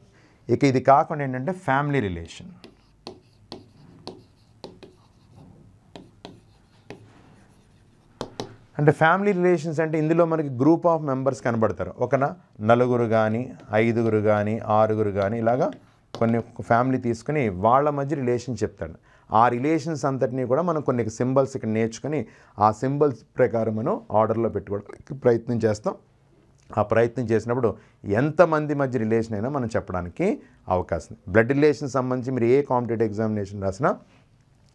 ఇక ఇది కాకుండా ఏంటంటే ఫ్యామిలీ రిలేషన్. అంటే ఫ్యామిలీ రిలేషన్స్ అంటే ఇందులో మనకి గ్రూప్ ఆఫ్ మెంబర్స్ కనబడతారు. ఒకన నలుగురు కానీ ఐదుగురు కానీ ఆరుగురు కానీ ఇలాగా కొన్ని ఫ్యామిలీ తీసుకుని వాళ్ళ మధ్య రిలేషన్ చెప్తాడు. ఆ రిలేషన్స్ అంతటినీ కూడా మనం కొన్ని సింబల్స్ ఇక్కడ నేర్చుకొని ఆ సింబల్స్ ప్రకారం మనం ఆర్డర్లో పెట్టుకోవడానికి ప్రయత్నం చేస్తాం. ఆ ప్రయత్నం చేసినప్పుడు ఎంతమంది మధ్య రిలేషన్ అయినా మనం చెప్పడానికి అవకాశం బ్లడ్ రిలేషన్ సంబంధించి మీరు ఏ కాంపిటేటివ్ ఎగ్జామినేషన్ రాసినా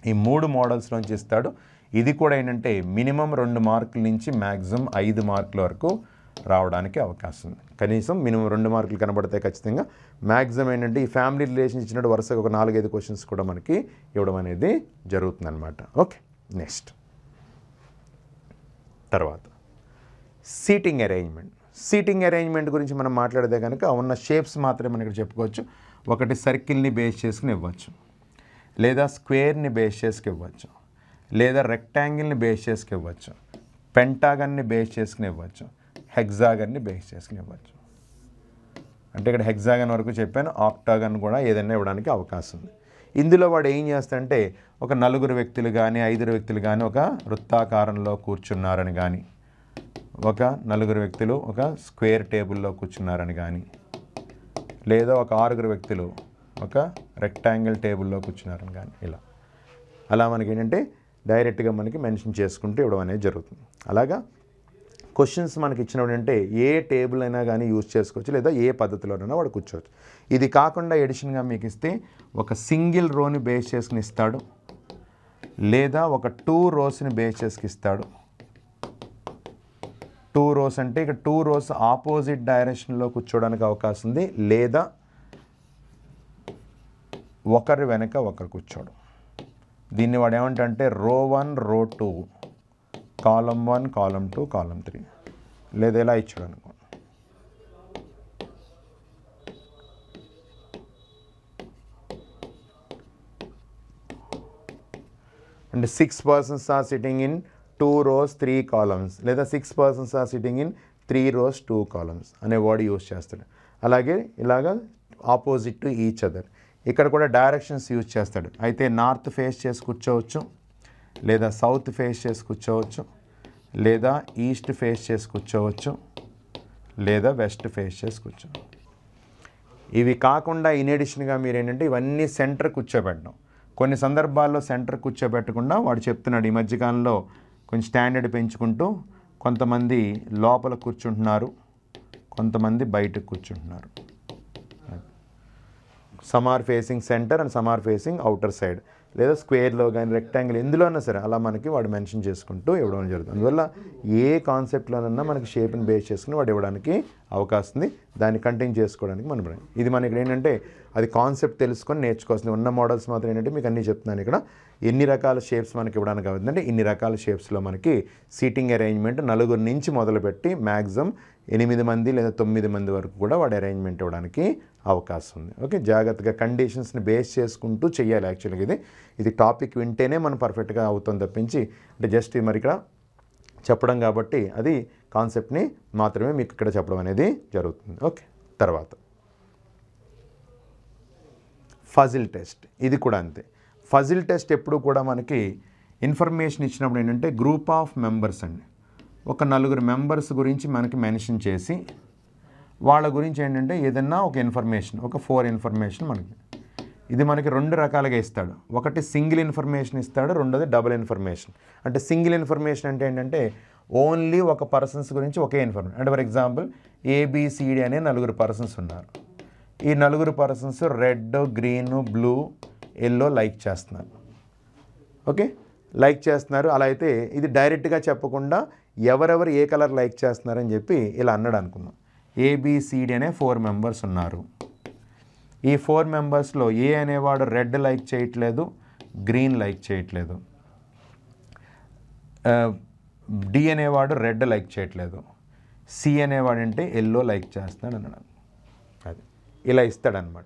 ఈ మూడు మోడల్స్ నుంచి ఇస్తాడు. ఇది కూడా ఏంటంటే మినిమం రెండు మార్కుల నుంచి మ్యాక్సిమం ఐదు మార్కుల వరకు రావడానికి అవకాశం ఉంది. కనీసం మినిమం రెండు మార్కులు కనబడతాయి ఖచ్చితంగా. మ్యాక్సిమం ఏంటంటే ఈ ఫ్యామిలీ రిలేషన్ ఇచ్చినట్టు వరుసగా ఒక నాలుగైదు క్వశ్చన్స్ కూడా మనకి ఇవ్వడం అనేది జరుగుతుందన్నమాట. Okay next. తర్వాత. Seating arrangement. సీటింగ్ అరేంజ్మెంట్ గురించి మనం మాట్లాడితే కనుక ఉన్న షేప్స్ మాత్రమే మనం ఇక్కడ చెప్పుకోవచ్చు. ఒకటి సర్కిల్ని బేస్ చేసుకుని ఇవ్వచ్చు. లేదా స్క్వేర్ని బేస్ చేసుకు ఇవ్వచ్చు. లేదా రెక్టాంగిల్ని బేస్ చేసుకు ఇవ్వచ్చు. పెంటాగన్ని బేస్ చేసుకుని ఇవ్వచ్చు. హెగ్జాగన్ని బేస్ చేసుకుని ఇవ్వచ్చు. అంటే ఇక్కడ హెగ్జాగన్ వరకు చెప్పాను. ఆక్టాగన్ కూడా ఏదైనా ఇవ్వడానికి అవకాశం ఉంది. ఇందులో వాడు ఏం చేస్తాడంటే ఒక నలుగురు వ్యక్తులు కానీ ఐదుగురు వ్యక్తులు కానీ ఒక వృత్తాకారంలో కూర్చున్నారని కానీ ఒక నలుగురు వ్యక్తులు ఒక స్క్వేర్ టేబుల్లో కూర్చున్నారని కానీ లేదా ఒక ఆరుగురు వ్యక్తులు ఒక రెక్టాంగిల్ టేబుల్లో కూర్చున్నారని కానీ ఇలా. అలా మనకి ఏంటంటే డైరెక్ట్గా మనకి మెన్షన్ చేసుకుంటూ ఇవ్వడం అనేది జరుగుతుంది. అలాగా క్వశ్చన్స్ మనకి ఇచ్చినప్పుడు అంటే ఏ టేబుల్ అయినా కానీ యూజ్ చేసుకోవచ్చు లేదా ఏ పద్ధతిలోనైనా వాడు కూర్చోవచ్చు. ఇది కాకుండా ఎడిషన్గా మీకు ఇస్తే ఒక సింగిల్ రోని బేస్ చేసుకుని ఇస్తాడు లేదా ఒక టూ రోస్ని బేస్ చేసుకు ఇస్తాడు. టూ రోస్ అంటే ఇక టూ రోస్ ఆపోజిట్ డైరెక్షన్లో కూర్చోడానికి అవకాశం ఉంది. లేదా ఒకరి వెనక ఒకరు కూర్చోవడం. దీన్ని వాడు ఏమంటే row one row two column one column two column three. లేదా ఇలా ఇచ్చాడు అనుకో అంటే six persons are sitting in two rows three columns లేదా six persons are sitting in three rows two columns అనే వర్డ్ యూస్ చేస్తాడు. అలాగే ఇలాగా ఆపోజిట్ టు ఈచ్ అదర్ ఇక్కడ కూడా డైరెక్షన్స్ యూజ్ చేస్తాడు. అయితే నార్త్ ఫేస్ చేసి కూర్చోవచ్చు లేదా సౌత్ ఫేస్ చేసి కూర్చోవచ్చు లేదా ఈస్ట్ ఫేస్ చేసి కూర్చోవచ్చు లేదా వెస్ట్ ఫేస్ చేసి కూర్చోవచ్చు. ఇవి కాకుండా ఇన్ అడిషన్గా మీరు ఏంటంటే ఇవన్నీ సెంటర్ కూర్చోబెట్టడం. కొన్ని సందర్భాల్లో సెంటర్ కూర్చోబెట్టకుండా వాడు చెప్తున్నాడు ఈ మధ్యకాలంలో కొంచెం స్టాండర్డ్ పెంచుకుంటూ కొంతమంది లోపల కూర్చుంటున్నారు కొంతమంది బయట కూర్చుంటున్నారు. Some are facing centre and some are facing outer side లేదా స్క్వేర్లో కానీ రెక్టాంగిల్ ఎందులో అయినా సరే అలా మనకి వాడు మెన్షన్ చేసుకుంటూ ఇవ్వడం జరుగుతుంది. అందువల్ల ఏ కాన్సెప్ట్లోనన్నా మనకి షేప్ని బేస్ చేసుకుని వాడు ఇవ్వడానికి అవకాశం ఉంది. దాన్ని కంటిన్యూ చేసుకోవడానికి మన ఇది మనకి ఇక్కడ ఏంటంటే అది కాన్సెప్ట్ తెలుసుకొని నేర్చుకోవాల్సింది. ఉన్న మోడల్స్ మాత్రం ఏంటంటే మీకు అన్నీ చెప్తున్నాను ఇక్కడ. ఎన్ని రకాల షేప్స్ మనకి ఇవ్వడానికి అవుతుందంటే ఇన్ని రకాల షేప్స్లో మనకి సీటింగ్ అరేంజ్మెంట్ నలుగురు నుంచి మొదలుపెట్టి మ్యాక్సిమం ఎనిమిది మంది లేదా తొమ్మిది మంది వరకు కూడా వాడు అరేంజ్మెంట్ ఇవ్వడానికి అవకాశం ఉంది. ఓకే జాగ్రత్తగా కండిషన్స్ని బేస్ చేసుకుంటూ చేయాలి యాక్చువల్గా ఇది. ఇది టాపిక్ వింటేనే మనం పర్ఫెక్ట్గా అవుతుంది తప్పించి అంటే జస్ట్ మరి ఇక్కడ చెప్పడం కాబట్టి అది కాన్సెప్ట్ని మాత్రమే మీకు ఇక్కడ చెప్పడం అనేది జరుగుతుంది. ఓకే తర్వాత. ఫజిల్ టెస్ట్ ఇది కూడా అంతే. ఫజిల్ టెస్ట్ ఎప్పుడు కూడా మనకి ఇన్ఫర్మేషన్ ఇచ్చినప్పుడు ఏంటంటే గ్రూప్ ఆఫ్ మెంబర్స్ అండి. ఒక నలుగురు మెంబర్స్ గురించి మనకి మెన్షన్ చేసి వాళ్ళ గురించి ఏంటంటే ఏదన్నా ఒక ఇన్ఫర్మేషన్ ఒక ఫోర్ ఇన్ఫర్మేషన్ మనకి. ఇది మనకి రెండు రకాలుగా ఇస్తాడు. ఒకటి సింగిల్ ఇన్ఫర్మేషన్ ఇస్తాడు రెండోది డబుల్ ఇన్ఫర్మేషన్. అంటే సింగిల్ ఇన్ఫర్మేషన్ అంటే ఏంటంటే ఓన్లీ ఒక పర్సన్స్ గురించి ఒకే ఇన్ఫర్మేషన్. అంటే ఫర్ ఎగ్జాంపుల్ ఏబిసిడి అనే నలుగురు పర్సన్స్ ఉన్నారు. ఈ నలుగురు persons red green blue yellow like చేస్తున్నారు. ఓకే? లైక్ చేస్తున్నారు. అలా అయితే ఇది డైరెక్ట్గా చెప్పకుండా ఎవరెవరు ఏ కలర్ లైక్ చేస్తున్నారని చెప్పి ఇలా అన్నాడు అనుకుందాం. ఏబిసిడి అనే ఫోర్ మెంబర్స్ ఉన్నారు. ఈ ఫోర్ మెంబర్స్లో ఏ అనేవాడు రెడ్ లైక్ చేయట్లేదు గ్రీన్ లైక్ చేయట్లేదు. డి అనేవాడు రెడ్ లైక్ చేయట్లేదు. సి అనేవాడు అంటే ఎల్లో లైక్ చేస్తున్నాడు అన్నాడు. అది. ఇలా ఇస్తాడనమాట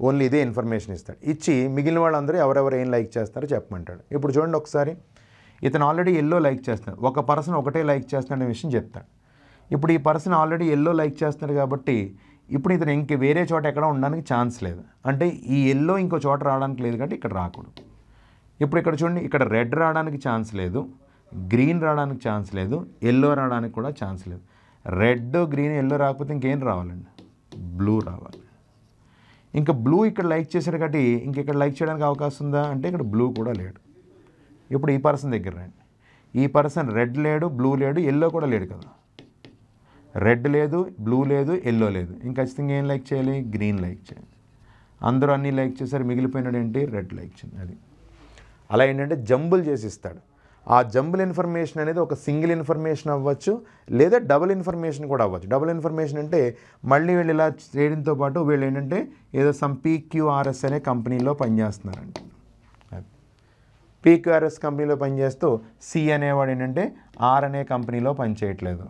ఓన్లీ ఇదే ఇన్ఫర్మేషన్ ఇస్తాడు. ఇచ్చి మిగిలిన వాళ్ళందరూ ఎవరెవరు ఏం లైక్ చేస్తారో చెప్పమంటాడు. ఇప్పుడు చూడండి ఒకసారి ఇతను ఆల్రెడీ ఎల్లో లైక్ చేస్తాడు ఒక పర్సన్ ఒకటే లైక్ చేస్తున్నాడనే విషయం చెప్తాడు. ఇప్పుడు ఈ పర్సన్ ఆల్రెడీ ఎల్లో లైక్ చేస్తున్నాడు కాబట్టి ఇప్పుడు ఇతను ఇంక వేరే చోట ఎక్కడ ఉండడానికి ఛాన్స్ లేదు. అంటే ఈ ఎల్లో ఇంకో చోట రావడానికి లేదు కాబట్టి ఇక్కడ రాకూడదు. ఇప్పుడు ఇక్కడ చూడండి ఇక్కడ రెడ్ రావడానికి ఛాన్స్ లేదు గ్రీన్ రావడానికి ఛాన్స్ లేదు ఎల్లో రావడానికి కూడా ఛాన్స్ లేదు. రెడ్ గ్రీన్ ఎల్లో రాకపోతే ఇంకేం రావాలండి? బ్లూ రావాలి. ఇంకా బ్లూ ఇక్కడ లైక్ చేశాడు కాబట్టి ఇంక ఇక్కడ లైక్ చేయడానికి అవకాశం ఉందా? అంటే ఇక్కడ బ్లూ కూడా లేడు. ఇప్పుడు ఈ పర్సన్ దగ్గర రండి. ఈ పర్సన్ రెడ్ లేడు బ్లూ లేడు ఎల్లో కూడా లేడు కదా. రెడ్ లేదు బ్లూ లేదు ఎల్లో లేదు. ఇంకా ఖచ్చితంగా ఏం లైక్ చేయాలి? గ్రీన్ లైక్ చేయాలి. అందరూ అన్నీ లైక్ చేశారు మిగిలిపోయినాడు ఏంటి? రెడ్ లైక్ చేయండి అది. అలా ఏంటంటే జంబుల్ చేసి ఇస్తాడు. ఆ జంబుల్ ఇన్ఫర్మేషన్ అనేది ఒక సింగిల్ ఇన్ఫర్మేషన్ అవ్వచ్చు లేదా డబుల్ ఇన్ఫర్మేషన్ కూడా అవ్వచ్చు. డబుల్ ఇన్ఫర్మేషన్ అంటే మళ్ళీ వీళ్ళు ఇలా చేయడంతో పాటు వీళ్ళు ఏంటంటే ఏదో సమ్ పీక్యూఆర్ఎస్ అనే కంపెనీలో పనిచేస్తున్నారంట పీక్యూఆర్ఎస్ కంపెనీలో పనిచేస్తూ సి అనేవాడు ఏంటంటే ఆర్ అనే కంపెనీలో పనిచేయట్లేదు.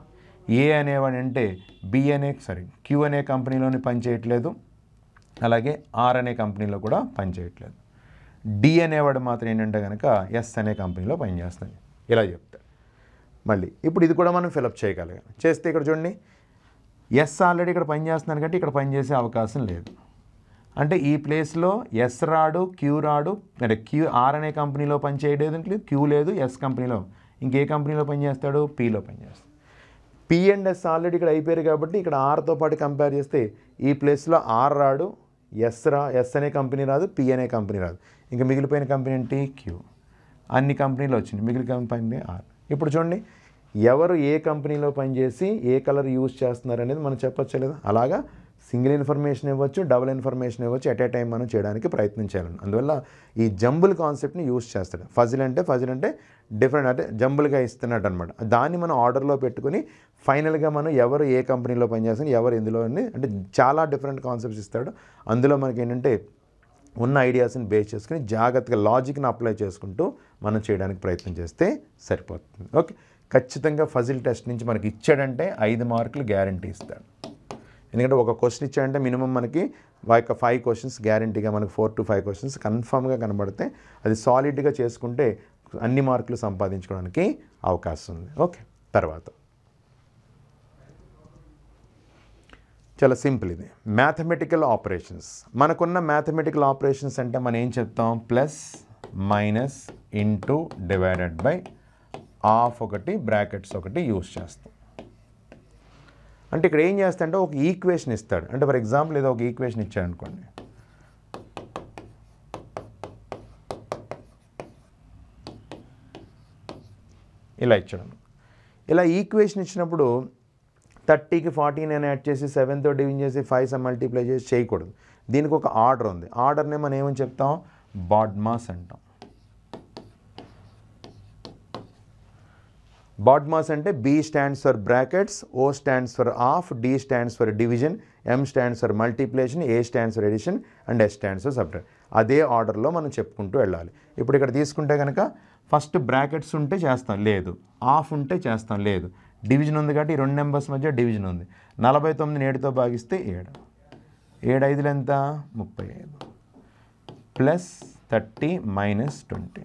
ఏ అనేవాడు అంటే బి అనే సారీ క్యూ అనే కంపెనీలోని పనిచేయట్లేదు. అలాగే ఆర్ అనే కంపెనీలో కూడా పనిచేయట్లేదు. డి అనేవాడు మాత్రం ఏంటంటే కనుక ఎస్ అనే కంపెనీలో పనిచేస్తాను ఇలా చెప్తాడు. మళ్ళీ ఇప్పుడు ఇది కూడా మనం ఫిలప్ చేయగలిగాం చేస్తే ఇక్కడ చూడండి ఎస్ ఆల్రెడీ ఇక్కడ పనిచేస్తున్నాను కాబట్టి ఇక్కడ పనిచేసే అవకాశం లేదు. అంటే ఈ ప్లేస్లో ఎస్ రాడు క్యూ రాడు అంటే క్యూ ఆర్ అనే కంపెనీలో పనిచేయలేదు లేదు? క్యూ లేదు ఎస్ కంపెనీలో. ఇంకే కంపెనీలో పనిచేస్తాడు పీలో పనిచేస్తాడు. పి అండ్ ఎస్ ఆల్రెడీ ఇక్కడ అయిపోయారు కాబట్టి ఇక్కడ ఆర్తో పాటు కంపేర్ చేస్తే ఈ ప్లేస్లో ఆర్ రాడు ఎస్ రా ఎస్ అనే కంపెనీ రాదు పి అనే కంపెనీ రాదు. ఇంకా మిగిలిపోయిన కంపెనీ ఏంటి క్యూ అన్ని కంపెనీలు వచ్చింది మిగిలిన కంపెనీ ఆర్ ఇప్పుడు చూడండి ఎవరు ఏ కంపెనీలో పనిచేసి ఏ కలర్ యూజ్ చేస్తున్నారు అనేది మనం చెప్పచ్చు లేదా? అలాగా సింగిల్ ఇన్ఫర్మేషన్ ఇవ్వచ్చు డబుల్ ఇన్ఫర్మేషన్ ఇవ్వచ్చు ఎట్ ఏ టైం మనం చేయడానికి ప్రయత్నం చేయాలి అందువల్ల ఈ జంబుల్ కాన్సెప్ట్ని యూజ్ చేస్తాడు. ఫజిల్ అంటే ఫజిల్ అంటే డిఫరెంట్ అంటే జంబుల్గా ఇస్తున్నట్టు అనమాట దాన్ని మనం ఆర్డర్లో పెట్టుకుని ఫైనల్గా మనం ఎవరు ఏ కంపెనీలో పనిచేస్తాం ఎవరు ఎందులో అని అంటే చాలా డిఫరెంట్ కాన్సెప్ట్స్ ఇస్తాడు. అందులో మనకి ఏంటంటే ఉన్న ఐడియాస్ని బేస్ చేసుకుని జాగ్రత్తగా లాజిక్ని అప్లై చేసుకుంటూ మనం చేయడానికి ప్రయత్నం చేస్తే సరిపోతుంది. ఓకే. ఖచ్చితంగా ఫజిల్ టెస్ట్ నుంచి మనకి ఇచ్చాడంటే ఐదు మార్కులు గ్యారంటీ ఇస్తాడు. ఎందుకంటే ఒక క్వశ్చన్ ఇచ్చాడంటే మినిమం మనకి ఆ యొక్క ఫైవ్ క్వశ్చన్స్ గ్యారంటీగా మనకి ఫోర్ టు ఫైవ్ క్వశ్చన్స్ కన్ఫామ్గా కనబడితే అది సాలిడ్గా చేసుకుంటే అన్ని మార్కులు సంపాదించుకోవడానికి అవకాశం ఉంది. ఓకే. తర్వాత. చాలా సింపుల్ ఇది. మ్యాథమెటికల్ ఆపరేషన్స్ మనకున్న మ్యాథమెటికల్ ఆపరేషన్స్ అంటే మనం ఏం చెప్తాం? Plus minus into divided by of ఒకటి బ్రాకెట్స్ ఒకటి యూస్ చేస్తాం. అంటే ఇక్కడ ఏం చేస్తాడంటే ఒక ఈక్వేషన్ ఇస్తాడు. అంటే ఫర్ ఎగ్జాంపుల్ ఏదో ఒక ఈక్వేషన్ ఇచ్చాడు అనుకోండి. ఇలా ఇచ్చాడు. ఇలా ఈక్వేషన్ ఇచ్చినప్పుడు థర్టీకి ఫార్టీ నేను యాడ్ చేసి సెవెన్తో డివిజన్ చేసి ఫైవ్ సమ్ మల్టీప్లై చేసి చేయకూడదు. దీనికి ఒక ఆర్డర్ ఉంది. ఆర్డర్ని మనం ఏమని చెప్తాం? బాడ్మాస్ అంటాం. బాడ్మాస్ అంటే B stands for brackets O stands for of D stands for division M stands for multiplication A stands for addition and S stands for subtract అదే ఆర్డర్లో మనం చెప్పుకుంటూ వెళ్ళాలి. ఇప్పుడు ఇక్కడ తీసుకుంటే కనుక ఫస్ట్ బ్రాకెట్స్ ఉంటే చేస్తాం. లేదు. ఆఫ్ ఉంటే చేస్తాం. లేదు. డివిజన్ ఉంది కాబట్టి ఈ రెండు నెంబర్స్ మధ్య డివిజన్ ఉంది. నలభై తొమ్మిది ఏడుతో భాగిస్తే ఏడు. ఏడు ఐదులు ఎంత? ముప్పై ఐదు. Plus thirty minus twenty.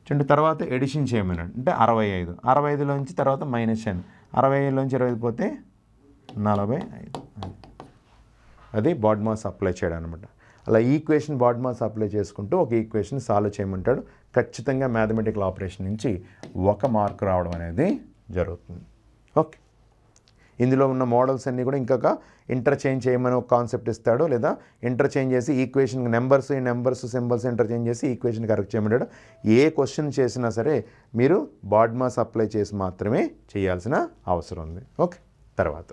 చూడండి తర్వాత ఎడిషన్ చేయమన్నాడు. అంటే అరవై ఐదు. అరవై ఐదులోంచి తర్వాత మైనస్ అని అరవై ఐదులోంచి ఇరవై ఐదు పోతే నలభై ఐదు. అది బాడ్మాస్ అప్లై చేయడం అనమాట అలా ఈక్వేషన్ బాడ్మాస్ అప్లై చేసుకుంటూ ఒక ఈక్వేషన్ సాల్వ్ చేయమంటాడు. ఖచ్చితంగా మ్యాథమెటికల్ ఆపరేషన్ నుంచి ఒక మార్క్ రావడం అనేది జరుగుతుంది. ఓకే. ఇందులో ఉన్న మోడల్స్ అన్నీ కూడా ఇంకొక ఇంటర్చేంజ్ చేయమని ఒక కాన్సెప్ట్ ఇస్తాడు లేదా ఇంటర్చేంజ్ చేసి ఈక్వేషన్ నెంబర్స్ ఈ నెంబర్స్ సింబల్స్ ఇంటర్చేంజ్ చేసి ఈక్వేషన్ కరెక్ట్ చేయమంటాడు. ఏ క్వశ్చన్ చేసినా సరే మీరు బాడ్మాస్ అప్లై చేసి మాత్రమే చేయాల్సిన అవసరం ఉంది. ఓకే. తర్వాత.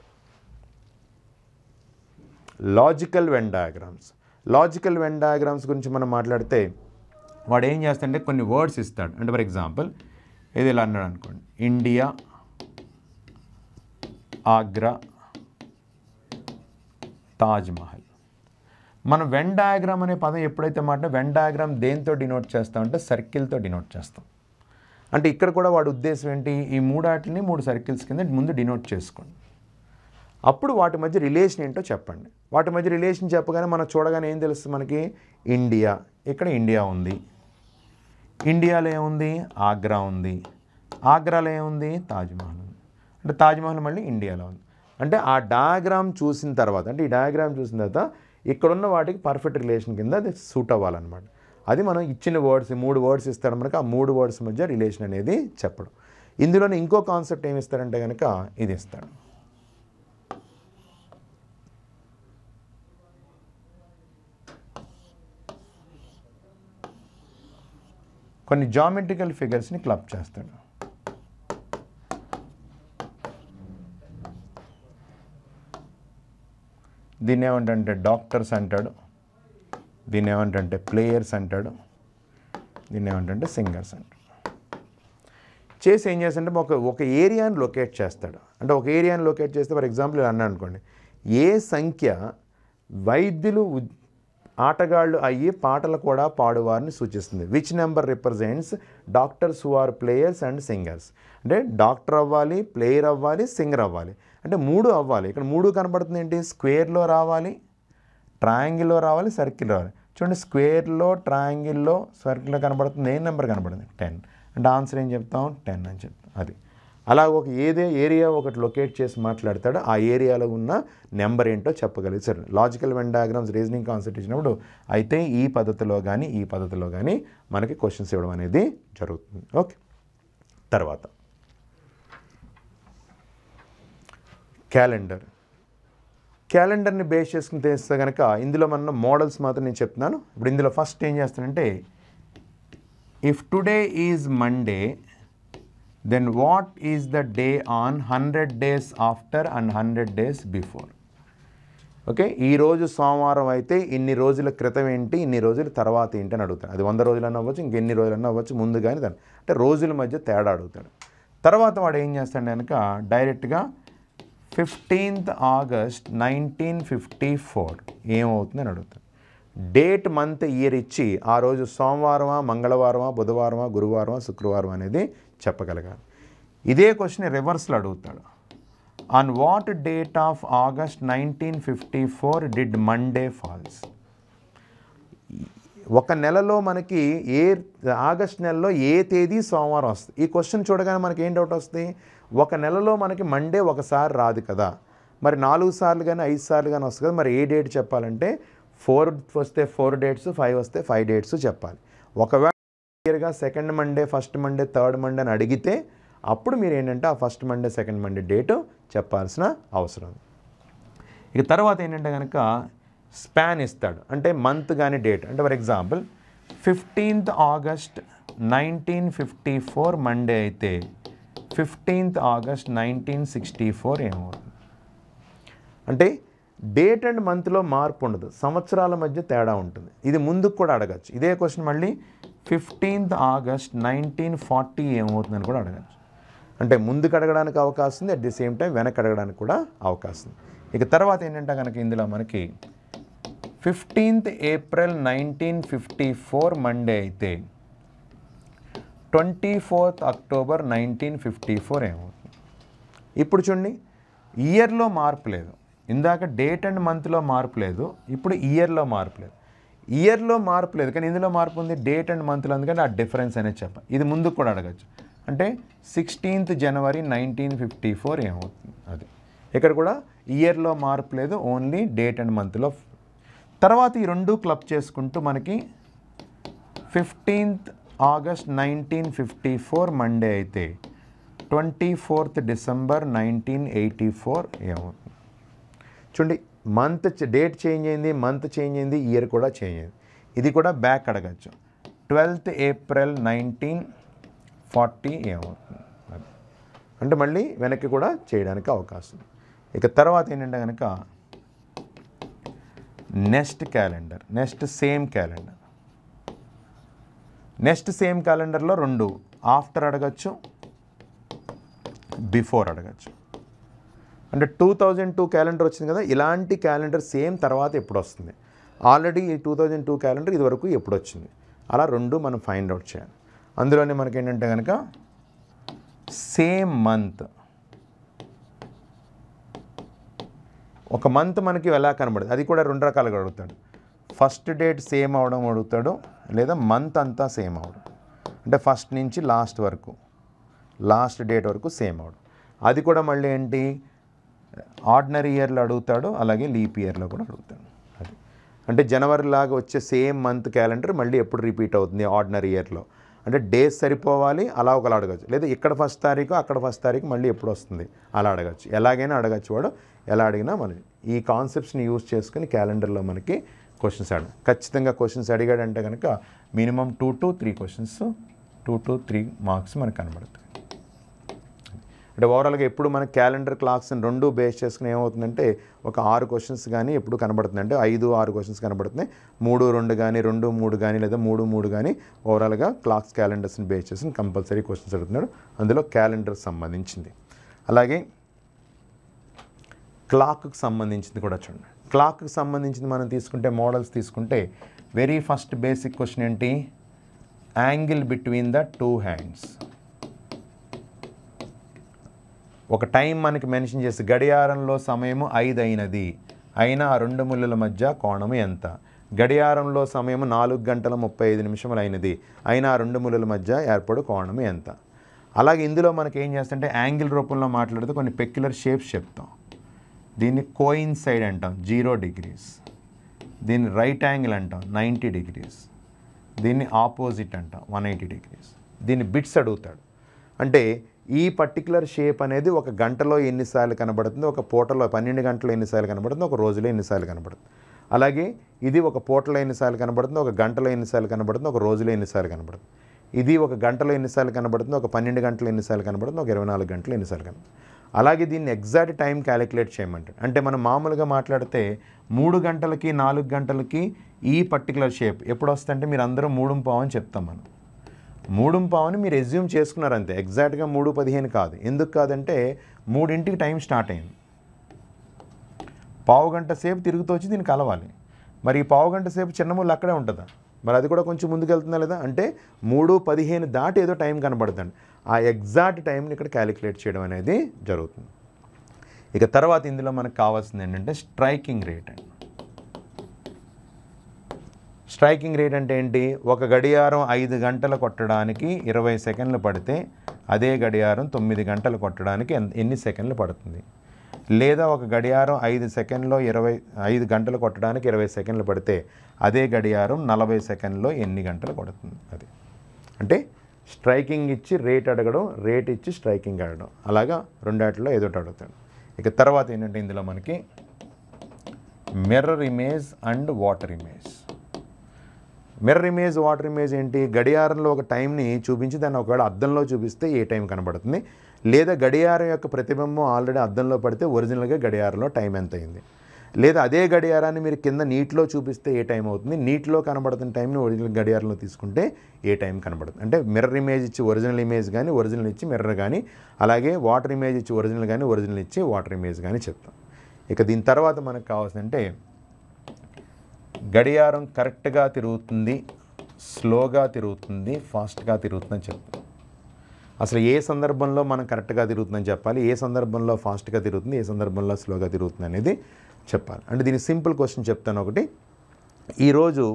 Logical Venn diagrams logical Venn diagrams గురించి మనం మాట్లాడితే వాడు ఏం చేస్తాడంటే కొన్ని వర్డ్స్ ఇస్తాడు. అంటే ఫర్ ఎగ్జాంపుల్ ఇది ఇలా అన్నాడు అనుకోండి. ఇండియా ఆగ్రా తాజ్మహల్ మనం వెన్ డయాగ్రామ్ అనే పదం ఎప్పుడైతే మాట వెన్ డయాగ్రామ్ దేంతో డినోట్ చేస్తామంటే సర్కిల్తో డినోట్ చేస్తాం. అంటే ఇక్కడ కూడా వాడి ఉద్దేశం ఏంటి? ఈ మూడాటిని మూడు సర్కిల్స్ కింద ముందు డినోట్ చేసుకోండి. అప్పుడు వాటి మధ్య రిలేషన్ ఏంటో చెప్పండి. వాటి మధ్య రిలేషన్ చెప్పగానే మనం చూడగానే ఏం తెలుస్తుంది మనకి? ఇండియా. ఇక్కడ ఇండియా ఉంది. ఇండియాలో ఏముంది? ఆగ్రా ఉంది. ఆగ్రాలో ఏముంది? తాజ్మహల్ ఉంది. అంటే తాజ్మహల్ మళ్ళీ ఇండియాలో ఉంది. అంటే ఆ డయాగ్రామ్ చూసిన తర్వాత అంటే ఈ డయాగ్రామ్ చూసిన తర్వాత ఇక్కడున్న వాటికి పర్ఫెక్ట్ రిలేషన్ కింద అది సూట్ అవ్వాలన్నమాట. అది మనం ఇచ్చిన వర్డ్స్ మూడు వర్డ్స్ ఇస్తాడు మనకి ఆ మూడు వర్డ్స్ మధ్య రిలేషన్ అనేది చెప్పడం. ఇందులోనే ఇంకో కాన్సెప్ట్ ఏమి ఇస్తారంటే కనుక ఇది ఇస్తాడు. కొన్ని జామెట్రికల్ ఫిగర్స్ని క్లబ్ చేస్తాడు. దీన్ని ఏమంటే డాక్టర్స్ అంటాడు. దీన్ని ఏమంటే ప్లేయర్స్ అంటాడు. దీన్ని ఏమంటే సింగర్స్ అంటాడు. చేసి ఏం చేస్తాడంటే ఒక ఒక ఏరియాని లొకేట్ చేస్తాడు. అంటే ఒక ఏరియాని లొకేట్ చేస్తే ఫర్ ఎగ్జాంపుల్ ఇలా అన్నాను అనుకోండి. ఏ సంఖ్య వైద్యులు ఆటగాళ్ళు అయ్యి పాటలు కూడా పాడువారిని సూచిస్తుంది. Which number represents doctors who are players and singers అంటే డాక్టర్ అవ్వాలి ప్లేయర్ అవ్వాలి సింగర్ అవ్వాలి. అంటే మూడు అవ్వాలి. ఇక్కడ మూడు కనబడుతుంది ఏంటి? స్క్వేర్లో రావాలి ట్రయాంగిల్లో రావాలి సర్కిల్ రావాలి. చూడండి స్క్వేర్లో ట్రయాంగిల్లో సర్కిల్లో కనబడుతుంది. ఏ నెంబర్ కనబడుతుంది? టెన్ అంటే ఆన్సర్ ఏం చెప్తాం? టెన్ అని చెప్తాం అది. అలా ఒక ఏదే ఏరియా ఒకటి లొకేట్ చేసి మాట్లాడతాడో ఆ ఏరియాలో ఉన్న నెంబర్ ఏంటో చెప్పగలుగుతారు logical Venn diagrams reasoning concept ఇచ్చినప్పుడు అయితే ఈ పద్ధతిలో కానీ ఈ పద్ధతిలో కానీ మనకి క్వశ్చన్స్ ఇవ్వడం అనేది జరుగుతుంది. ఓకే తర్వాత. క్యాలెండర్ క్యాలెండర్ని బేస్ చేసుకుని తెస్తే కనుక ఇందులో మన మోడల్స్ మాత్రం నేను చెప్తున్నాను. ఇప్పుడు ఇందులో ఫస్ట్ ఏం చేస్తానంటే if today is Monday then what is the day on hundred days after and hundred days before okay ఈరోజు సోమవారం అయితే ఇన్ని రోజుల క్రితం ఏంటి? ఇన్ని రోజుల తర్వాత ఏంటి అని అడుగుతాడు. అది వంద రోజులన్నా అవ్వచ్చు ఇంకెన్ని రోజులన్నా అవ్వచ్చు ముందు కానీ దాన్ని. అంటే రోజుల మధ్య తేడా అడుగుతాడు. తర్వాత వాడు ఏం చేస్తాడు కనుక డైరెక్ట్గా fifteenth August nineteen fifty four ఏమవుతుందని అడుగుతాడు. డేట్ మంత్ ఇయర్ ఇచ్చి ఆ రోజు సోమవారమా మంగళవారమా బుధవారమా గురువారమా శుక్రవారం అనేది చెప్పగలగాలి ఇదే క్వశ్చన్ రివర్స్లో అడుగుతాడు. On what date of August nineteen fifty four did Monday falls ఒక నెలలో మనకి ఏ ఆగస్ట్ నెలలో ఏ తేదీ సోమవారం వస్తుంది? ఈ క్వశ్చన్ చూడగానే మనకి ఏం డౌట్ వస్తుంది? ఒక నెలలో మనకి మండే ఒకసారి రాదు కదా. మరి నాలుగు సార్లు కానీ ఐదు సార్లు కానీ వస్తుంది కదా. మరి ఏ డేట్ చెప్పాలంటే? ఫోర్ వస్తే ఫోర్ డేట్స్ ఫైవ్ వస్తే ఫైవ్ డేట్స్ చెప్పాలి. ఒకవేళ క్లియర్గా second Monday first Monday third Monday అని అడిగితే అప్పుడు మీరు ఏంటంటే ఆ first Monday second Monday date చెప్పాల్సిన అవసరం. ఇక తర్వాత ఏంటంటే కనుక స్పాన్ ఇస్తాడు. అంటే మంత్ కానీ డేట్. అంటే for example fifteenth August nineteen fifty four Monday అయితే fifteenth August nineteen sixty four ఏమవుతుంది? అంటే డేట్ అండ్ మంత్లో మార్పు ఉండదు. సంవత్సరాల మధ్య తేడా ఉంటుంది. ఇది ముందుకు కూడా అడగచ్చు. ఇదే క్వశ్చన్ మళ్ళీ ఫిఫ్టీన్త్ ఆగస్ట్ నైన్టీన్ ఫార్టీ ఏమవుతుందని కూడా అడగచ్చు. అంటే ముందుకు అడగడానికి అవకాశం ఉంది అట్ ది సేమ్ టైం వెనక్కి అడగడానికి కూడా అవకాశం ఉంది. ఇక తర్వాత ఏంటంటే కనుక ఇందులో మనకి fifteenth April nineteen fifty four Monday అయితే twenty fourth October nineteen fifty four ఏమవుతుంది? ఇప్పుడు చూడండి ఇయర్లో మార్పు లేదు. ఇందాక డేట్ అండ్ మంత్లో మార్పు లేదు ఇప్పుడు ఇయర్లో మార్పు లేదు. ఇయర్లో మార్పు లేదు. కానీ ఇందులో మార్పు ఉంది డేట్ అండ్ మంత్లో అందుకని ఆ డిఫరెన్స్ అనేది చెప్ప ఇది ముందుకు కూడా అడగచ్చు. అంటే sixteenth January nineteen fifty four ఏమవుతుంది? అది. ఇక్కడ కూడా ఇయర్లో మార్పు లేదు ఓన్లీ డేట్ అండ్ మంత్లో. తర్వాత ఈ రెండు క్లబ్ చేసుకుంటూ మనకి fifteenth August nineteen fifty four Monday అయితే twenty fourth December nineteen eighty four ఏమవుతుంది? చూడండి మంత్ డేట్ చేంజ్ అయింది మంత్ చేంజ్ అయింది ఇయర్ కూడా చేంజ్ అయింది. ఇది కూడా బ్యాక్ అడగచ్చు. ట్వెల్త్ ఏప్రిల్ నైన్టీన్ ఫార్టీ ఏమవుతుంది అంటే మళ్ళీ వెనక్కి కూడా చేయడానికి అవకాశం. ఇక తర్వాత ఏంటంటే కనుక next calendar next same calendar. Next same క్యాలెండర్లో రెండు ఆఫ్టర్ అడగచ్చు బిఫోర్ అడగచ్చు. అంటే టూ థౌజండ్ టూ క్యాలెండర్ వచ్చింది కదా ఇలాంటి క్యాలెండర్ సేమ్ తర్వాత ఎప్పుడు వస్తుంది ఆల్రెడీ ఈ టూ థౌజండ్ టూ క్యాలెండర్ ఇదివరకు ఎప్పుడు వచ్చింది అలా రెండు మనం ఫైండ్ అవుట్ చేయాలి. అందులోనే మనకి ఏంటంటే కనుక సేమ్ మంత్. ఒక మంత్ మనకి ఎలా కనబడదు? అది కూడా రెండు రకాలుగా అడుగుతాడు. ఫస్ట్ డేట్ సేమ్ అవడం అడుగుతాడు లేదా మంత్ అంతా సేమ్ అవడం. అంటే ఫస్ట్ నుంచి లాస్ట్ వరకు లాస్ట్ డేట్ వరకు సేమ్ అవడం. అది కూడా మళ్ళీ ఏంటి? ఆర్డినరీ ఇయర్లో అడుగుతాడో అలాగే లీప్ ఇయర్లో కూడా అడుగుతాడు. అది. అంటే జనవరి లాగా వచ్చే సేమ్ మంత్ క్యాలెండర్ మళ్ళీ ఎప్పుడు రిపీట్ అవుతుంది ఆర్డినరీ ఇయర్లో? అంటే డేస్ సరిపోవాలి అలా ఒకలా అడగచ్చు. లేదా ఇక్కడ ఫస్ట్ తారీఖు అక్కడ ఫస్ట్ తారీఖు మళ్ళీ ఎప్పుడు వస్తుంది? అలా అడగచ్చు. ఎలాగైనా అడగచ్చు వాడు. ఎలా అడిగినా మనం ఈ కాన్సెప్ట్స్ని యూజ్ చేసుకుని క్యాలెండర్లో మనకి క్వశ్చన్స్ అడగ ఖచ్చితంగా క్వశ్చన్స్ అడిగాడంటే కనుక minimum two to three questions two to three marks మనకు కనబడుతుంది అంటే ఓవరాల్గా ఎప్పుడు మన క్యాలెండర్ క్లాక్స్ రెండు బేస్ చేసుకుని ఏమవుతుందంటే ఒక ఆరు క్వశ్చన్స్ కానీ ఎప్పుడు కనబడుతుంది? అంటే ఐదు ఆరు క్వశ్చన్స్ కనబడుతున్నాయి. మూడు రెండు కానీ రెండు మూడు కానీ లేదా మూడు మూడు కానీ ఓవరాల్గా క్లాక్స్ క్యాలెండర్స్ని బేస్ చేసుకుని కంపల్సరీ క్వశ్చన్స్ అడుగుతున్నాడు. అందులో క్యాలెండర్ సంబంధించింది. అలాగే క్లాక్కి సంబంధించింది కూడా చూడండి. క్లాక్కి సంబంధించింది మనం తీసుకుంటే మోడల్స్ తీసుకుంటే వెరీ ఫస్ట్ బేసిక్ క్వశ్చన్ ఏంటి? Angle between the two hands ఒక టైం మనకి మెన్షన్ చేసి గడియారంలో సమయము ఐదు అయినది అయినా ఆ రెండు ముళ్ళుల మధ్య కోణము ఎంత? గడియారంలో సమయము నాలుగు గంటల ముప్పై ఐదు నిమిషములు అయినది అయినా ఆ రెండు ముళ్ళుల మధ్య ఏర్పడు కోణము ఎంత? అలాగే ఇందులో మనకి ఏం చేస్తుంటే యాంగిల్ రూపంలో మాట్లాడితే కొన్ని పెక్యులర్ షేప్స్ చెప్తాం. దీన్ని కోయిన్ సైడ్ అంటాం జీరో డిగ్రీస్. దీన్ని రైట్ యాంగిల్ అంటాం నైంటీ డిగ్రీస్. దీన్ని ఆపోజిట్ అంటాం వన్ ఎయిటీ డిగ్రీస్. దీన్ని బిట్స్ అడుగుతాడు. అంటే ఈ పర్టికులర్ షేప్ అనేది ఒక గంటలో ఎన్నిసార్లు కనబడుతుంది ఒక పూటలో పన్నెండు గంటలో ఎన్నిసార్లు కనబడుతుంది ఒక రోజులో ఎన్నిసార్లు కనబడుతుంది. అలాగే ఇది ఒక పూటలో ఎన్నిసార్లు కనబడుతుంది ఒక గంటలో ఎన్నిసార్లు కనబడుతుంది ఒక రోజులో ఎన్నిసార్లు కనబడుతుంది. ఇది ఒక గంటలో ఎన్నిసార్లు కనబడుతుంది ఒక పన్నెండు గంటలు ఎన్నిసార్లు కనబడుతుంది ఒక ఇరవై నాలుగు గంటలు ఎన్నిసార్లు కనబడుతుంది. అలాగే దీన్ని ఎగ్జాక్ట్ టైం క్యాలిక్యులేట్ చేయమంటాడు అంటే మనం మామూలుగా మాట్లాడితే మూడు గంటలకి నాలుగు గంటలకి ఈ పర్టికులర్ షేప్ ఎప్పుడు వస్తుందంటే మీరు అందరూ మూడు పావు అని చెప్తాం మనం. మూడు పావుని మీరు ఎజ్యూమ్ చేసుకున్నారు అంతే ఎగ్జాక్ట్గా మూడు పదిహేను కాదు. ఎందుకు కాదంటే మూడింటికి టైం స్టార్ట్ అయింది. పావు గంట సేపు తిరుగుతూ వచ్చి దీన్ని కలవాలి. మరి ఈ పావు గంట సేపు చిన్నముళ్ళు అక్కడే ఉంటుందా? మరి అది కూడా కొంచెం ముందుకు వెళ్తుందా లేదా? అంటే మూడు పదిహేను దాటి ఏదో టైం కనబడుతుంది. ఆ ఎగ్జాక్ట్ టైంని ఇక్కడ క్యాలిక్యులేట్ చేయడం అనేది జరుగుతుంది. ఇక తర్వాత ఇందులో మనకు కావాల్సింది ఏంటంటే స్ట్రైకింగ్ రేట్ అండి. స్ట్రైకింగ్ రేట్ అంటే ఏంటి? ఒక గడియారం ఐదు గంటలు కొట్టడానికి ఇరవై సెకండ్లు పడితే అదే గడియారం తొమ్మిది గంటలు కొట్టడానికి ఎన్ని సెకండ్లు పడుతుంది? లేదా ఒక గడియారం ఐదు సెకండ్లో ఇరవై ఐదు గంటలు కొట్టడానికి ఇరవై సెకండ్లు పడితే అదే గడియారం నలభై సెకండ్లో ఎన్ని గంటలు కొడుతుంది? అది. అంటే స్ట్రైకింగ్ ఇచ్చి రేట్ అడగడం రేట్ ఇచ్చి స్ట్రైకింగ్ అడగడం. అలాగా రెండాటిలో ఏదోటి అడుగుతాడు. ఇక తర్వాత ఏంటంటే ఇందులో మనకి mirror image and water image. Mirror image water image ఏంటి? గడియారంలో ఒక టైంని చూపించి దాన్ని ఒకవేళ అద్దంలో చూపిస్తే ఏ టైం కనబడుతుంది? లేదా గడియారం యొక్క ప్రతిబింబం ఆల్రెడీ అద్దంలో పడితే ఒరిజినల్గా గడియారంలో టైం ఎంత అయింది లేదా అదే గడియారాన్ని మీరు కింద నీటిలో చూపిస్తే ఏ టైం అవుతుంది? నీటిలో కనబడుతున్న టైంని ఒరిజినల్ గడియారంలో తీసుకుంటే ఏ టైం కనబడుతుంది? అంటే మిర్రర్ ఇమేజ్ ఇచ్చి ఒరిజినల్ ఇమేజ్ కానీ ఒరిజినల్ ఇచ్చి మిర్రర్ కానీ అలాగే వాటర్ ఇమేజ్ ఇచ్చి ఒరిజినల్ కానీ ఒరిజినల్ ఇచ్చి వాటర్ ఇమేజ్ కానీ చెప్తాం. ఇక దీని తర్వాత మనకు కావాల్సిందంటే గడియారం కరెక్ట్గా తిరుగుతుంది స్లోగా తిరుగుతుంది ఫాస్ట్గా తిరుగుతుందని చెప్తాం అసలు ఏ సందర్భంలో మనం కరెక్ట్గా తిరుగుతుందని చెప్పాలి ఏ సందర్భంలో ఫాస్ట్గా తిరుగుతుంది ఏ సందర్భంలో స్లోగా తిరుగుతుంది అనేది చెప్పాలి. అంటే దీని సింపుల్ క్వశ్చన్ చెప్తాను ఒకటి. ఈరోజు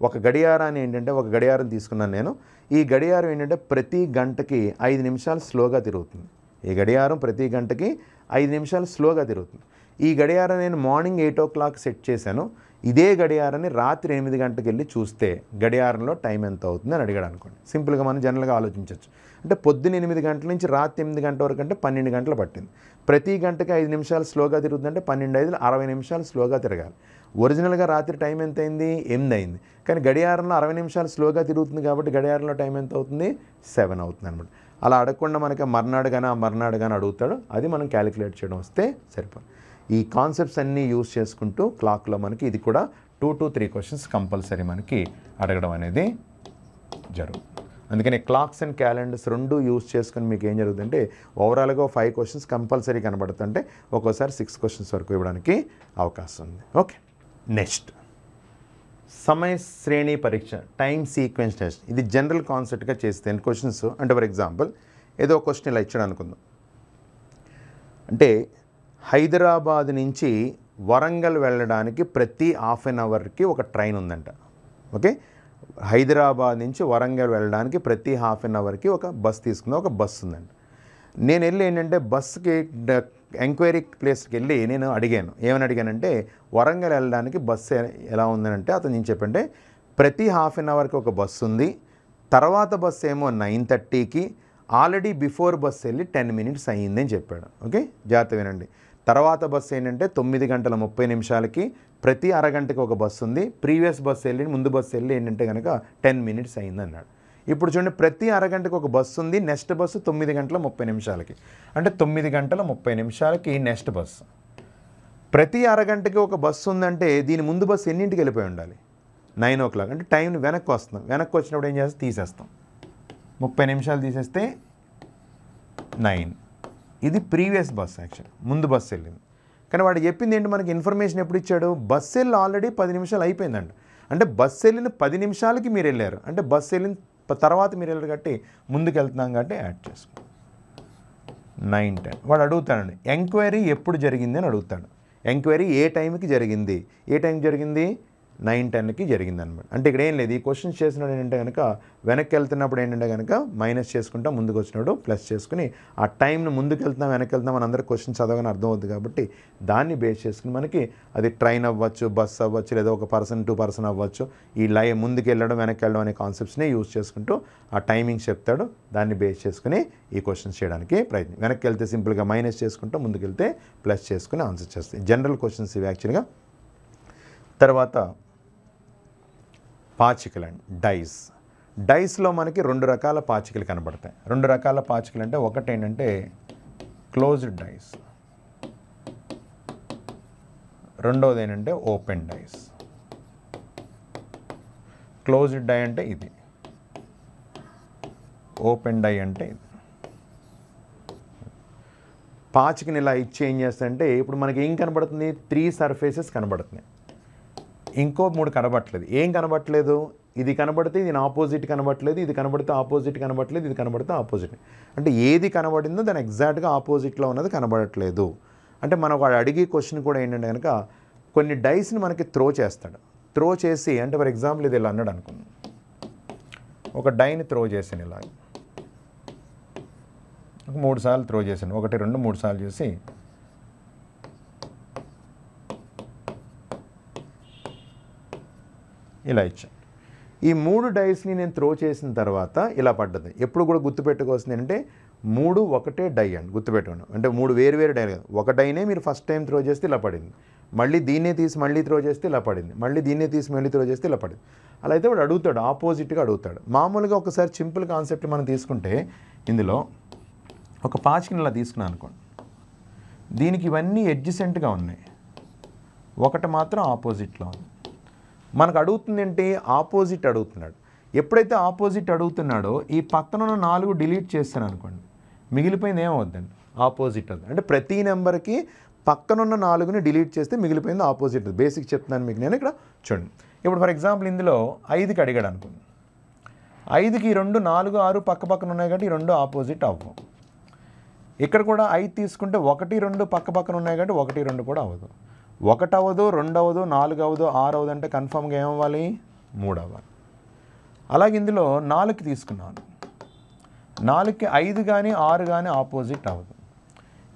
ఒక గడియారాన్ని ఏంటంటే ఒక గడియారం తీసుకున్నాను నేను. ఈ గడియారం ఏంటంటే ప్రతి గంటకి ఐదు నిమిషాలు స్లోగా తిరుగుతుంది. ఈ గడియారం ప్రతి గంటకి ఐదు నిమిషాలు స్లోగా తిరుగుతుంది. ఈ గడియారం నేను morning eight o'clock set చేశాను. ఇదే గడియారాన్ని రాత్రి ఎనిమిది గంటకి వెళ్ళి చూస్తే గడియారంలో టైం ఎంత అవుతుంది అని అడిగాడు అనుకోండి. సింపుల్గా మనం జనరల్గా ఆలోచించవచ్చు. అంటే పొద్దున్న ఎనిమిది గంటల నుంచి రాత్రి ఎనిమిది గంటల వరకు అంటే పన్నెండు గంటలు పట్టింది. ప్రతి గంటకి ఐదు నిమిషాలు స్లోగా తిరుగుతుందంటే పన్నెండు ఐదులు అరవై నిమిషాలు స్లోగా తిరగాలి. ఒరిజినల్గా రాత్రి టైం ఎంత అయింది? ఎనిమిది అయింది. కానీ గడియారంలో అరవై నిమిషాలు స్లోగా తిరుగుతుంది కాబట్టి గడియారంలో టైం ఎంత అవుతుంది? సెవెన్ అవుతుంది అనమాట. అలా అడగకుండా మనకి మర్నాడు కానీ ఆ మర్నాడు కానీ అడుగుతాడు. అది మనం క్యాలిక్యులేట్ చేయడం వస్తే సరిపోదు. ఈ కాన్సెప్ట్స్ అన్నీ యూస్ చేసుకుంటూ క్లాక్లో మనకి ఇది కూడా two to three questions compulsory మనకి అడగడం అనేది జరుగుతుంది అందుకని క్లాక్స్ అండ్ క్యాలెండర్స్ రెండు యూస్ చేసుకుని మీకు ఏం జరుగుతుందంటే ఓవరాల్గా ఫైవ్ క్వశ్చన్స్ కంపల్సరీ కనబడుతుంటే ఒక్కోసారి సిక్స్ క్వశ్చన్స్ వరకు ఇవ్వడానికి అవకాశం ఉంది. ఓకే. నెక్స్ట్. సమయ శ్రేణి పరీక్ష టైం సీక్వెన్స్ టెస్ట్. ఇది జనరల్ కాన్సెప్ట్గా చేస్తే క్వశ్చన్స్? అంటే ఫర్ ఎగ్జాంపుల్ ఏదో క్వశ్చన్ ఇలా ఇచ్చాడు అనుకుందాం. అంటే హైదరాబాద్ నుంచి వరంగల్ వెళ్ళడానికి ప్రతి హాఫ్ అన్ అవర్కి ఒక ట్రైన్ ఉందంట. ఓకే? హైదరాబాద్ నుంచి వరంగల్ వెళ్ళడానికి ప్రతి హాఫ్ అన్ అవర్కి ఒక బస్ తీసుకుందాం ఒక బస్ ఉందంట. నేను వెళ్ళి ఏంటంటే బస్కి ఎంక్వైరీ ప్లేస్కి వెళ్ళి నేను అడిగాను. ఏమని అడిగానంటే వరంగల్ వెళ్ళడానికి బస్సు ఎలా ఉందనంటే అతను నేను చెప్పంటే ప్రతి హాఫ్ అన్ అవర్కి ఒక బస్సు ఉంది. తర్వాత బస్సు ఏమో నైన్ థర్టీకి ఆల్రెడీ బిఫోర్ బస్ వెళ్ళి టెన్ మినిట్స్ అయ్యిందని చెప్పాడు. ఓకే? జాగ్రత్త వినండి. తర్వాత బస్సు ఏంటంటే తొమ్మిది గంటల ముప్పై నిమిషాలకి ప్రతి అరగంటకి ఒక బస్సు ఉంది. ప్రీవియస్ బస్సు వెళ్ళి ముందు బస్సు వెళ్ళి ఏంటంటే కనుక టెన్ మినిట్స్ అయింది అన్నాడు ఇప్పుడు చూడండి ప్రతి అరగంటకు ఒక బస్సు ఉంది. నెక్స్ట్ బస్సు తొమ్మిది గంటల ముప్పై నిమిషాలకి. అంటే తొమ్మిది గంటల ముప్పై నిమిషాలకి నెక్స్ట్ బస్సు. ప్రతి అరగంటకి ఒక బస్సు ఉందంటే దీని ముందు బస్సు ఎన్నింటికి వెళ్ళిపోయి ఉండాలి? Nine o'clock. అంటే టైం వెనక్కి వస్తాం వెనక్కి వచ్చినప్పుడు ఏం చేస్తాం? తీసేస్తాం. ముప్పై నిమిషాలు తీసేస్తే నైన్. ఇది ప్రీవియస్ బస్ యాక్చువల్ ముందు బస్సు వెళ్ళింది. కానీ వాడు చెప్పింది ఏంటి? మనకి ఇన్ఫర్మేషన్ ఎప్పుడు ఇచ్చాడు? బస్సు వెళ్ళి ఆల్రెడీ పది నిమిషాలు అయిపోయిందండి అంటే బస్సు వెళ్ళిన పది నిమిషాలకి మీరు వెళ్ళారు. అంటే బస్సు వెళ్ళిన తర్వాత మీరు వెళ్ళారు కాబట్టి ముందుకు వెళ్తున్నాం కాబట్టి యాడ్ చేసుకో. Nine ten. వాడు అడుగుతాడండి ఎంక్వైరీ ఎప్పుడు జరిగింది అని అడుగుతాడు. ఎంక్వైరీ ఏ టైంకి జరిగింది? ఏ టైంకి జరిగింది? నైన్ టెన్కి జరిగింది అనమాట అంటే ఇక్కడ ఏం లేదు ఈ క్వశ్చన్స్ చేసినాడు ఏంటంటే కనుక వెనక్కి వెళ్తున్నప్పుడు ఏంటంటే కనుక మైనస్ చేసుకుంటా ముందుకు వచ్చినాడు ప్లస్ చేసుకుని ఆ టైంను ముందుకు వెళ్తున్నాం వెనక్కి వెళ్తున్నాం మన క్వశ్చన్ చదవగానే అర్థం అవుతుంది కాబట్టి దాన్ని బేస్ చేసుకుని మనకి అది ట్రైన్ అవ్వచ్చు బస్ అవ్వచ్చు లేదా ఒక పర్సన్ టూ పర్సన్ అవ్వచ్చు ఈ లై ముందుకు వెళ్ళడం వెనక్కి వెళ్ళడం అనే కాన్సెప్ట్స్ని యూజ్ చేసుకుంటూ ఆ టైమింగ్ చెప్తాడు. దాన్ని బేస్ చేసుకుని ఈ క్వశ్చన్స్ చేయడానికి ప్రయత్నం వెనక్కి వెళ్తే సింపుల్గా మైనస్ చేసుకుంటూ ముందుకు వెళ్తే ప్లస్ చేసుకుని ఆన్సర్ చేస్తాయి. జనరల్ క్వశ్చన్స్ ఇవి యాక్చువల్గా తర్వాత పాచికలు అండి డైస్. డైస్లో మనకి రెండు రకాల పాచికలు కనబడతాయి. రెండు రకాల పాచికలు అంటే ఒకటి ఏంటంటే క్లోజ్డ్ డైస్. రెండవది ఏంటంటే ఓపెన్ డైస్. క్లోజ్డ్ డై అంటే ఇది. ఓపెన్ డై అంటే ఇది. పాచికని ఇలా ఇచ్చి ఏం చేస్తాయంటే ఇప్పుడు మనకి ఏం కనబడుతుంది? త్రీ సర్ఫేసెస్ కనబడుతున్నాయి. ఇంకో మూడు కనబట్టలేదు ఏం కనబట్టలేదు ఇది కనబడితే ఇది ఆపోజిట్ కనబట్టలేదు ఇది కనబడితే ఆపోజిట్ కనబట్టలేదు ఇది కనబడితే ఆపోజిట్. అంటే ఏది కనబడిందో దాని ఎగ్జాక్ట్గా ఆపోజిట్లో ఉన్నది కనబడట్లేదు. అంటే మనం వాడు అడిగే క్వశ్చన్ కూడా ఏంటంటే కనుక కొన్ని డైస్ని మనకి త్రో చేస్తాడు. త్రో చేసి అంటే ఫర్ ఎగ్జాంపుల్ ఇది ఇలా అన్నాడు అనుకుందాం. ఒక డైని త్రో చేసాను ఇలా ఒక మూడు సార్లు త్రో చేశాను. ఒకటి రెండు మూడు సార్లు చేసి ఇలా ఇచ్చాను. ఈ మూడు డైస్ని నేను త్రో చేసిన తర్వాత ఇలా పడ్డది. ఎప్పుడు కూడా గుర్తుపెట్టుకోవాల్సింది ఏంటంటే మూడు ఒకటే డై అండి గుర్తుపెట్టుకోండి. అంటే మూడు వేరు వేరు డై ఒక డైనే మీరు ఫస్ట్ టైం త్రో చేస్తే ఇలా పడింది. మళ్ళీ దీన్నే తీసి మళ్ళీ త్రో చేస్తే ఇలా పడింది. మళ్ళీ దీన్నే తీసి మళ్ళీ త్రో చేస్తే ఇలా పడింది. అలా అయితే వాడు అడుగుతాడు ఆపోజిట్గా అడుగుతాడు. మామూలుగా ఒకసారి సింపుల్ కాన్సెప్ట్ మనం తీసుకుంటే ఇందులో ఒక పాచికని ఇలా తీసుకున్నాను అనుకోండి. దీనికి ఇవన్నీ ఎడ్జిసెంట్గా ఉన్నాయి. ఒకటి మాత్రం ఆపోజిట్లో ఉంది. మనకు అడుగుతుంది ఏంటి? ఆపోజిట్ అడుగుతున్నాడు. ఎప్పుడైతే ఆపోజిట్ అడుగుతున్నాడో ఈ పక్కన ఉన్న నాలుగు డిలీట్ చేస్తాను అనుకోండి. మిగిలిపోయింది ఏమవుద్దండి? ఆపోజిట్ అవుతుంది అంటే ప్రతి నెంబర్కి పక్కనున్న నాలుగుని డిలీట్ చేస్తే మిగిలిపోయింది ఆపోజిట్. బేసిక్ చెప్తున్నాను మీకు నేను ఇక్కడ. చూడండి. ఇప్పుడు ఫర్ ఎగ్జాంపుల్ ఇందులో ఐదుకి అడిగాడు అనుకోండి ఐదుకి రెండు నాలుగు ఆరు పక్క పక్కన ఉన్నాయి కాబట్టి ఈ రెండు ఆపోజిట్ అవ్వవు ఇక్కడ కూడా ఐదు తీసుకుంటే ఒకటి రెండు పక్క పక్కన ఉన్నాయి కాబట్టి ఒకటి రెండు కూడా అవ్వదు. ఒకటవదు రెండవదు నాలుగవదు అవ్వదు అంటే కన్ఫామ్గా ఏమవ్వాలి? మూడు అవ్వాలి అలాగే ఇందులో నాలుగు తీసుకున్నాను. నాలుగుకి ఐదు కానీ ఆరు కానీ ఆపోజిట్ అవ్వదు.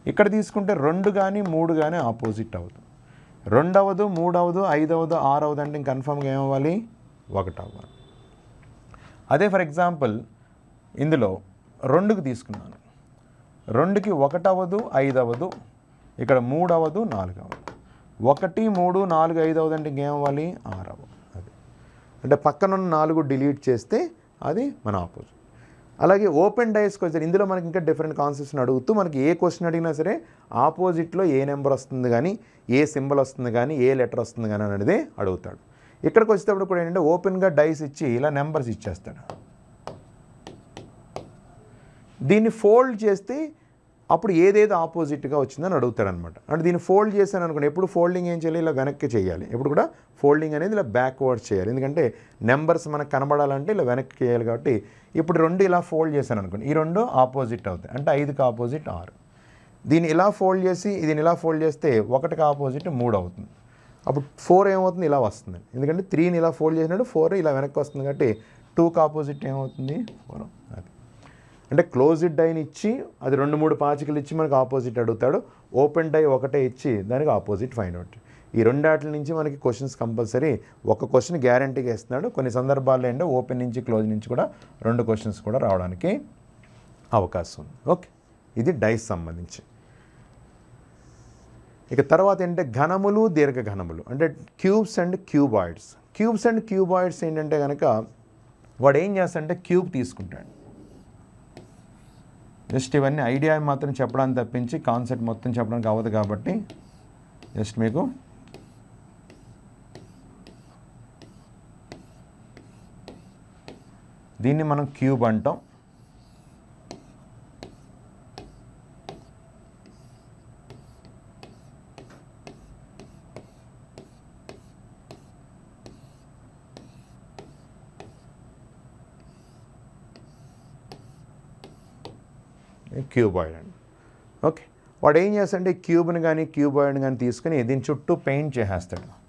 ఇక్కడ తీసుకుంటే రెండు కానీ మూడు కానీ ఆపోజిట్ అవ్వదు. రెండవదు మూడవదు ఐదవదు ఆరవది అంటే కన్ఫామ్గా ఏమవ్వాలి? ఒకటి అవ్వాలి అదే ఫర్ ఎగ్జాంపుల్ ఇందులో రెండుకి తీసుకున్నాను. రెండుకి ఒకటవదు ఐదవదు ఇక్కడ మూడవదు నాలుగవదు. ఒకటి మూడు నాలుగు ఐదు అవుదంటే ఇంకేం అవ్వాలి? ఆరు అవ్వాలి. అది. అంటే పక్కనున్న నాలుగు డిలీట్ చేస్తే అది మన ఆపోజిట్. అలాగే ఓపెన్ డైస్ క్వశ్చన్ ఇందులో మనకి ఇంకా డిఫరెంట్ కాన్సెప్ట్స్ని అడుగుతూ మనకి ఏ క్వశ్చన్ అడిగినా సరే ఆపోజిట్లో ఏ నెంబర్ వస్తుంది కానీ ఏ సింబల్ వస్తుంది కానీ ఏ లెటర్ వస్తుంది కానీ అనేది అడుగుతాడు. ఇక్కడికి వచ్చేటప్పుడు కూడా ఏంటంటే ఓపెన్గా డైస్ ఇచ్చి ఇలా నెంబర్స్ ఇచ్చేస్తాడు. దీన్ని ఫోల్డ్ చేస్తే అప్పుడు ఏదేదో ఆపోజిట్గా వచ్చిందని అడుగుతారనమాట అంటే దీన్ని ఫోల్డ్ చేశాను అనుకోండి ఎప్పుడు ఫోల్డింగ్ ఏం చేయాలి? ఇలా వెనక్కి చేయాలి. ఎప్పుడు కూడా ఫోల్డింగ్ అనేది ఇలా బ్యాక్వర్డ్ చేయాలి. ఎందుకంటే నెంబర్స్ మనకు కనబడాలంటే ఇలా వెనక్కి చేయాలి కాబట్టి ఇప్పుడు రెండు ఇలా ఫోల్డ్ చేశాను అనుకోండి ఈ రెండు ఆపోజిట్ అవుతాయి. అంటే ఐదుకి ఆపోజిట్ ఆరు. దీన్ని ఇలా ఫోల్డ్ చేసి దీన్ని ఇలా ఫోల్డ్ చేస్తే ఒకటికి ఆపోజిట్ మూడు అవుతుంది. అప్పుడు ఫోర్ ఏమవుతుంది? ఇలా వస్తుంది. ఎందుకంటే త్రీని ఇలా ఫోల్డ్ చేసినట్టు ఫోర్ ఇలా వెనక్కి వస్తుంది కాబట్టి టూకి ఆపోజిట్ ఏమవుతుంది? ఫోర్. అది అంటే క్లోజ్డ్ డైని ఇచ్చి అది రెండు మూడు పాచికలు ఇచ్చి మనకు ఆపోజిట్ అడుగుతాడు. ఓపెన్ డై ఒకటే ఇచ్చి దానికి ఆపోజిట్ ఫైండ్ అవుట్ ఈ రెండాట్ల నుంచి మనకి క్వశ్చన్స్ కంపల్సరీ ఒక క్వశ్చన్ గ్యారంటీగా ఇస్తున్నాడు. కొన్ని సందర్భాల్లో ఏంటో ఓపెన్ నుంచి క్లోజ్ నుంచి కూడా రెండు క్వశ్చన్స్ కూడా రావడానికి అవకాశం ఉంది. ఓకే. ఇది డైస్ సంబంధించి. ఇక తర్వాత ఏంటంటే ఘనములు దీర్ఘఘనములు. అంటే cubes and cuboids cubes and cuboids ఏంటంటే కనుక వాడు ఏం చేస్తాడంటే క్యూబ్ తీసుకుంటాడు. జస్ట్ ఇవన్నీ ఐడియా మాత్రం చెప్పడానికి తప్పించి కాన్సెప్ట్ మొత్తం చెప్పడానికి అవ్వదు కాబట్టి జస్ట్ మీకు దీన్ని మనం క్యూబ్ అంటాం. క్యూబాయిడ్ అండి. ఓకే. వాడు ఏం చేస్తాడంటే క్యూబ్ని కానీ క్యూబాయిడ్ని కానీ తీసుకుని దీని చుట్టూ పెయింట్ చేసేస్తాడు.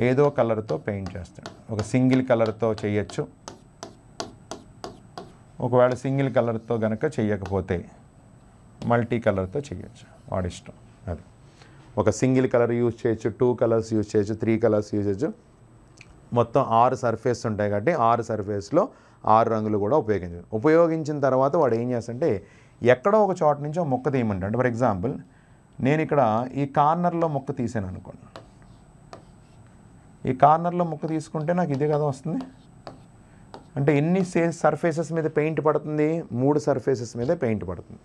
ఏదో కలర్తో పెయింట్ చేస్తాడు. ఒక సింగిల్ కలర్తో చేయొచ్చు. ఒకవేళ సింగిల్ కలర్తో కనుక చేయకపోతే మల్టీ కలర్తో చేయొచ్చు. వాడి ఇష్టం. అది. ఒక సింగిల్ కలర్ యూజ్ చేయొచ్చు టూ కలర్స్ యూజ్ చేయొచ్చు త్రీ కలర్స్ యూజ్ చేయొచ్చు. మొత్తం ఆరు సర్ఫేస్ ఉంటాయి కాబట్టి ఆరు సర్ఫేస్లో ఆరు రంగులు కూడా ఉపయోగించు ఉపయోగించిన తర్వాత వాడు ఏం చేస్తాడంటే ఎక్కడో ఒక చోట నుంచి ఒక మొక్క తీయమంటాడు. ఫర్ ఎగ్జాంపుల్ నేను ఇక్కడ ఈ కార్నర్లో మొక్క తీసాను అనుకోండి. ఈ కార్నర్లో మొక్క తీసుకుంటే నాకు ఇదే కదా వస్తుంది? అంటే ఎన్ని సే సర్ఫేసెస్ మీద పెయింట్ పడుతుంది? మూడు సర్ఫేసెస్ మీద పెయింట్ పడుతుంది.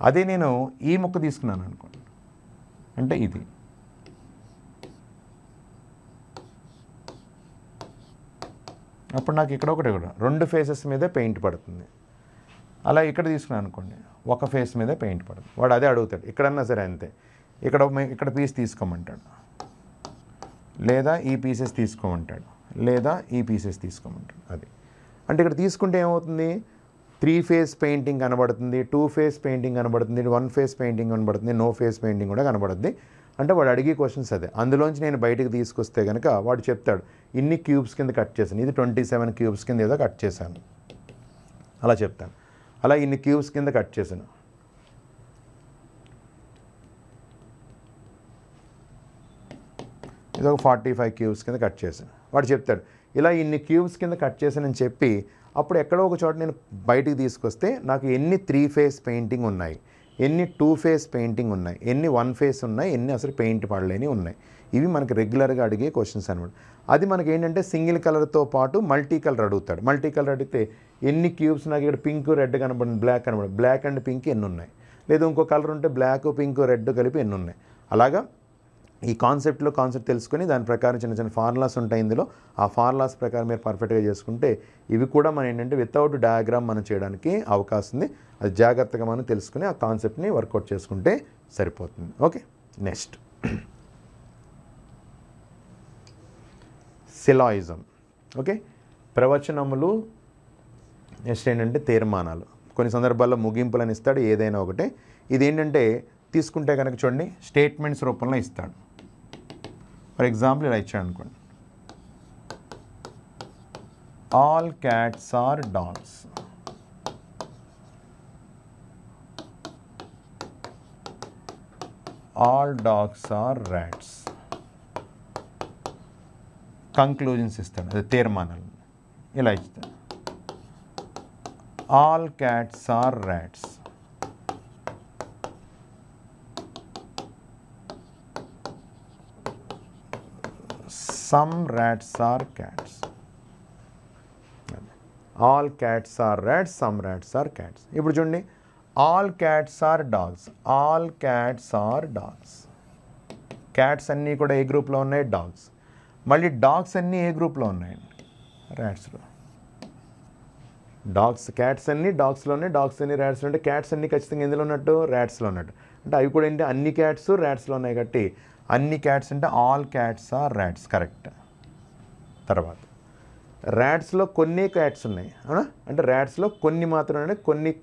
అదే నేను ఈ మొక్క తీసుకున్నాను అనుకోండి. అంటే ఇది. అప్పుడు నాకు ఇక్కడ ఒకటి కూడా. రెండు ఫేసెస్ మీదే పెయింట్ పడుతుంది. అలా ఇక్కడ తీసుకున్నాను అనుకోండి. ఒక ఫేస్ మీద పెయింట్ పడదు. వాడు అదే అడుగుతాడు. ఇక్కడన్నా సరే అంతే. ఇక్కడ ఇక్కడ పీస్ తీసుకోమంటాడు. లేదా ఈ పీసెస్ తీసుకోమంటాడు. లేదా ఈ పీసెస్ తీసుకోమంటాడు. అది. అంటే ఇక్కడ తీసుకుంటే ఏమవుతుంది? త్రీ ఫేస్ పెయింటింగ్ కనబడుతుంది టూ ఫేస్ పెయింటింగ్ కనబడుతుంది వన్ ఫేస్ పెయింటింగ్ కనబడుతుంది నో ఫేస్ పెయింటింగ్ కూడా కనబడుతుంది అంటే వాడు అడిగే క్వశ్చన్స్ అదే. అందులోంచి నేను బయటకు తీసుకొస్తే కనుక వాడు చెప్తాడు ఇన్ని క్యూబ్స్ కింద కట్ చేశాను. ఇది ట్వంటీ సెవెన్ క్యూబ్స్ కింద ఏదో కట్ చేశాను. అలా చెప్తాను. అలా ఇన్ని క్యూబ్స్ కింద కట్ చేశాను. ఇది ఒక ఫార్టీ ఫైవ్ క్యూబ్స్ కింద కట్ చేశాను. వాడు చెప్తాడు ఇలా ఇన్ని క్యూబ్స్ కింద కట్ చేశానని చెప్పి అప్పుడు ఎక్కడో ఒక చోట నేను బయటికి తీసుకొస్తే నాకు ఎన్ని త్రీ ఫేస్ పెయింటింగ్ ఉన్నాయి ఎన్ని టూ ఫేస్ పెయింటింగ్ ఉన్నాయి ఎన్ని వన్ ఫేస్ ఉన్నాయి ఎన్ని అసలు పెయింట్ పడలేని ఉన్నాయి. ఇవి మనకి రెగ్యులర్గా అడిగే క్వశ్చన్స్ అనమాట అది మనకి ఏంటంటే సింగిల్ కలర్తో పాటు మల్టీ కలర్ అడుగుతాడు. మల్టీ కలర్ అడిగితే ఎన్ని క్యూబ్స్ నాకు ఇక్కడ పింక్ రెడ్ కనబడింది బ్లాక్ కనబడింది. బ్లాక్ అండ్ పింక్ ఎన్ని ఉన్నాయి లేదా ఇంకో కలర్ ఉంటే బ్లాక్ పింక్ రెడ్ కలిపి ఎన్ని ఉన్నాయి అలాగా ఈ కాన్సెప్ట్లో కాన్సెప్ట్ తెలుసుకొని దాని ప్రకారం చిన్న చిన్న ఫార్ములాస్ ఉంటాయి ఇందులో. ఆ ఫార్ములాస్ ప్రకారం మీరు పర్ఫెక్ట్గా చేసుకుంటే ఇవి కూడా మనం ఏంటంటే వితౌట్ డయాగ్రామ్ మనం చేయడానికి అవకాశం ఉంది. అది జాగ్రత్తగా మనం తెలుసుకుని ఆ కాన్సెప్ట్ని వర్కౌట్ చేసుకుంటే సరిపోతుంది. Okay next. సిలాయిజం ఓకే ప్రవచనములు నెక్స్ట్ ఏంటంటే తీర్మానాలు. కొన్ని సందర్భాల్లో ముగింపులను ఇస్తాడు ఏదైనా ఒకటే. ఇదేంటంటే తీసుకుంటే కనుక చూడండి స్టేట్మెంట్స్ రూపంలో ఇస్తాడు. ఫర్ ఎగ్జాంపుల్ ఇలా ఇచ్చాడు అనుకోండి. All cats are dogs all dogs are rats conclusions ఇస్తాడు అదే తీర్మానాలు. ఇలా ఇస్తాడు. All cats are rats some rats are cats all cats are rats some rats are cats ఇప్పుడు చూడండి. All cats are dogs all cats are dogs cats అన్నీ కూడా ఏ గ్రూప్లో ఉన్నాయి? డాగ్స్ మళ్ళీ డాగ్స్ అన్నీ ఏ గ్రూప్లో ఉన్నాయి? ర్యాట్స్లో డాగ్స్ క్యాట్స్ అన్ని డాగ్స్లో ఉన్నాయి డాగ్స్ అన్ని ర్యాట్స్లో అంటే క్యాట్స్ అన్ని ఖచ్చితంగా ఎందులో ఉన్నట్టు? ర్యాట్స్లో ఉన్నట్టు. అంటే అవి కూడా ఏంటి? అన్ని క్యాట్స్ ర్యాట్స్లో ఉన్నాయి కాబట్టి అన్ని క్యాట్స్ అంటే all cats are rats correct తర్వాత ర్యాట్స్లో కొన్ని క్యాట్స్ ఉన్నాయి. అవునా? అంటే ర్యాట్స్లో కొన్ని మాత్రమే కొన్ని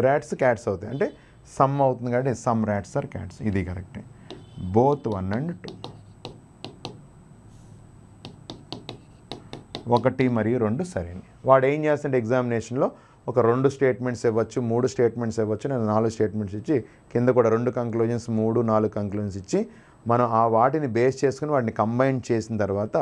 ర్యాట్స్ క్యాట్స్ అవుతాయి. అంటే సమ్ అవుతుంది కాబట్టి సమ్ ర్యాట్స్ ఆర్ క్యాట్స్ ఇది కరెక్టే బోత్ వన్ అండ్ టూ ఒకటి మరియు రెండు సరైనవి. వాడు ఏం చేస్తుంటే ఎగ్జామినేషన్లో ఒక రెండు స్టేట్మెంట్స్ ఇవ్వచ్చు మూడు స్టేట్మెంట్స్ ఇవ్వచ్చు నేను నాలుగు స్టేట్మెంట్స్ ఇచ్చి కింద కూడా రెండు కంక్లూజన్స్ మూడు నాలుగు కంక్లూజన్స్ ఇచ్చి మనం ఆ వాటిని బేస్ చేసుకుని వాటిని కంబైన్ చేసిన తర్వాత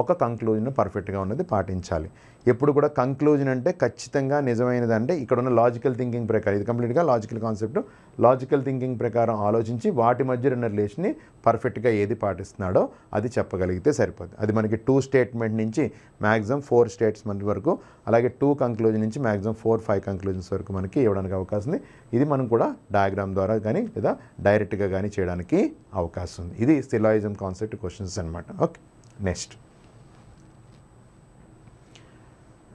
ఒక కంక్లూజన్ పర్ఫెక్ట్గా ఉన్నది పాటించాలి. ఎప్పుడు కూడా కంక్లూజన్ అంటే ఖచ్చితంగా నిజమైనది అంటే ఇక్కడ ఉన్న లాజికల్ థింకింగ్ ప్రకారం ఇది కంప్లీట్గా లాజికల్ కాన్సెప్ట్ లాజికల్ థింకింగ్ ప్రకారం ఆలోచించి వాటి మధ్య ఉన్న రిలేషన్ని పర్ఫెక్ట్గా ఏది పాటిస్తున్నాడో అది చెప్పగలిగితే సరిపోతుంది అది మనకి టూ స్టేట్మెంట్ నుంచి మ్యాక్సిమం ఫోర్ స్టేట్స్మెంట్ వరకు అలాగే టూ కంక్లూజన్ నుంచి మ్యాక్సిమం ఫోర్ ఫైవ్ కంక్లూజన్స్ వరకు మనకి ఇవ్వడానికి అవకాశం ఉంది. ఇది మనం కూడా డయాగ్రామ్ ద్వారా కానీ లేదా డైరెక్ట్గా కానీ చేయడానికి అవకాశం ఉంది. ఇది సిలాయిజం కాన్సెప్ట్ క్వశ్చన్స్ అనమాట okay next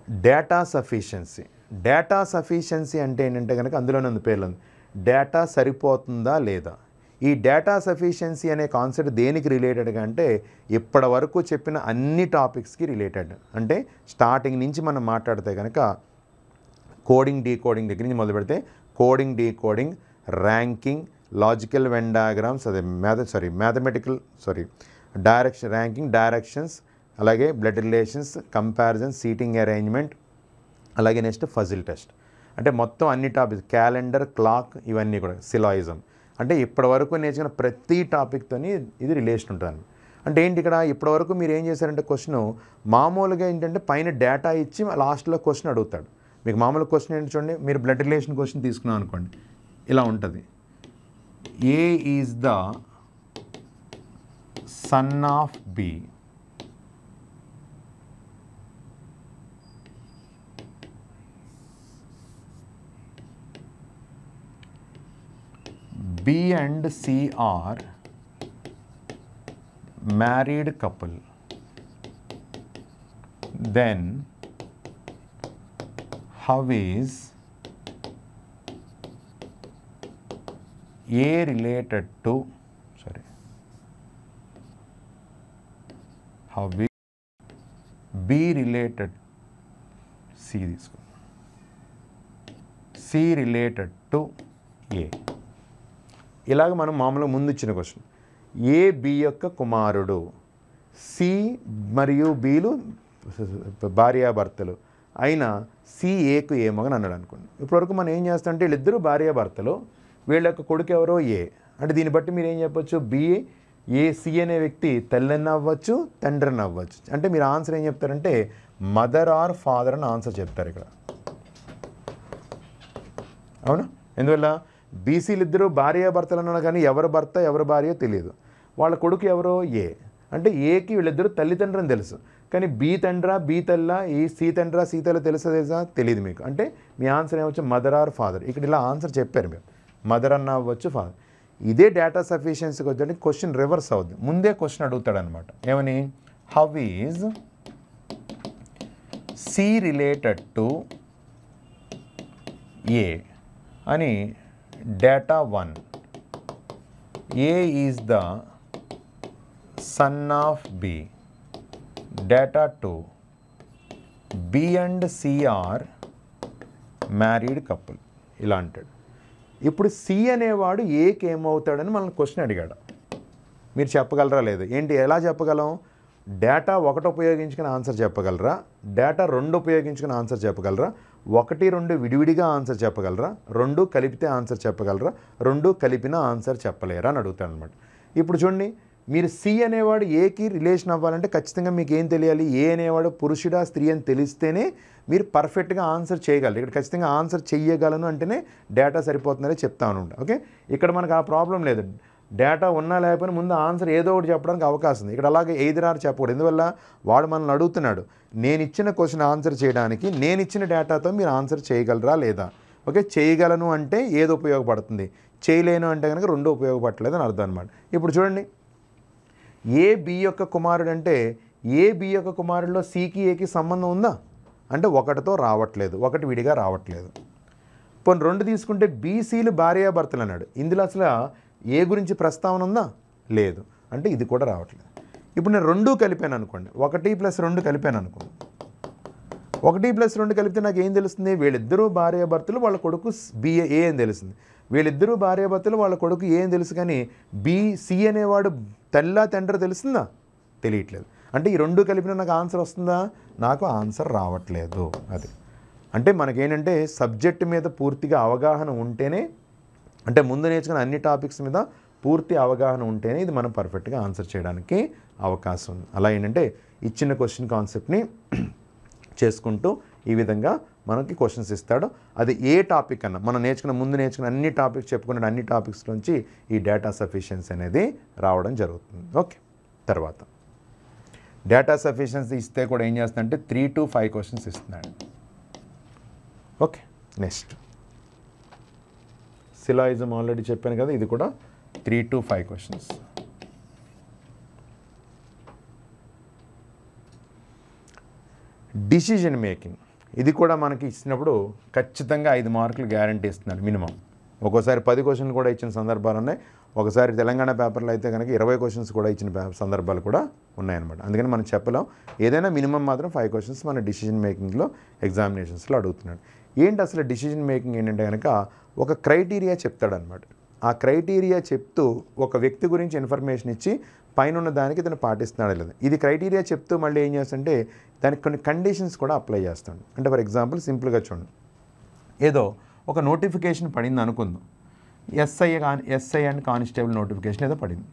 data sufficiency. Data sufficiency అంటే ఏంటంటే కనుక అందులోనే ఉంది పేర్లు ఉంది. డేటా సరిపోతుందా లేదా? ఈ డేటా సఫిషియన్సీ అనే కాన్సెప్ట్ దేనికి రిలేటెడ్గా అంటే ఇప్పటి వరకు చెప్పిన అన్ని టాపిక్స్కి రిలేటెడ్. అంటే స్టార్టింగ్ నుంచి మనం మాట్లాడితే కనుక కోడింగ్ డీకోడింగ్ దగ్గర నుంచి మొదలు పెడితే coding decoding ranking logical venn diagrams అదే math sorry mathematical sorry direction ranking directions అలాగే blood relations comparison seating arrangement అలాగే నెక్స్ట్ ఫజిల్ టెస్ట్ అంటే మొత్తం అన్ని టాపిక్స్ క్యాలెండర్ క్లాక్ ఇవన్నీ కూడా సిలాయిజం అంటే ఇప్పటివరకు నేర్చుకున్న ప్రతి టాపిక్తోని ఇది రిలేషన్ ఉంటుంది. అంటే ఏంటి ఇక్కడ ఇప్పటివరకు మీరు ఏం చేశారంటే క్వశ్చన్ మామూలుగా ఏంటంటే పైన డేటా ఇచ్చి లాస్ట్లో క్వశ్చన్ అడుగుతాడు. మీకు మామూలు క్వశ్చన్ ఏంటి చూడండి మీరు బ్లడ్ రిలేషన్ క్వశ్చన్ తీసుకున్నాం అనుకోండి ఇలా ఉంటుంది. A is the son of B B and C are married couple, then how is A related to, sorry, how is B related, C this one, C related to A. ఇలాగ మనం మామూలుగా ముందు ఇచ్చిన question A B యొక్క కుమారుడు? C మరియు బీలు భార్యాభర్తలు. అయినా సి ఏకు ఏ మగన్ అన్నాడు అనుకోండి. ఇప్పటివరకు మనం ఏం చేస్తామంటే వీళ్ళిద్దరూ భార్యాభర్తలు. వీళ్ళ యొక్క కొడుకు ఎవరో ఏ. అంటే దీన్ని బట్టి మీరు ఏం చెప్పొచ్చు? బి ఏ సి అనే వ్యక్తి తల్లిని అవ్వచ్చు తండ్రిని అవ్వచ్చు అంటే మీరు ఆన్సర్ ఏం చెప్తారంటే మదర్ ఆర్ ఫాదర్ అని ఆన్సర్ చెప్తారు ఇక్కడ. అవునా? ఎందువల్ల? బీసీలు ఇద్దరు భార్యాభర్తలు అన్నాడు కానీ ఎవరి భర్త ఎవరి భార్య తెలియదు వాళ్ళ కొడుకు ఎవరో ఏ. అంటే ఏకి వీళ్ళిద్దరు తల్లిదండ్రులని తెలుసు. కానీ బీ తండ్రా బీ తల్ల ఈ సీ తండ్రా సీ తల్ల తెలుసా తెలుసా? తెలియదు మీకు. అంటే మీ ఆన్సర్ ఏమొచ్చు? Mother or father. ఇక్కడ ఇలా ఆన్సర్ చెప్పారు మీరు. మదర్ అన్న అవ్వచ్చు ఫాదర్. ఇదే డేటా సఫిషియన్సీకి వచ్చి క్వశ్చన్ రివర్స్ అవుద్ది. ముందే క్వశ్చన్ అడుగుతాడు అనమాట ఏమని? How is C related to A అని data one. A is the son of B data two. B and C are married couple ఇలా అంటాడు ఇప్పుడు సి అనేవాడు ఏకి ఏమవుతాడని మనల్ని క్వశ్చన్ అడిగాడు. మీరు చెప్పగలరా లేదు? ఏంటి ఎలా చెప్పగలం? డేటా ఒకటి ఉపయోగించుకుని ఆన్సర్ చెప్పగలరా? డేటా రెండు ఉపయోగించుకుని ఆన్సర్ చెప్పగలరా? ఒకటి రెండు విడివిడిగా ఆన్సర్ చెప్పగలరా? రెండు కలిపితే ఆన్సర్ చెప్పగలరా? రెండు కలిపిన ఆన్సర్ చెప్పలేరా అని అడుగుతాను అనమాట ఇప్పుడు చూడండి మీరు సి అనేవాడు ఏకి రిలేషన్ అవ్వాలంటే ఖచ్చితంగా మీకు ఏం తెలియాలి? ఏ అనేవాడు పురుషుడా స్త్రీ అని తెలిస్తేనే మీరు పర్ఫెక్ట్గా ఆన్సర్ చేయగలరు. ఇక్కడ ఖచ్చితంగా ఆన్సర్ చేయగలను అంటేనే డేటా సరిపోతుందని చెప్తా ఉంటా ఓకే? ఇక్కడ మనకు ఆ ప్రాబ్లం లేదు. డేటా ఉన్నా లేకపోయినా ముందు ఆన్సర్ ఏదో ఒకటి చెప్పడానికి అవకాశం ఉంది. ఇక్కడ అలాగే ఎయిదరారు చెప్పకూడదు. ఎందువల్ల? వాడు మనల్ని అడుగుతున్నాడు. నేను ఇచ్చిన క్వశ్చన్ ఆన్సర్ చేయడానికి నేను ఇచ్చిన డేటాతో మీరు ఆన్సర్ చేయగలరా లేదా? ఓకే చేయగలను అంటే ఏది ఉపయోగపడుతుంది? చేయలేను అంటే కనుక రెండు ఉపయోగపడలేదు అని అర్థం అనమాట ఇప్పుడు చూడండి. ఏ బి యొక్క కుమారుడు అంటే ఏ బి యొక్క కుమారుడిలో సికి ఏకి సంబంధం ఉందా? అంటే ఒకటితో రావట్లేదు. ఒకటి విడిగా రావట్లేదు. పోనీ రెండు తీసుకుంటే బీసీలు భార్యాభర్తలు అన్నాడు. ఇందులో అసలు ఏ గురించి ప్రస్తావన ఉందా? లేదు. అంటే ఇది కూడా రావట్లేదు. ఇప్పుడు నేను రెండు కలిపాను అనుకోండి. ఒకటి ప్లస్ రెండు కలిపాను అనుకోండి. ఒకటి ప్లస్ రెండు కలిపితే నాకు ఏం తెలుస్తుంది? వీళ్ళిద్దరూ భార్యాభర్తలు వాళ్ళ కొడుకు బిఏ ఏ అని తెలుస్తుంది. వీళ్ళిద్దరూ భార్యాభర్తలు వాళ్ళ కొడుకు ఏ అని తెలుసు కానీ బీసీ అనేవాడు తెల్లా తండ్రి తెలుస్తుందా? తెలియట్లేదు. అంటే ఈ రెండు కలిపిన నాకు ఆన్సర్ వస్తుందా? నాకు ఆన్సర్ రావట్లేదు. అది. అంటే మనకేంటంటే సబ్జెక్ట్ మీద పూర్తిగా అవగాహన ఉంటేనే అంటే ముందు నేర్చుకున్న అన్ని టాపిక్స్ మీద పూర్తి అవగాహన ఉంటేనే ఇది మనం పర్ఫెక్ట్గా ఆన్సర్ చేయడానికి అవకాశం ఉంది. అలా ఏంటంటే ఇచ్చిన క్వశ్చన్ కాన్సెప్ట్ని చేసుకుంటూ ఈ విధంగా మనకి క్వశ్చన్స్ ఇస్తాడు. అది ఏ టాపిక్ అన్న మనం నేర్చుకున్న ముందు నేర్చుకున్న అన్ని టాపిక్స్ చెప్పుకున్న అన్ని టాపిక్స్ నుంచి ఈ డేటా సఫిషియన్సీ అనేది రావడం జరుగుతుంది. ఓకే తర్వాత. డేటా సఫిషియన్సీ ఇస్తే కూడా ఏం చేస్తుందంటే త్రీ టు ఫైవ్ క్వశ్చన్స్ ఇస్తున్నాడు. ఓకే నెక్స్ట్ సిలాయిజం ఆల్రెడీ చెప్పాను కదా ఇది కూడా three to five questions decision making ఇది కూడా మనకి ఇచ్చినప్పుడు ఖచ్చితంగా ఐదు మార్కులు గ్యారంటీ ఇస్తున్నారు మినిమం ఒక్కోసారి పది క్వశ్చన్ కూడా ఇచ్చిన సందర్భాలు ఉన్నాయి. ఒకసారి తెలంగాణ పేపర్లో అయితే కనుక ఇరవై క్వశ్చన్స్ కూడా ఇచ్చిన సందర్భాలు కూడా ఉన్నాయన్నమాట. అందుకని మనం చెప్పలేం. ఏదైనా మినిమం మాత్రం ఫైవ్ క్వశ్చన్స్ మన డిసిజన్ మేకింగ్లో ఎగ్జామినేషన్స్లో అడుగుతున్నాడు. ఏంటి అసలు డిసిజన్ మేకింగ్ ఏంటంటే కనుక ఒక క్రైటీరియా చెప్తాడనమాట ఆ క్రైటీరియా చెప్తూ ఒక వ్యక్తి గురించి ఇన్ఫర్మేషన్ ఇచ్చి పైన ఉన్న దానికి ఇతను పాటిస్తున్నాడు లేదు. ఇది క్రైటీరియా చెప్తూ మళ్ళీ ఏం చేస్తుంటే దానికి కొన్ని కండిషన్స్ కూడా అప్లై చేస్తాడు. అంటే ఫర్ ఎగ్జాంపుల్ సింపుల్గా చూడండి. ఏదో ఒక నోటిఫికేషన్ పడింది అనుకుందాం. SI con SI and constable notification ఏదో పడింది.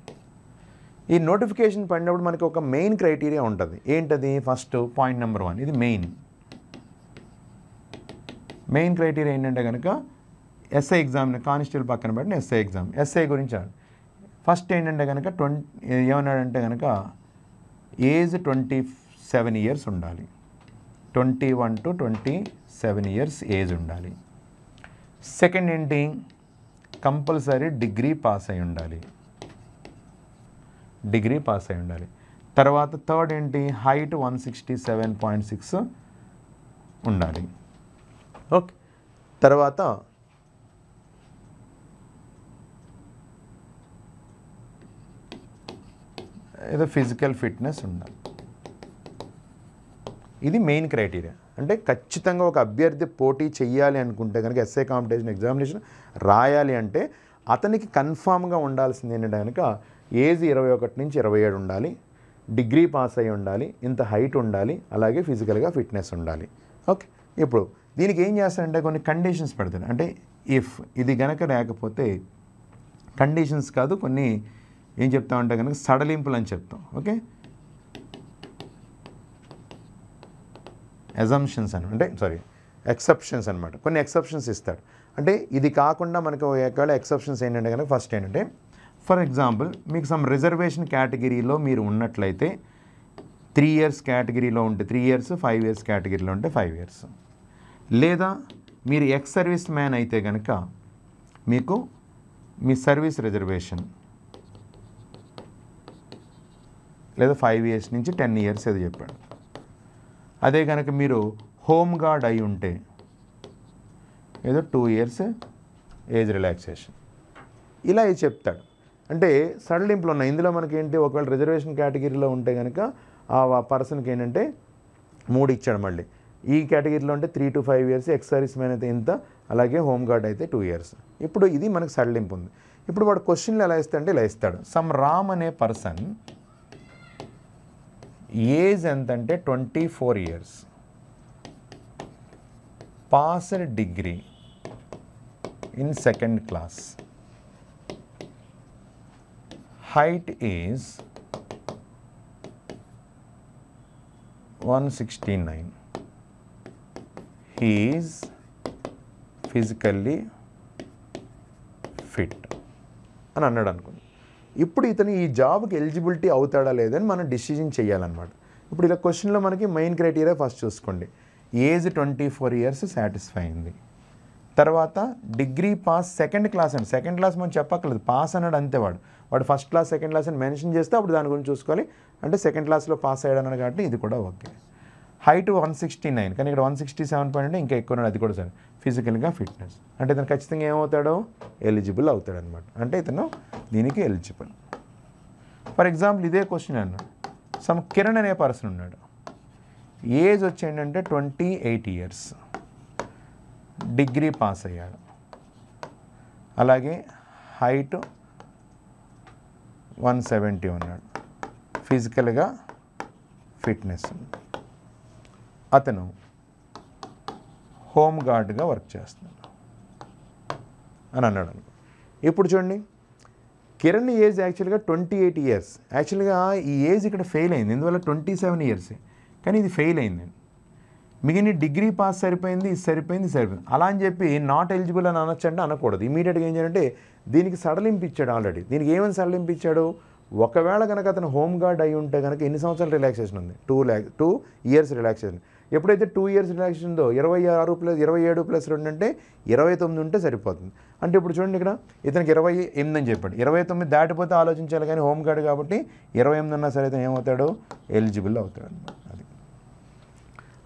ఈ నోటిఫికేషన్ పడినప్పుడు మనకి ఒక మెయిన్ క్రైటీరియా ఉంటుంది. ఏంటది? ఫస్ట్ పాయింట్ నెంబర్ వన్ ఇది మెయిన్ మెయిన్ క్రైటీరియా ఏంటంటే కనుక ఎస్ఐ ఎగ్జామ్ కానిస్టేబుల్ పక్కన పెట్టిన ఎస్ఐ ఎగ్జామ్. ఎస్ఐ గురించి ఫస్ట్ ఏంటంటే కనుక ట్వంటీ ఏమన్నాడంటే కనుక ఏజ్ ట్వంటీ సెవెన్ ఇయర్స్ ఉండాలి. Twenty one to twenty seven years age ఉండాలి. సెకండ్ ఏంటి? కంపల్సరీ డిగ్రీ పాస్ అయి ఉండాలి. డిగ్రీ పాస్ అయి ఉండాలి. తర్వాత థర్డ్ ఏంటి? Height one sixty seven point six ఉండాలి. ఓకే. తర్వాత ఏదో ఫిజికల్ ఫిట్నెస్ ఉండాలి. ఇది మెయిన్ క్రైటీరియా. అంటే ఖచ్చితంగా ఒక అభ్యర్థి పోటీ చెయ్యాలి అనుకుంటే కనుక ఎస్ఏ కాంపిటీషన్ ఎగ్జామినేషన్ రాయాలి అంటే అతనికి కన్ఫామ్గా ఉండాల్సింది ఏంటంటే కనుక ఏజ్ ఇరవై ఒకటి నుంచి ఇరవై ఏడు ఉండాలి డిగ్రీ పాస్ అయి ఉండాలి ఇంత హైట్ ఉండాలి అలాగే ఫిజికల్గా ఫిట్నెస్ ఉండాలి. ఓకే. ఇప్పుడు దీనికి ఏం చేస్తారంటే కొన్ని కండిషన్స్ పెడతారు. అంటే ఇఫ్ ఇది గనక లేకపోతే కండిషన్స్ కాదు కొన్ని ఏం చెప్తామంటే కనుక సడలింపులు అని చెప్తాం. ఓకే? ఎజంప్షన్స్ అని. అంటే సారీ ఎక్సెప్షన్స్ అనమాట కొన్ని ఎక్సెప్షన్స్ ఇస్తాడు. అంటే ఇది కాకుండా మనకు ఒకవేళ ఎక్సెప్షన్స్ ఏంటంటే కనుక ఫస్ట్ ఏంటంటే ఫర్ ఎగ్జాంపుల్ మీకు సమ్ రిజర్వేషన్ కేటగిరీలో మీరు ఉన్నట్లయితే త్రీ ఇయర్స్ కేటగిరీలో ఉంటే త్రీ ఇయర్స్ ఫైవ్ ఇయర్స్ కేటగిరీలో ఉంటే ఫైవ్ ఇయర్స్ లేదా మీరు ఎక్స్ సర్వీస్ మ్యాన్ అయితే కనుక మీకు మీ సర్వీస్ రిజర్వేషన్ లేదా ఫైవ్ ఇయర్స్ నుంచి టెన్ ఇయర్స్ ఏదో చెప్పాడు. అదే కనుక మీరు హోమ్ గార్డ్ అయి ఉంటే ఏదో టూ ఇయర్స్ ఏజ్ రిలాక్సేషన్. ఇలా చెప్తాడు. అంటే సడలింపులు ఉన్నాయి. ఇందులో మనకి ఏంటి ఒకవేళ రిజర్వేషన్ కేటగిరీలో ఉంటే కనుక ఆ పర్సన్కి ఏంటంటే మూడు ఇచ్చాడు మళ్ళీ. ఈ కేటగిరీలో అంటే three to five years ex service man అయితే ఇంత అలాగే హోమ్ గార్డ్ అయితే టూ ఇయర్స్ ఇప్పుడు ఇది మనకు సడలింపు ఉంది. ఇప్పుడు వాడు క్వశ్చన్లు ఎలా ఇస్తాడంటే ఇలా ఇస్తాడు. సమ్ రామ్ అనే పర్సన్ ఏజ్ ఎంత అంటే twenty four years passed degree in second class height is 169 he is fit అని అన్నాడు అనుకోండి. ఇప్పుడు ఇతను ఈ జాబ్కి ఎలిజిబిలిటీ అవుతాడా లేదని మనం డిసిజన్ చేయాలన్నమాట. ఇప్పుడు ఇలా క్వశ్చన్లో మనకి మెయిన్ క్రైటీరియా ఫస్ట్ చూసుకోండి. Age twenty four years satisfy అయింది. తర్వాత డిగ్రీ పాస్ సెకండ్ క్లాస్ అండి. సెకండ్ క్లాస్ మనం చెప్పక్కర్లేదు. పాస్ అన్నాడు అంతే వాడు. వాడు ఫస్ట్ క్లాస్ సెకండ్ క్లాస్ అని మెన్షన్ చేస్తే అప్పుడు దాని గురించి చూసుకోవాలి. అంటే సెకండ్ క్లాస్లో పాస్ అయ్యాడు అన్నాడు కాబట్టి ఇది కూడా okay height one sixty nine. కానీ ఇక్కడ వన్ సిక్స్టీ సెవెన్ పాయింట్ అంటే ఇంకా ఎక్కువ అది కూడా సరే. ఫిజికల్గా ఫిట్నెస్. అంటే ఇతను ఖచ్చితంగా ఏమవుతాడో? ఎలిజిబుల్ అవుతాడు అనమాట అంటే ఇతను దీనికి ఎలిజిబుల్. ఫర్ ఎగ్జాంపుల్ ఇదే క్వశ్చన్ అన్నాడు సమ్ కిరణ్ అనే పర్సన్ ఉన్నాడు. ఏజ్ వచ్చి ఏంటంటే twenty eight years degree pass అయ్యాడు. అలాగే హైట్ వన్ సెవెంటీ ఉన్నాడు. ఫిజికల్గా ఫిట్నెస్ ఉంది. అతను హోమ్ గార్డ్గా వర్క్ చేస్తున్నాడు. అని అన్నాడు అనుకో. ఇప్పుడు చూడండి కిరణ్ ఏజ్ యాక్చువల్గా ట్వంటీ ఎయిట్ ఇయర్స్. యాక్చువల్గా ఈ ఏజ్ ఇక్కడ ఫెయిల్ అయింది. ఎందువల్ల ట్వంటీ సెవెన్ ఇయర్స్. కానీ ఇది ఫెయిల్ అయిందండి మిగిలిన డిగ్రీ పాస్ సరిపోయింది ఇది సరిపోయింది సరిపోయింది. అలా అని చెప్పి నాట్ ఎలిజిబుల్ అని అనొచ్చు అనకూడదు. ఇమీడియట్గా ఏం చేయాలంటే దీనికి సడలింపు ఇచ్చాడు ఆల్రెడీ దీనికి ఏమని సడలింపు ఇచ్చాడు? ఒకవేళ కనుక అతను హోమ్ గార్డ్ అయి ఉంటే కనుక ఎన్ని సంవత్సరాలు రిలాక్సేషన్ ఉంది? టూ ల్యాక్ టూ ఇయర్స్ రిలాక్సేషన్ ఎప్పుడైతే టూ ఇయర్స్ రిలాక్సేషన్ ఉందో ఇరవై ఆరు ప్లస్ ఇరవై ఏడు ప్లస్ రెండు అంటే ఇరవై తొమ్మిది ఉంటే సరిపోతుంది. అంటే ఇప్పుడు చూడండి ఇక్కడ ఇతనికి ఇరవై ఎనిమిది అని చెప్పాడు. ఇరవై తొమ్మిది దాటిపోతే ఆలోచించాలి కానీ హోమ్ గార్డ్ కాబట్టి ఇరవై ఎనిమిది అన్నా సరే ఇతను ఏమవుతాడు? ఎలిజిబుల్ అవుతాడు అనమాట అది.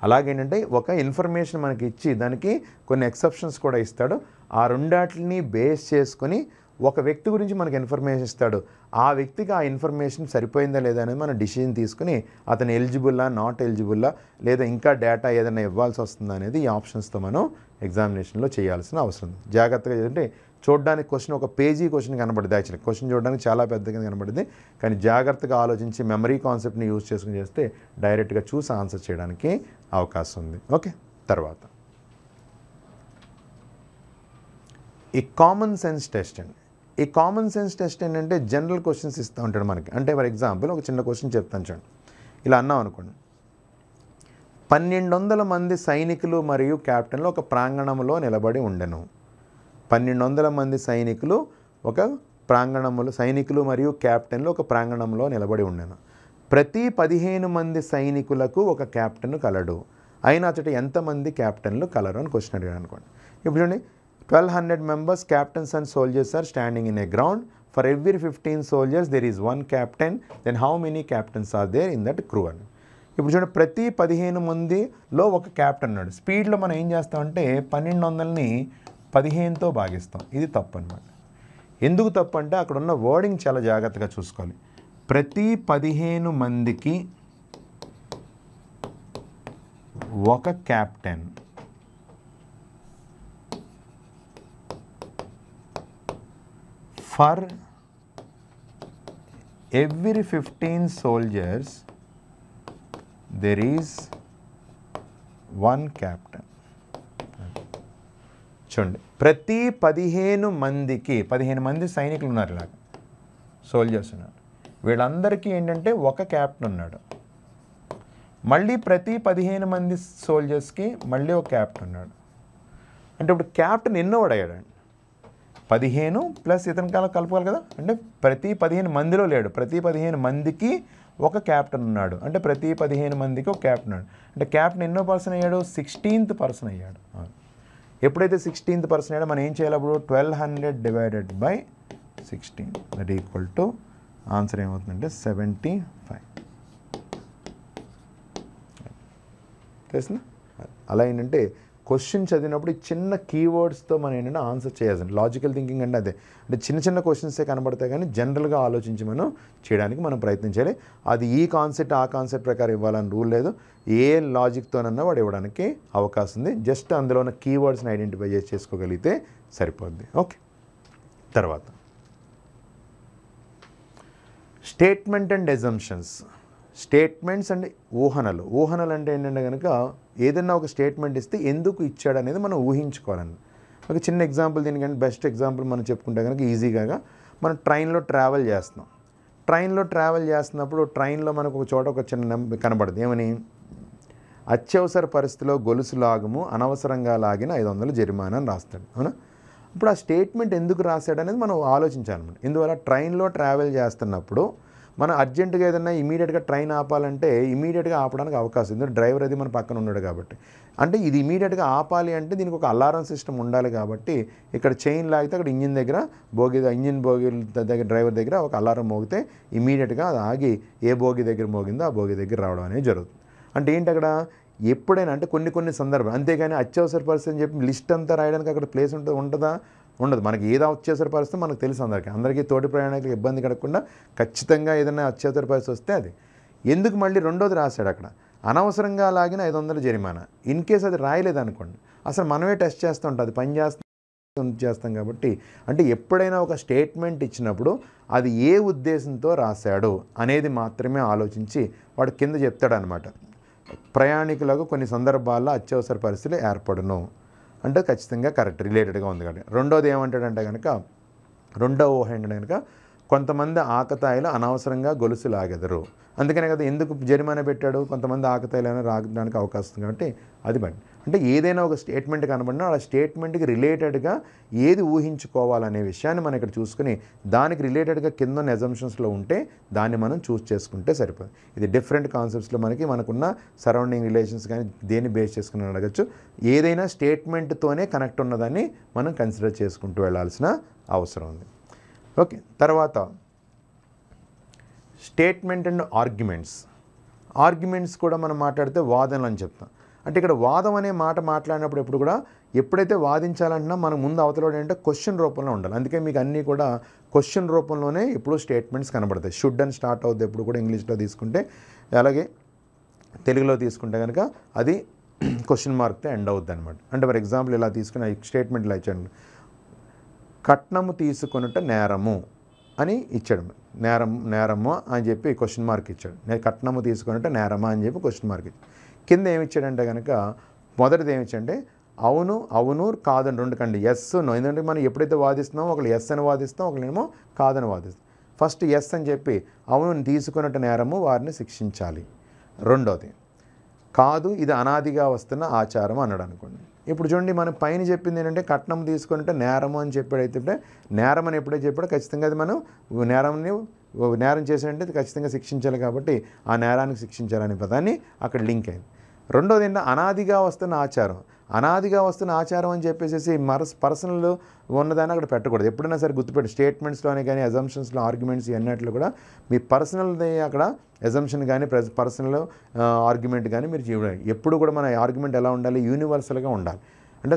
అలాగేంటంటే ఒక ఇన్ఫర్మేషన్ మనకి ఇచ్చి దానికి కొన్ని ఎక్సెప్షన్స్ కూడా ఇస్తాడు. ఆ రెండాటిని బేస్ చేసుకొని ఒక వ్యక్తి గురించి మనకి ఇన్ఫర్మేషన్ ఇస్తాడు. ఆ వ్యక్తికి ఆ ఇన్ఫర్మేషన్ సరిపోయిందా లేదా అనేది మనం డిసిజన్ తీసుకుని అతను ఎలిజిబుల్లా నాట్ ఎలిజిబుల్లా లేదా ఇంకా డేటా ఏదైనా ఇవ్వాల్సి వస్తుందా అనేది ఈ ఆప్షన్స్తో మనం ఎగ్జామినేషన్లో చేయాల్సిన అవసరం. ఉంది జాగ్రత్తగా అంటే చూడడానికి క్వశ్చన్ ఒక పేజీ క్వశ్చన్ కనబడుతుంది యాక్చువల్లీ. క్వశ్చన్ చూడడానికి చాలా పెద్దగా కనబడింది కానీ జాగ్రత్తగా ఆలోచించి మెమరీ కాన్సెప్ట్ని యూజ్ చేసుకుని చేస్తే డైరెక్ట్గా చూసి ఆన్సర్ చేయడానికి అవకాశం ఉంది. ఓకే తర్వాత. ఈ కామన్ సెన్స్ టెస్ట్ అండి. ఈ కామన్ సెన్స్ టెస్ట్ ఏంటంటే జనరల్ క్వశ్చన్స్ ఇస్తూ ఉంటాడు మనకి. అంటే ఫర్ ఎగ్జాంపుల్ ఒక చిన్న క్వశ్చన్ చెప్తాను చూడండి. ఇలా అన్నాం అనుకోండి. పన్నెండు వందల మంది సైనికులు మరియు క్యాప్టెన్లు ఒక ప్రాంగణంలో నిలబడి ఉండెను. పన్నెండు వందల మంది సైనికులు ఒక ప్రాంగణంలో సైనికులు మరియు క్యాప్టెన్లు ఒక ప్రాంగణంలో నిలబడి ఉండెను. ప్రతి పదిహేను మంది సైనికులకు ఒక కెప్టెన్ కలడు. అయినా అతడు ఎంతమంది క్యాప్టెన్లు కలరు అని క్వశ్చన్ అడిగాడు అనుకోండి. ఇప్పుడు చూడండి twelve hundred members captains and soldiers are standing in a ground for every fifteen soldiers there is one captain then how many captains are there in that crew అని. ఇప్పుడు చూడండి ప్రతి పదిహేను మందిలో ఒక క్యాప్టెన్ ఉన్నాడు. స్పీడ్లో మనం ఏం చేస్తామంటే పన్నెండు వందలని పదిహేనుతో భాగిస్తాం. ఇది తప్పు అనమాట ఎందుకు తప్పు అంటే అక్కడ ఉన్న వర్డింగ్ చాలా జాగ్రత్తగా చూసుకోవాలి. ప్రతి పదిహేను మందికి ఒక captain for every fifteen soldiers there is one captain చూడండి. ప్రతి పదిహేను మందికి పదిహేను మంది సైనికులు ఉన్నారు ఇలా సోల్జర్స్ ఉన్నారు. వీళ్ళందరికీ ఏంటంటే ఒక క్యాప్టెన్ ఉన్నాడు. మళ్ళీ ప్రతి పదిహేను మంది సోల్జర్స్కి మళ్ళీ ఒక క్యాప్టెన్ ఉన్నాడు. అంటే ఇప్పుడు క్యాప్టెన్ ఎన్నో అయ్యాడండి. పదిహేను ప్లస్ ఇతని కాలం కలుపుకోవాలి కదా? అంటే ప్రతి పదిహేను మందిలో లేడు. ప్రతి పదిహేను మందికి ఒక క్యాప్టెన్ ఉన్నాడు. అంటే ప్రతి పదిహేను మందికి ఒక క్యాప్టెన్ ఉన్నాడు. అంటే క్యాప్టెన్ ఎన్నో పర్సన్ అయ్యాడు? సిక్స్టీన్త్ పర్సన్ అయ్యాడు. ఎప్పుడైతే సిక్స్టీన్త్ పర్సన్ అయ్యాడో మనం ఏం చేయాలి అప్పుడు? Twelve hundred divided by sixteen. That equal to answer ఏమవుతుందంటే సెవెంటీ ఫైవ్. తెలిసిందా అలా ఏంటంటే క్వశ్చన్ చదివినప్పుడు చిన్న కీవర్డ్స్తో మనం ఏంటంటే ఆన్సర్ చేయాల్సింది. లాజికల్ థింకింగ్ అంటే అదే. అంటే చిన్న చిన్న క్వశ్చన్సే కనబడతాయి కానీ జనరల్గా ఆలోచించి మనం చేయడానికి మనం ప్రయత్నించాలి అది ఈ కాన్సెప్ట్ ఆ కాన్సెప్ట్ ప్రకారం ఇవ్వాలని రూల్ లేదు. ఏ లాజిక్తోనన్నా వాడు ఇవ్వడానికి అవకాశం ఉంది. జస్ట్ అందులో ఉన్న కీవర్డ్స్ని ఐడెంటిఫై చేసి చేసుకోగలిగితే సరిపోద్ది. ఓకే తర్వాత. Statement and assumptions statements and ఊహనలు. ఊహనలు అంటే ఏంటంటే కనుక ఏదైనా ఒక స్టేట్మెంట్ ఇస్తే ఎందుకు ఇచ్చాడు అనేది మనం ఊహించుకోవాలండి. ఒక చిన్న ఎగ్జాంపుల్ దీనికంటే బెస్ట్ ఎగ్జాంపుల్ మనం చెప్పుకుంటే కనుక ఈజీగా మనం ట్రైన్లో ట్రావెల్ చేస్తున్నాం. ట్రైన్లో ట్రావెల్ చేస్తున్నప్పుడు ట్రైన్లో మనకు ఒక చోట ఒక చిన్న నెంబర్ కనబడుతుంది ఏమని? అత్యవసర పరిస్థితిలో గొలుసు లాగము అనవసరంగా లాగిన ఐదు వందలు జరిమానా అని రాస్తాడు. అవునా? ఇప్పుడు ఆ స్టేట్మెంట్ ఎందుకు రాశాడు అనేది మనం ఆలోచించాలన్నమాట ఇందువల్ల ట్రైన్లో ట్రావెల్ చేస్తున్నప్పుడు మనం అర్జెంటుగా ఏదైనా ఇమీడియట్గా ట్రైన్ ఆపాలంటే ఇమీడియట్గా ఆపడానికి అవకాశం ఉంది. డ్రైవర్ అది మన పక్కన ఉన్నాడు కాబట్టి. అంటే ఇది ఇమీడియట్గా ఆపాలి అంటే దీనికి ఒక అలారం సిస్టమ్ ఉండాలి కాబట్టి ఇక్కడ చైన్ లాగితే అక్కడ ఇంజిన్ దగ్గర బోగి ఇంజిన్ బోగి దగ్గర డ్రైవర్ దగ్గర ఒక అలారం మోగితే ఇమీడియట్గా అది ఆగి ఏ బోగి దగ్గర మోగిందో ఆ బోగి దగ్గర రావడం అనేది జరుగుతుంది. అంటే ఏంటి అక్కడ? ఎప్పుడైనా అంటే కొన్ని కొన్ని సందర్భాలు. అంతేగాని అత్యవసర పరిస్థితి అని చెప్పి లిస్ట్ అంతా రాయడానికి అక్కడ ప్లేస్ ఉంటుంది ఉంటుందా? ఉండదు. మనకి ఏదో అత్యవసర పరిస్థితి మనకు తెలుసు అందరికీ. అందరికీ తోటి ప్రయాణికులకు ఇబ్బంది కలగకుండా ఖచ్చితంగా ఏదైనా అత్యవసర పరిస్థితి వస్తే అది. ఎందుకు మళ్ళీ రెండోది రాశాడు అక్కడ? అనవసరంగా లాగిన ఐదు వందల జరిమానా. ఇన్ కేస్ అది రాయలేదు అనుకోండి అసలు మనమే టెస్ట్ చేస్తూ ఉంటుంది అది పని చేస్తాం చేస్తాం కాబట్టి అంటే ఎప్పుడైనా ఒక స్టేట్మెంట్ ఇచ్చినప్పుడు అది ఏ ఉద్దేశంతో రాశాడు అనేది మాత్రమే ఆలోచించి వాడు కింద చెప్తాడనమాట ప్రయాణికులకు కొన్ని సందర్భాల్లో అత్యవసర పరిస్థితులు ఏర్పడను. అంటే ఖచ్చితంగా కరెక్ట్ రిలేటెడ్గా ఉంది కాబట్టి. రెండోది ఏమంటాడంటే కనుక రెండో ఊహ ఏంటంటే కనుక కొంతమంది ఆకతాయిలు అనవసరంగా గొలుసు లాగెదరు. అందుకనే కదా ఎందుకు జరిమానా పెట్టాడు? కొంతమంది ఆకతాయిలు అయినా రాగడానికి అవకాశం కాబట్టి అది బట్టి. అంటే ఏదైనా ఒక స్టేట్మెంట్ కనబడినా ఆ స్టేట్మెంట్కి రిలేటెడ్గా ఏది ఊహించుకోవాలనే విషయాన్ని మనం ఇక్కడ చూసుకుని దానికి రిలేటెడ్గా కింద ఎజంప్షన్స్లో ఉంటే దాన్ని మనం చూస్ చేసుకుంటే సరిపోతుంది ఇది డిఫరెంట్ కాన్సెప్ట్స్లో మనకి మనకున్న సరౌండింగ్ రిలేషన్స్ కానీ దేన్ని బేస్ చేసుకుని అడగచ్చు. ఏదైనా స్టేట్మెంట్తోనే కనెక్ట్ ఉన్నదాన్ని మనం కన్సిడర్ చేసుకుంటూ వెళ్ళాల్సిన అవసరం ఉంది. ఓకే తర్వాత స్టేట్మెంట్ అండ్ ఆర్గ్యుమెంట్స్ ఆర్గ్యుమెంట్స్ కూడా మనం మాట్లాడితే వాదనలు అని చెప్తాం. అంటే ఇక్కడ వాదం అనే మాట మాట్లాడినప్పుడు ఎప్పుడు కూడా ఎప్పుడైతే వాదించాలన్నా మనం ముందు అవతలడు అంటే క్వశ్చన్ రూపంలో ఉండాలి. అందుకే మీకు అన్నీ కూడా క్వశ్చన్ రూపంలోనే ఇప్పుడు స్టేట్మెంట్స్ కనబడతాయి. షుడ్ అని స్టార్ట్ అవుతుంది ఎప్పుడు కూడా ఇంగ్లీష్లో తీసుకుంటే. అలాగే తెలుగులో తీసుకుంటే కనుక అది క్వశ్చన్ మార్క్తో ఎండ్ అవుద్ది అనమాట అంటే ఫర్ ఎగ్జాంపుల్ ఇలా తీసుకుని స్టేట్మెంట్ ఇలా ఇచ్చాడు. కట్నము తీసుకొనుట నేరము అని ఇచ్చాడు. నేరం నేరము అని చెప్పి క్వశ్చన్ మార్క్ ఇచ్చాడు. నేను కట్నము తీసుకొనుట నేరమా అని చెప్పి క్వశ్చన్ మార్క్ ఇచ్చాడు. కింద ఏమిచ్చాడంటే కనుక మొదటిది ఏమి అవును అవును కాదని రెండు కండి. Yes no. ఎందుకంటే మనం ఎప్పుడైతే వాదిస్తున్నామో ఒకళ్ళు ఎస్ అని వాదిస్తాం ఒకళ్ళేమో కాదని వాదిస్తాం. ఫస్ట్ ఎస్ అని చెప్పి అవును తీసుకున్నట్టు నేరము వారిని శిక్షించాలి. రెండోది కాదు ఇది అనాదిగా వస్తున్న ఆచారం అన్నాడు అనుకోండి. ఇప్పుడు చూడండి మనం పైన చెప్పింది ఏంటంటే కట్నం తీసుకుంటే నేరము అని చెప్పాడైతే నేరం అని ఎప్పుడైతే చెప్పాడో ఖచ్చితంగా అది మనం నేరంని నేరం చేసినట్టే ఖచ్చితంగా శిక్షించాలి కాబట్టి ఆ నేరానికి శిక్షించాలనే పదాన్ని అక్కడ లింక్ అయింది. రెండోది ఏంటంటే అనాదిగా వస్తున్న ఆచారం. అనాదిగా వస్తున్న ఆచారం అని చెప్పేసి మరస్ పర్సనల్ ఉన్నదాన్ని అక్కడ పెట్టకూడదు. ఎప్పుడైనా సరే గుర్తుపెట్టి స్టేట్మెంట్స్లోనే కానీ అజంప్షన్స్లో ఆర్గ్యుమెంట్స్ ఇవన్నట్లు కూడా మీ పర్సనల్ది అక్కడ ఎజంప్షన్ కానీ పర్సనల్ ఆర్గ్యుమెంట్ కానీ మీరు చేయడం ఎప్పుడు కూడా మన ఆర్గ్యుమెంట్ ఎలా ఉండాలి? యూనివర్సల్గా ఉండాలి. అంటే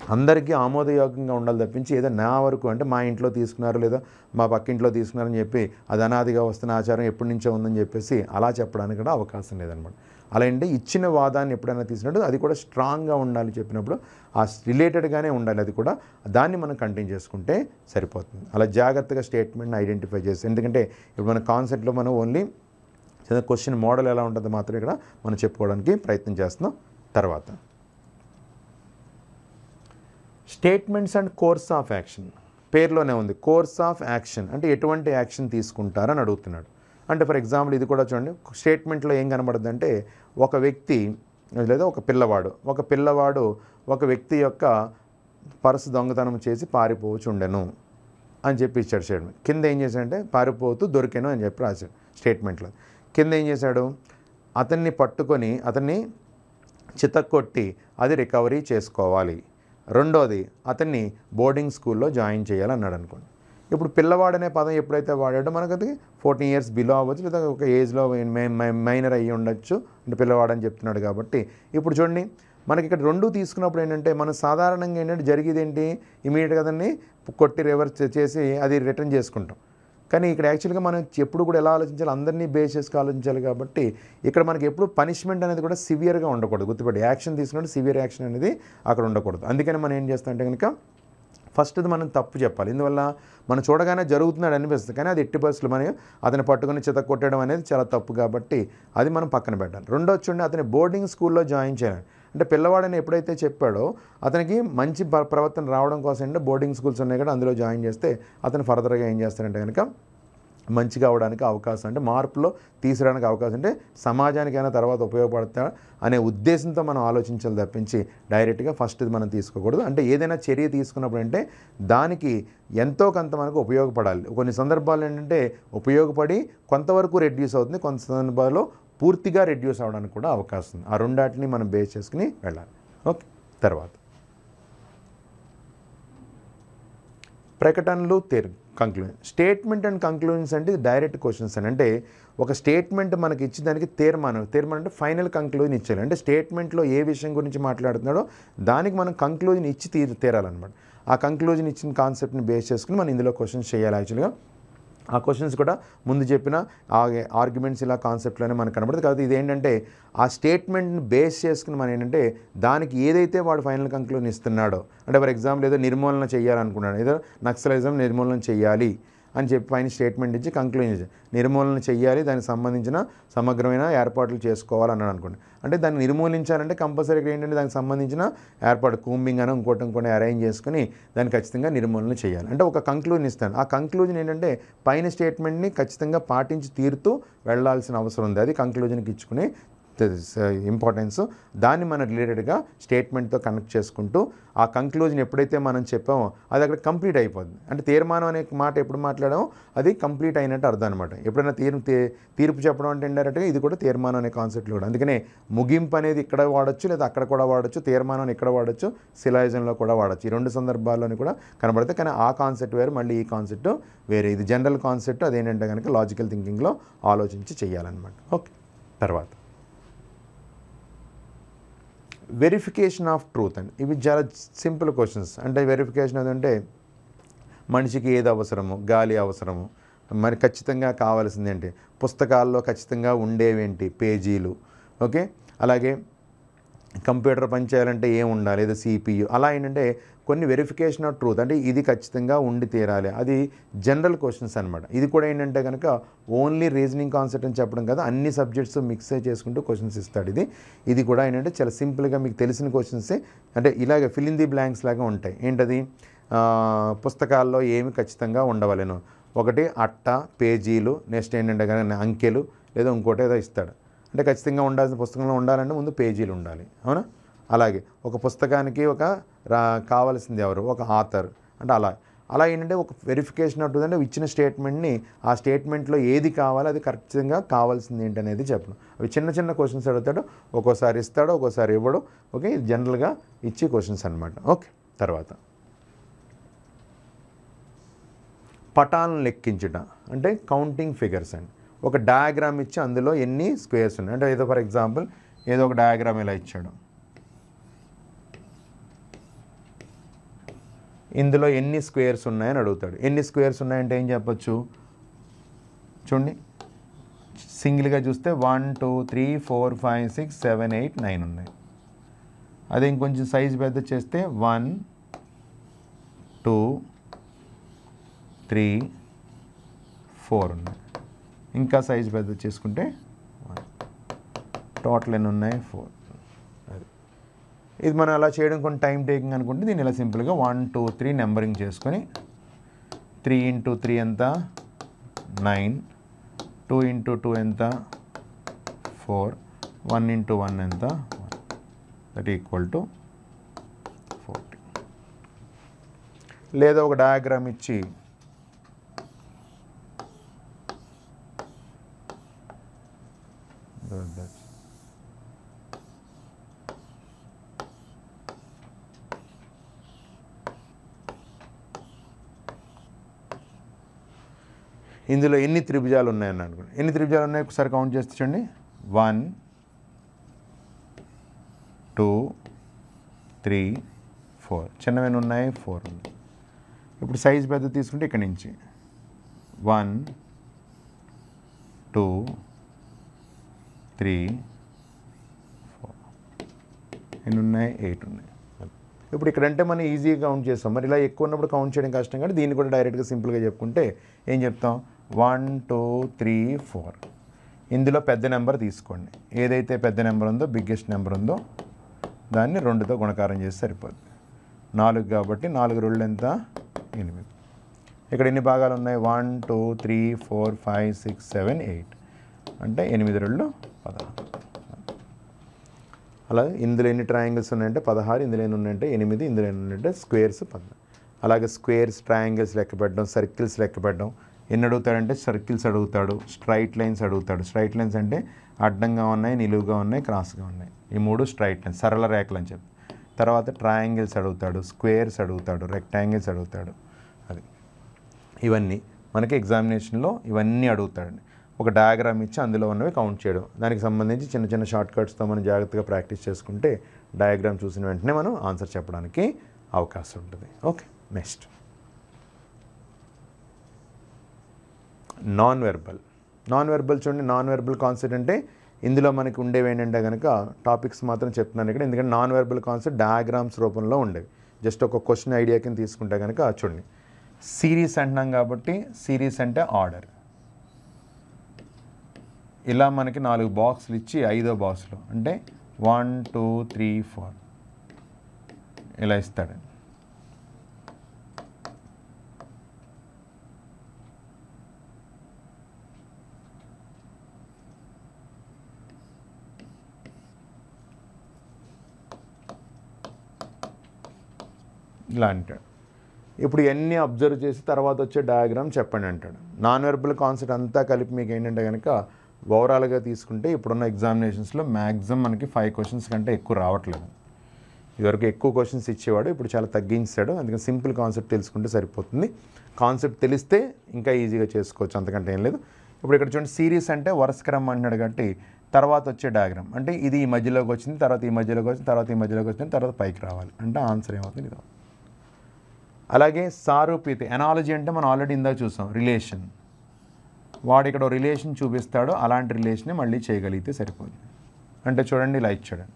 అందరికీ ఆమోదయోగ్యంగా ఉండాలి తప్పించి ఏదో నా వరకు అంటే మా ఇంట్లో తీసుకున్నారు లేదా మా పక్కింట్లో తీసుకున్నారని చెప్పి అది అనాదిగా వస్తున్న ఆచారం ఎప్పటి నుంచో ఉందని చెప్పేసి అలా చెప్పడానికి కూడా అవకాశం లేదనమాట. అలా అంటే ఇచ్చిన వాదాన్ని ఎప్పుడైనా తీసినట్టు అది కూడా స్ట్రాంగ్గా ఉండాలి చెప్పినప్పుడు ఆ రిలేటెడ్గానే ఉండాలి అది కూడా. దాన్ని మనం కంటిన్యూ చేసుకుంటే సరిపోతుంది. అలా జాగ్రత్తగా స్టేట్మెంట్ని ఐడెంటిఫై చేసి ఎందుకంటే ఇప్పుడు మన కాన్సెప్ట్లో మనం ఓన్లీ క్వశ్చన్ మోడల్ ఎలా ఉంటుందో మాత్రం ఇక్కడ మనం చెప్పుకోవడానికి ప్రయత్నం చేస్తున్నాం. తర్వాత statements and course of action. పేర్లోనే ఉంది. Course of action. అంటే ఎటువంటి యాక్షన్ తీసుకుంటారని అడుగుతున్నాడు. అంటే ఫర్ ఎగ్జాంపుల్ ఇది కూడా చూడండి స్టేట్మెంట్లో ఏం కనబడుతుంది అంటే ఒక వ్యక్తి లేదా ఒక పిల్లవాడు ఒక పిల్లవాడు ఒక వ్యక్తి యొక్క పర్సు దొంగతనం చేసి పారిపోవచ్చుండెను అని చెప్పి ఇచ్చాడు స్టేట్మెంట్. కింద ఏం చేశాడంటే పారిపోతూ దొరికాను అని చెప్పి రాశాడు స్టేట్మెంట్లో. కింద ఏం చేశాడు? అతన్ని పట్టుకొని అతన్ని చితక్కొట్టి అది రికవరీ చేసుకోవాలి. రెండోది అతన్ని బోర్డింగ్ స్కూల్లో జాయిన్ చేయాలన్నాడు అనుకోండి. ఇప్పుడు పిల్లవాడనే పదం ఎప్పుడైతే వాడాడో మనకు అది ఫోర్టీన్ ఇయర్స్ బిలో అవ్వచ్చు లేదా ఒక ఏజ్లో మైనర్ అయ్యి ఉండొచ్చు. అంటే పిల్లవాడని చెప్తున్నాడు కాబట్టి. ఇప్పుడు చూడండి మనకి ఇక్కడ రెండు తీసుకున్నప్పుడు ఏంటంటే మనం సాధారణంగా ఏంటంటే జరిగేది ఏంటి? ఇమీడియట్గా దాన్ని కొట్టి రివర్స్ చేసి అది రిటర్న్ చేసుకుంటాం. కానీ ఇక్కడ యాక్చువల్గా మనం ఎప్పుడు కూడా ఎలా ఆలోచించాలి? అందరినీ బేస్ చేసుకు ఆలోచించాలి కాబట్టి ఇక్కడ మనకి ఎప్పుడు పనిష్మెంట్ అనేది కూడా సివియర్గా ఉండకూడదు. గుర్తుపెట్టి యాక్షన్ తీసుకున్నప్పుడు సివియర్ యాక్షన్ అనేది అక్కడ ఉండకూడదు. అందుకని మనం ఏం చేస్తామంటే కనుక ఫస్ట్ది మనం తప్పు చెప్పాలి. ఇందువల్ల మనం చూడగానే జరుగుతున్నాడు అనిపిస్తుంది. కానీ అది ఎట్టి పరిస్థితులు మనం అతను పట్టుకొని చిత కొట్టడం అనేది చాలా తప్పు కాబట్టి అది మనం పక్కన పెట్టాలి. రెండో చూడండి అతని బోర్డింగ్ స్కూల్లో జాయిన్ చేయాలి. అంటే పిల్లవాడని ఎప్పుడైతే చెప్పాడో అతనికి మంచి ప్రవర్తన రావడం కోసం బోర్డింగ్ స్కూల్స్ ఉన్నాయి కదా అందులో జాయిన్ చేస్తే అతను ఫర్దర్గా ఏం చేస్తాడంటే కనుక మంచిగా అవడానికి అవకాశం అంటే మార్పులో తీసుకురావడానికి అవకాశం అంటే సమాజానికైనా తర్వాత ఉపయోగపడతా అనే ఉద్దేశంతో మనం ఆలోచించాలి తప్పించి డైరెక్ట్గా ఫస్ట్ ఇది మనం తీసుకోకూడదు. అంటే ఏదైనా చర్య తీసుకున్నప్పుడు అంటే దానికి ఎంతో కొంత మనకు ఉపయోగపడాలి. కొన్ని సందర్భాలు ఏంటంటే ఉపయోగపడి కొంతవరకు రెడ్యూస్ అవుతుంది కొంత సందర్భాల్లో పూర్తిగా రెడ్యూస్ అవడానికి కూడా అవకాశం ఉంది. ఆ రెండాటిని మనం బేస్ చేసుకుని వెళ్ళాలి. ఓకే తర్వాత. ప్రకటనలు తెరు. కంక్లూజన్ స్టేట్మెంట్ అండ్ కంక్లూజన్స్ అంటే డైరెక్ట్ క్వశ్చన్స్ అని. అంటే ఒక స్టేట్మెంట్ మనకి ఇచ్చిన దానికి తీర్మానం. తీర్మానం అంటే ఫైనల్ కంక్లూజన్ ఇచ్చేయాలి. అంటే స్టేట్మెంట్లో ఏ విషయం గురించి మాట్లాడుతున్నాడో దానికి మనం కంక్లూజన్ ఇచ్చి తీ తీరాలన్నమాట. ఆ కంక్లూజన్ ఇచ్చిన కాన్సెప్ట్ని బేస్ చేసుకుని మనం ఇందులో క్వశ్చన్స్ చేయాలి యాక్చువల్గా ఆ క్వశ్చన్స్ కూడా ముందు చెప్పిన ఆ ఆర్గ్యుమెంట్స్ ఇలా కాన్సెప్ట్లోనే మనకు కనబడుతుంది కాబట్టి ఇది ఏంటంటే ఆ స్టేట్మెంట్ని బేస్ చేసుకుని మనం ఏంటంటే దానికి ఏదైతే వాడు ఫైనల్ కంక్లూజన్ ఇస్తున్నాడో అంటే ఫర్ ఎగ్జాంపుల్ ఏదో నిర్మూలన చేయాలనుకున్నాడు ఏదో నక్సలిజం నిర్మూలన చేయాలి అని చెప్పి పైన స్టేట్మెంట్ ఇచ్చి కంక్లూజన్ నిర్మూలన చేయాలి దానికి సంబంధించిన సమగ్రమైన ఏర్పాట్లు చేసుకోవాలన్నాడు అనుకోండి. అంటే దాన్ని నిర్మూలించాలంటే కంపల్సరీగా ఏంటంటే దానికి సంబంధించిన ఏర్పాటు కూంబింగ్ అని ఇంకోటి ఇంకోటి అరేంజ్ చేసుకుని దాన్ని ఖచ్చితంగా నిర్మూలన చేయాలి అంటే ఒక కంక్లూజన్ ఇస్తాను. ఆ కంక్లూజన్ ఏంటంటే పైన స్టేట్మెంట్ని ఖచ్చితంగా పాటించి తీరుతూ వెళ్ళాల్సిన అవసరం ఉంది. అది కంక్లూజన్కి ఇచ్చుకుని ఇంపార్టెన్స్ uh, దాన్ని మనం రిలేటెడ్గా స్టేట్మెంట్తో కనెక్ట్ చేసుకుంటూ ఆ కంక్లూజన్ ఎప్పుడైతే మనం చెప్పామో అది అక్కడ కంప్లీట్ అయిపోద్ది. అంటే తీర్మానం అనే మాట ఎప్పుడు మాట్లాడామో అది కంప్లీట్ అయినట్టు అర్థం అనమాట ఎప్పుడైనా తీర్పు తీ- తీర్పు చెప్పడం అంటే ఇండైరెక్ట్గా ఇది కూడా తీర్మానం అనే కాన్సెప్ట్లో కూడా అందుకనే ముగింపు అనేది ఇక్కడ వాడచ్చు లేదా అక్కడ కూడా వాడచ్చు తీర్మానం ఇక్కడ వాడచ్చు శిలాయుజంలో కూడా వాడచ్చు. ఈ రెండు సందర్భాల్లోని కూడా కనబడతాయి. కానీ ఆ కాన్సెప్ట్ వేరు మళ్ళీ ఈ కాన్సెప్ట్ వేరే. ఇది జనరల్ కాన్సెప్ట్ అదేంటంటే కనుక లాజికల్ థింకింగ్లో ఆలోచించి చేయాలన్నమాట ఓకే తర్వాత. వెరిఫికేషన్ ఆఫ్ ట్రూత్ అండి. ఇవి చాలా సింపుల్ క్వశ్చన్స్ అంటే వెరిఫికేషన్ ఏదంటే మనిషికి ఏది అవసరము గాలి అవసరము మరి ఖచ్చితంగా కావాల్సింది ఏంటి? పుస్తకాల్లో ఖచ్చితంగా ఉండేవేంటి పేజీలు. ఓకే? అలాగే కంప్యూటర్ పనిచేయాలంటే ఏం ఉండాలి? ఏదో సిపియు అలా ఏంటంటే కొన్ని వెరిఫికేషన్ ఆఫ్ ట్రూత్ అంటే ఇది ఖచ్చితంగా ఉండి తీరాలి. అది జనరల్ క్వశ్చన్స్ అనమాట ఇది కూడా ఏంటంటే కనుక ఓన్లీ రీజనింగ్ కాన్సెప్ట్ అని చెప్పడం కదా అన్ని సబ్జెక్ట్స్ మిక్స్ చేసుకుంటూ క్వశ్చన్స్ ఇస్తాడు ఇది. ఇది కూడా ఏంటంటే చాలా సింపుల్గా మీకు తెలిసిన క్వశ్చన్సే అంటే ఇలాగ ఫిల్ ఇన్ ది బ్లాంక్స్ లాగా ఉంటాయి. ఏంటది? పుస్తకాల్లో ఏమి ఖచ్చితంగా ఉండవలేను. ఒకటి అట్ట పేజీలు నెక్స్ట్ ఏంటంటే కనుక అంకెలు లేదా ఇంకోటి ఏదో ఇస్తాడు. అంటే ఖచ్చితంగా ఉండాల్సిన పుస్తకంలో ఉండాలంటే ముందు పేజీలు ఉండాలి. అవునా? అలాగే ఒక పుస్తకానికి ఒక రా కావాల్సింది ఎవరు? ఒక ఆథర్. అంటే అలా. అలా ఏంటంటే ఒక వెరిఫికేషన్ ఉంటుందంటే ఇచ్చిన స్టేట్మెంట్ని ఆ స్టేట్మెంట్లో ఏది కావాలో అది ఖచ్చితంగా కావాల్సింది ఏంటనేది చెప్పడం అవి చిన్న చిన్న క్వశ్చన్స్ అడుగుతాడు ఒక్కోసారి ఇస్తాడు ఒక్కోసారి ఇవ్వడు. ఓకే? ఇది జనరల్గా ఇచ్చే క్వశ్చన్స్ అనమాట ఓకే? తర్వాత. పటాలను లెక్కించుట. అంటే కౌంటింగ్ ఫిగర్స్ అండి. ఒక డయాగ్రామ్ ఇచ్చి అందులో ఎన్ని స్క్వేర్స్ ఉన్నాయి? అంటే ఏదో ఫర్ ఎగ్జాంపుల్ ఏదో ఒక డయాగ్రామ్ ఇలా ఇచ్చాడు. ఇందులో ఎన్ని స్క్వేర్స్ ఉన్నాయని అడుగుతాడు. ఎన్ని స్క్వేర్స్ ఉన్నాయంటే ఏం చెప్పచ్చు? చూడండి. సింగిల్గా చూస్తే one two three four five six seven eight nine ఉన్నాయి. అదే ఇంకొంచెం సైజ్ పెద్ద చేస్తే వన్ టూ త్రీ ఫోర్ ఉన్నాయి. ఇంకా సైజ్ పెద్ద చేసుకుంటే టోటల్ ఎన్ని ఉన్నాయి? ఫోర్. ఇది మనం అలా చేయడం కొంచెం టైం టేకింగ్ అనుకుంటే దీన్ని ఇలా సింపుల్గా వన్ టూ త్రీ నెంబరింగ్ చేసుకొని త్రీ ఇంటూ త్రీ ఎంత? నైన్ టూ ఇంటూ టూ ఎంత? ఫోర్ వన్ ఇంటూ వన్ ఎంత? దట్ ఈక్వల్ టు ఫోర్టీ లేదా ఒక డయాగ్రామ్ ఇచ్చి ఇందులో ఎన్ని త్రిభుజాలు ఉన్నాయని అనుకోండి ఎన్ని త్రిభుజాలు ఉన్నాయి? ఒకసారి కౌంట్ చేస్తే చూడండి. వన్ టూ త్రీ ఫోర్ చిన్నవన్నీ ఉన్నాయి ఫోర్ ఉన్నాయి. ఇప్పుడు సైజ్ పెద్ద తీసుకుంటే ఇక్కడి నుంచి. వన్ టూ త్రీ ఫోర్ ఎన్ని ఉన్నాయి? ఎయిట్ ఉన్నాయి. ఇప్పుడు ఇక్కడంటే మనం ఈజీగా కౌంట్ చేస్తాం. మరి ఇలా ఎక్కువ ఉన్నప్పుడు కౌంట్ చేయడం కష్టం కానీ దీన్ని కూడా డైరెక్ట్గా సింపుల్గా చెప్పుకుంటే ఏం చెప్తాం? One two three four. ఇందులో పెద్ద నెంబర్ తీసుకోండి. ఏదైతే పెద్ద నెంబర్ ఉందో బిగ్గెస్ట్ నెంబర్ ఉందో దాన్ని రెండుతో గుణకారం చేసి సరిపోద్ది. నాలుగు కాబట్టి నాలుగు రెండు ఎంత? ఎనిమిది. ఇక్కడ ఎన్ని భాగాలు ఉన్నాయి? One two three four five six seven eight. అంటే ఎనిమిది రెండు పదహారు. అలా ఇందులో ఎన్ని ట్రయాంగిల్స్ ఉన్నాయంటే పదహారు ఇందులో ఎన్ని ఉన్నాయంటే ఎనిమిది ఇందులో ఎన్ని ఉన్నాయంటే స్క్వేర్స్ పద్నాలుగు అలాగే స్క్వేర్స్ ట్రయాంగిల్స్ లెక్క పెట్టడం సర్కిల్స్ లెక్క పెట్టడం ఎన్ని అడుగుతాడంటే సర్కిల్స్ అడుగుతాడు స్ట్రైట్ లైన్స్ అడుగుతాడు. స్ట్రైట్ లైన్స్ అంటే అడ్డంగా ఉన్నాయి నిలువుగా ఉన్నాయి క్రాస్గా ఉన్నాయి. ఈ మూడు స్ట్రైట్ లైన్స్ సరళ రేఖలు అని చెప్పి. తర్వాత ట్రయాంగిల్స్ అడుగుతాడు స్క్వేర్స్ అడుగుతాడు రెక్టాంగిల్స్ అడుగుతాడు. అది. ఇవన్నీ మనకి ఎగ్జామినేషన్లో ఇవన్నీ అడుగుతాడండి. ఒక డయాగ్రామ్ ఇచ్చి అందులో ఉన్నవి కౌంట్ చేయడం. దానికి సంబంధించి చిన్న చిన్న షార్ట్ కట్స్తో మనం జాగ్రత్తగా ప్రాక్టీస్ చేసుకుంటే డయాగ్రామ్ చూసిన వెంటనే మనం ఆన్సర్ చెప్పడానికి అవకాశం ఉంటుంది. Okay next. Non verbal non verbal చూడండి నాన్ వెర్బల్ కాన్సెప్ట్ అంటే ఇందులో మనకి ఉండేవి ఏంటంటే కనుక టాపిక్స్ మాత్రం చెప్తున్నాను ఇక్కడ. ఎందుకంటే నాన్ వెర్బల్ కాన్సెప్ట్ డయాగ్రామ్స్ రూపంలో ఉండేవి. జస్ట్ ఒక క్వశ్చన్ ఐడియా కింద తీసుకుంటే కనుక చూడండి. సిరీస్ అంటున్నాం కాబట్టి సిరీస్ అంటే ఆర్డర్ ఇలా మనకి నాలుగు బాక్సులు ఇచ్చి ఐదో బాక్స్లో అంటే వన్ టూ త్రీ ఫోర్ ఇలా ఇస్తాడు ఇలా అంటాడు. ఇప్పుడు ఇవన్నీ అబ్జర్వ్ చేసి తర్వాత వచ్చే డయాగ్రామ్ చెప్పండి అంటాడు. నాన్ వెర్బల్ కాన్సెప్ట్ అంతా కలిపి మీకు ఏంటంటే కనుక ఓవరాల్గా తీసుకుంటే ఇప్పుడున్న ఎగ్జామినేషన్స్లో మ్యాక్సిమం మనకి ఫైవ్ క్వశ్చన్స్ కంటే ఎక్కువ రావట్లేదు. ఇదివరకు ఎక్కువ క్వశ్చన్స్ ఇచ్చేవాడు ఇప్పుడు చాలా తగ్గించాడు. అందుకని సింపుల్ కాన్సెప్ట్ తెలుసుకుంటే సరిపోతుంది. కాన్సెప్ట్ తెలిస్తే ఇంకా ఈజీగా చేసుకోవచ్చు అంతకంటే ఏం లేదు. ఇప్పుడు ఇక్కడ చూడండి సిరీస్ అంటే వరుస క్రమం అంటున్నాడు కాబట్టి తర్వాత వచ్చే డయాగ్రామ్. అంటే ఇది ఈ మధ్యలోకి వచ్చింది తర్వాత ఈ మధ్యలోకి వచ్చింది తర్వాత ఈ మధ్యలోకి వచ్చింది తర్వాత పైకి రావాలి. అంటే ఆన్సర్ ఏమవుతుంది? ఇది అలాగే సారూప్యత ఎనాలజీ అంటే మనం ఆల్రెడీ ఇందాక చూసాం రిలేషన్ వాడు ఇక్కడ రిలేషన్ చూపిస్తాడో అలాంటి రిలేషనే మళ్ళీ చేయగలిగితే సరిపోతుంది అంటే చూడండి ఇలా ఇచ్చాడు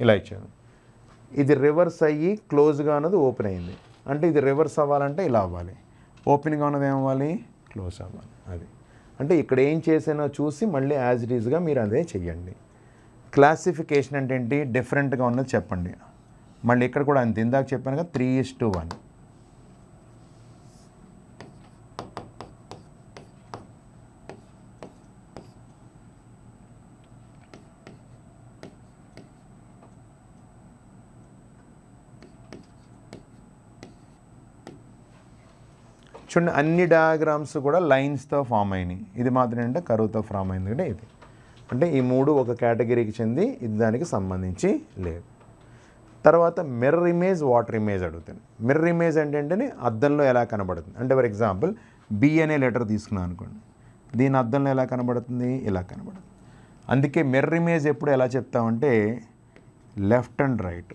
ఇలా ఇచ్చాడు ఇది రివర్స్ అయ్యి క్లోజ్గా ఉన్నది ఓపెన్ అయింది. అంటే ఇది రివర్స్ అవ్వాలంటే ఇలా అవ్వాలి. ఓపెన్గా ఉన్నది ఏమవ్వాలి? క్లోజ్ అవ్వాలి. అది. అంటే ఇక్కడ ఏం చేసానో చూసి మళ్ళీ యాజ్ ఇట్ ఈజ్గా మీరు అదే చెయ్యండి. క్లాసిఫికేషన్ అంటే ఏంటి? డిఫరెంట్గా ఉన్నది చెప్పండి. మళ్ళీ ఇక్కడ కూడా అంత. ఇందాక చెప్పాను కదా త్రీ ఇస్ టు వన్. చూడండి అన్ని డయాగ్రామ్స్ కూడా లైన్స్తో ఫామ్ అయినాయి. ఇది మాత్రం అంటే కరువుతో ఫామ్ అయింది అంటే ఇది. అంటే ఈ మూడు ఒక కేటగిరీకి చెంది ఇది దానికి సంబంధించి లేదు. తర్వాత మిర్రర్ ఇమేజ్ వాటర్ ఇమేజ్ అడుగుతాను. మిర్రర్ ఇమేజ్ అంటే ఏంటంటే అద్దంలో ఎలా కనబడుతుంది? అంటే ఫర్ ఎగ్జాంపుల్ బి అనే లెటర్ తీసుకున్నాను అనుకోండి. దీని అద్దంలో ఎలా కనబడుతుంది? ఇలా కనబడుతుంది. అందుకే మిర్రర్ ఇమేజ్ ఎప్పుడు ఎలా చెప్తామంటే లెఫ్ట్ అండ్ రైట్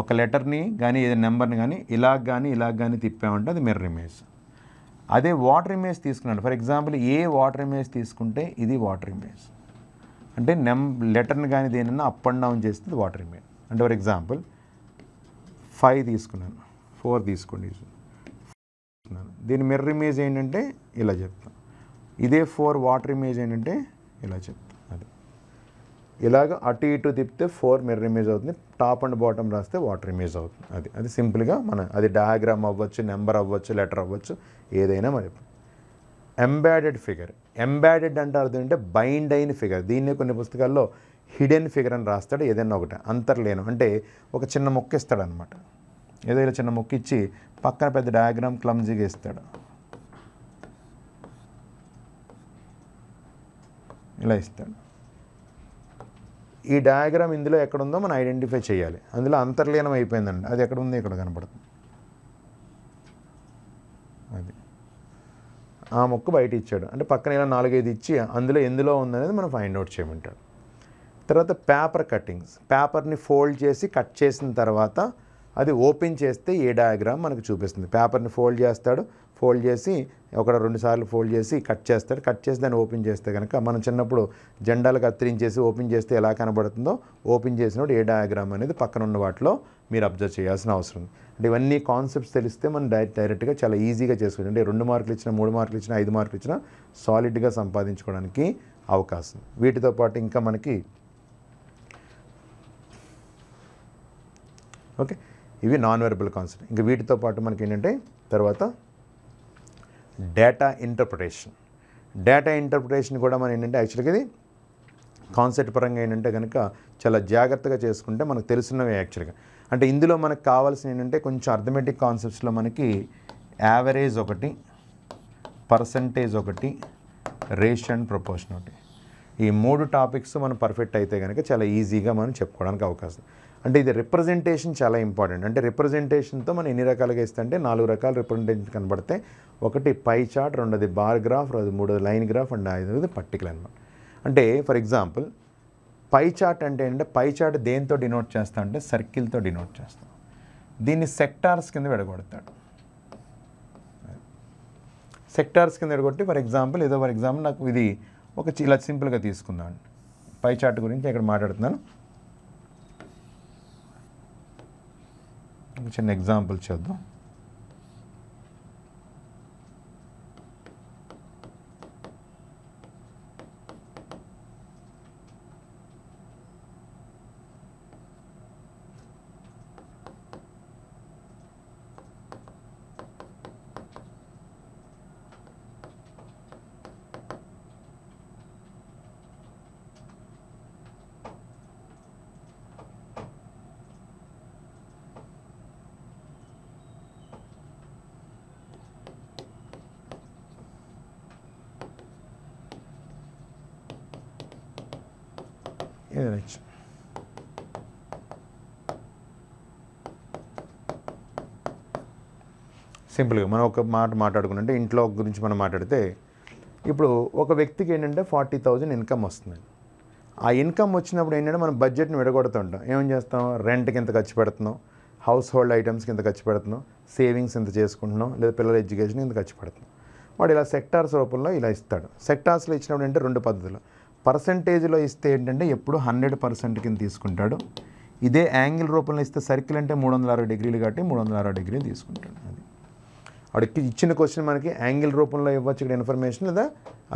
ఒక లెటర్ని కానీ ఏదైనా నెంబర్ని కానీ ఇలా కానీ ఇలా కానీ తిప్పామంటే అది మిర్రర్ ఇమేజ్ అదే వాటర్ ఇమేజ్ తీసుకున్నాను. For example A water image తీసుకుంటే ఇది వాటర్ ఇమేజ్ అంటే నెం లెటర్ని కానీ దేనన్నా అప్ అండ్ డౌన్ చేస్తే వాటర్ ఇమేజ్ అంటే ఫర్ ఎగ్జాంపుల్ ఫైవ్ తీసుకున్నాను ఫోర్ తీసుకోండి తీసుకున్నాను. దీని మిర్రర్ ఇమేజ్ ఏంటంటే ఇలా చెప్తాను. ఇదే ఫోర్ వాటర్ ఇమేజ్ ఏంటంటే ఇలా చెప్తాను అది. ఇలాగ అటు ఇటు తిప్పితే ఫోర్ మిర్రర్ ఇమేజ్ అవుతుంది టాప్ అండ్ బాటమ్ రాస్తే వాటర్ ఇమేజ్ అవుతుంది అది. అది సింపుల్గా మన అది డయాగ్రామ్ అవ్వచ్చు నెంబర్ అవ్వచ్చు లెటర్ అవ్వచ్చు ఏదైనా మరి. ఎంబ్యాడెడ్ ఫిగర్ ఎంబ్యాడెడ్ అంటే అర్థం అంటే బైండ్ అయిన ఫిగర్ దీన్నే కొన్ని పుస్తకాల్లో హిడెన్ ఫిగర్ అని రాస్తాడు ఏదైనా ఒకటి. అంతర్లేను. అంటే ఒక చిన్న మొక్క ఇస్తాడు అనమాట ఏదైనా చిన్న మొక్క ఇచ్చి పక్కన పెద్ద డయాగ్రామ్ క్లమ్జీగా ఇస్తాడు. ఇలా ఇస్తాడు. ఈ డయాగ్రామ్ ఇందులో ఎక్కడుందో మనం ఐడెంటిఫై చేయాలి. అందులో అంతర్లీనం అయిపోయిందండి. అది ఎక్కడ ఉంది? ఇక్కడ కనపడుతుంది. అది. ఆ మొక్క బయట ఇచ్చాడు అంటే పక్కన ఇలా నాలుగైదు ఇచ్చి అందులో ఎందులో ఉందనేది మనం ఫైండ్ అవుట్ చేయమంటాడు. తర్వాత పేపర్ కట్టింగ్స్ పేపర్ని ఫోల్డ్ చేసి కట్ చేసిన తర్వాత అది ఓపెన్ చేస్తే ఏ డయాగ్రామ్ మనకు చూపిస్తుంది. పేపర్ని ఫోల్డ్ చేస్తాడు. ఫోల్డ్ చేసి ఒక రెండు సార్లు ఫోల్డ్ చేసి కట్ చేస్తాడు. కట్ చేసి దాన్ని ఓపెన్ చేస్తే కనుక మనం చిన్నప్పుడు జెండాలు కత్తిరించేసి ఓపెన్ చేస్తే ఎలా కనబడుతుందో ఓపెన్ చేసినప్పుడు ఏ డయాగ్రామ్ అనేది పక్కన ఉన్న వాటిలో మీరు అబ్జర్వ్ చేయాల్సిన అవసరం ఉంది. అంటే ఇవన్నీ కాన్సెప్ట్స్ తెలిస్తే మనం డైరెక్ట్ డైరెక్ట్గా చాలా ఈజీగా చేసుకోవచ్చు. అంటే రెండు మార్కులు ఇచ్చిన మూడు మార్కులు ఇచ్చిన ఐదు మార్కులు ఇచ్చిన సాలిడ్గా సంపాదించుకోవడానికి అవకాశం వీటితో పాటు ఇంకా మనకి ఓకే ఇవి నాన్ వెరబుల్ కాన్సెప్ట్ ఇంకా వీటితో పాటు మనకి ఏంటంటే తర్వాత డేటా ఇంటర్ప్రిటేషన్ డేటా ఇంటర్ప్రిటేషన్ కూడా మనం ఏంటంటే యాక్చువల్గా ఇది కాన్సెప్ట్ పరంగా ఏంటంటే కనుక చాలా జాగ్రత్తగా చేసుకుంటే మనకు తెలుసున్నవి యాక్చువల్గా అంటే ఇందులో మనకు కావాల్సిన ఏంటంటే కొంచెం అర్థమెటిక్ కాన్సెప్ట్స్లో మనకి యావరేజ్ ఒకటి పర్సంటేజ్ ఒకటి రేషియో అండ్ ప్రపోర్షన్ ఒకటి. ఈ మూడు టాపిక్స్ మనం పర్ఫెక్ట్ అయితే కనుక చాలా ఈజీగా మనం చెప్పుకోవడానికి అవకాశం. అంటే ఇది రిప్రజెంటేషన్ చాలా ఇంపార్టెంట్ అంటే రిప్రజెంటేషన్తో మనం ఎన్ని రకాలుగా ఇస్తే అంటే నాలుగు రకాల రిప్రజెంటేషన్ కనబడితే ఒకటి పై చార్ట్ రెండోది బార్ గ్రాఫ్ రెండు మూడోది లైన్ గ్రాఫ్ అండ్ ఐదోది పర్టికులర్ అనమాట అంటే ఫర్ ఎగ్జాంపుల్ పై చార్ట్ అంటే ఏంటంటే పై చార్ట్ దేంతో డినోట్ చేస్తా అంటే సర్కిల్తో డినోట్ చేస్తాం. దీన్ని సెక్టార్స్ కింద విడగొడతాడు. సెక్టార్స్ కింద విడగొట్టి ఫర్ ఎగ్జాంపుల్ ఏదో ఫర్ ఎగ్జాంపుల్ నాకు ఇది ఒక ఇలా సింపుల్గా తీసుకుందాం. పై చార్ట్ గురించి ఇక్కడ మాట్లాడుతున్నాను. ఒక చిన్న ఎగ్జాంపుల్ చూద్దాం. ఇది సింపుల్గా మనం ఒక మాట మాట్లాడుకుంటే ఇంట్లో గురించి మనం మాట్లాడితే ఇప్పుడు ఒక వ్యక్తికి ఏంటంటే ఫార్టీ థౌజండ్ ఇన్కమ్ వస్తుంది. ఆ ఇన్కమ్ వచ్చినప్పుడు ఏంటంటే మనం బడ్జెట్ని విడగొడుతుంటాం. ఏం చేస్తాం? రెంట్కి ఎంత ఖర్చు పెడుతున్నాం? హౌస్ హోల్డ్ ఐటమ్స్కి ఎంత ఖర్చు పెడుతున్నాం? సేవింగ్స్ ఎంత చేసుకుంటున్నాం? లేదా పిల్లల ఎడ్యుకేషన్ ఎంత ఖర్చు పెడుతున్నాం? వాడు ఇలా సెక్టార్స్ రూపంలో ఇలా ఇస్తాడు. సెక్టార్స్లో ఇచ్చినప్పుడు అంటే రెండు పద్ధతులు. పర్సంటేజ్లో ఇస్తే ఏంటంటే ఎప్పుడు హండ్రెడ్ పర్సెంట్ కింద తీసుకుంటాడు. ఇదే యాంగిల్ రూపంలో ఇస్తే సర్కిల్ అంటే మూడు వందల అరవై డిగ్రీలు కాబట్టి మూడు వందల అరవై డిగ్రీలు తీసుకుంటాడు అది. వాడికి ఇచ్చిన క్వశ్చన్ మనకి యాంగిల్ రూపంలో ఇవ్వచ్చు ఇక్కడ ఇన్ఫర్మేషన్ లేదా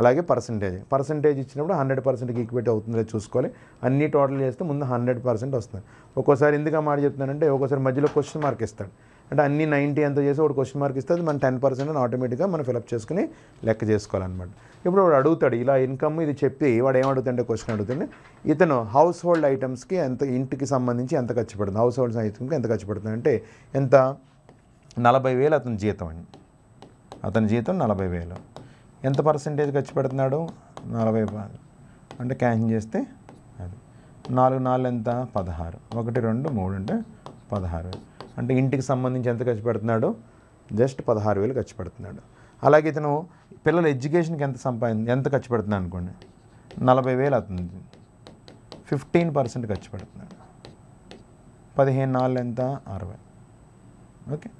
అలాగే పర్సంటేజ్. పర్సంటేజ్ ఇచ్చినప్పుడు హండ్రెడ్ పర్సెంట్కి ఈక్వేట్ అవుతుందో చూసుకోవాలి. అన్ని టోటల్ చేస్తే ముందు హండ్రెడ్ పర్సెంట్ వస్తుంది. ఒక్కోసారి ఎందుకు మాట చెప్తున్నానంటే ఒక్కోసారి మధ్యలో క్వశ్చన్ మార్క్ ఇస్తాడు. అంటే అన్ని నైంటీ ఎంత చేసి ఒక క్వశ్చన్ మార్క్ ఇస్తే అది మనం టెన్ పర్సెంట్ అని ఆటోమేటిక్గా మనం ఫిలప్ చేసుకుని లెక్క చేసుకోవాలన్నమాట. ఇప్పుడు వాడు అడుగుతాడు ఇలా ఇన్కమ్ ఇది చెప్పి వాడు ఏం అడుగుతుంటే క్వశ్చన్ అడుగుతుంటే ఇతను హౌస్ హోల్డ్ ఐటమ్స్కి ఎంత ఇంటికి సంబంధించి ఎంత ఖర్చు పడుతుంది? హౌస్ హోల్డ్ ఐటమ్కి ఎంత ఖర్చు పడుతుంది? అంటే ఎంత? నలభై వేలు అతని జీతం అండి. అతని జీతం నలభై వేలు. ఎంత పర్సెంటేజ్ ఖర్చు పెడుతున్నాడు? నలభై అంటే క్యాన్సిల్ చేస్తే అది. నాలుగు నాలుగు ఎంత? పదహారు. ఒకటి రెండు మూడు అంటే పదహారు. అంటే ఇంటికి సంబంధించి ఎంత ఖర్చు పెడుతున్నాడు? జస్ట్ పదహారు వేలు ఖర్చు పెడుతున్నాడు. అలాగే ఇతను పిల్లల ఎడ్యుకేషన్కి ఎంత సంపాదించి ఎంత ఖర్చు పెడుతున్నాడు అనుకోండి నలభై వేలు అవుతుంది ఫిఫ్టీన్ పర్సెంట్ ఖర్చు పెడుతున్నాడు. పదిహేను నాలుగు ఎంత? అరవై. ఓకే.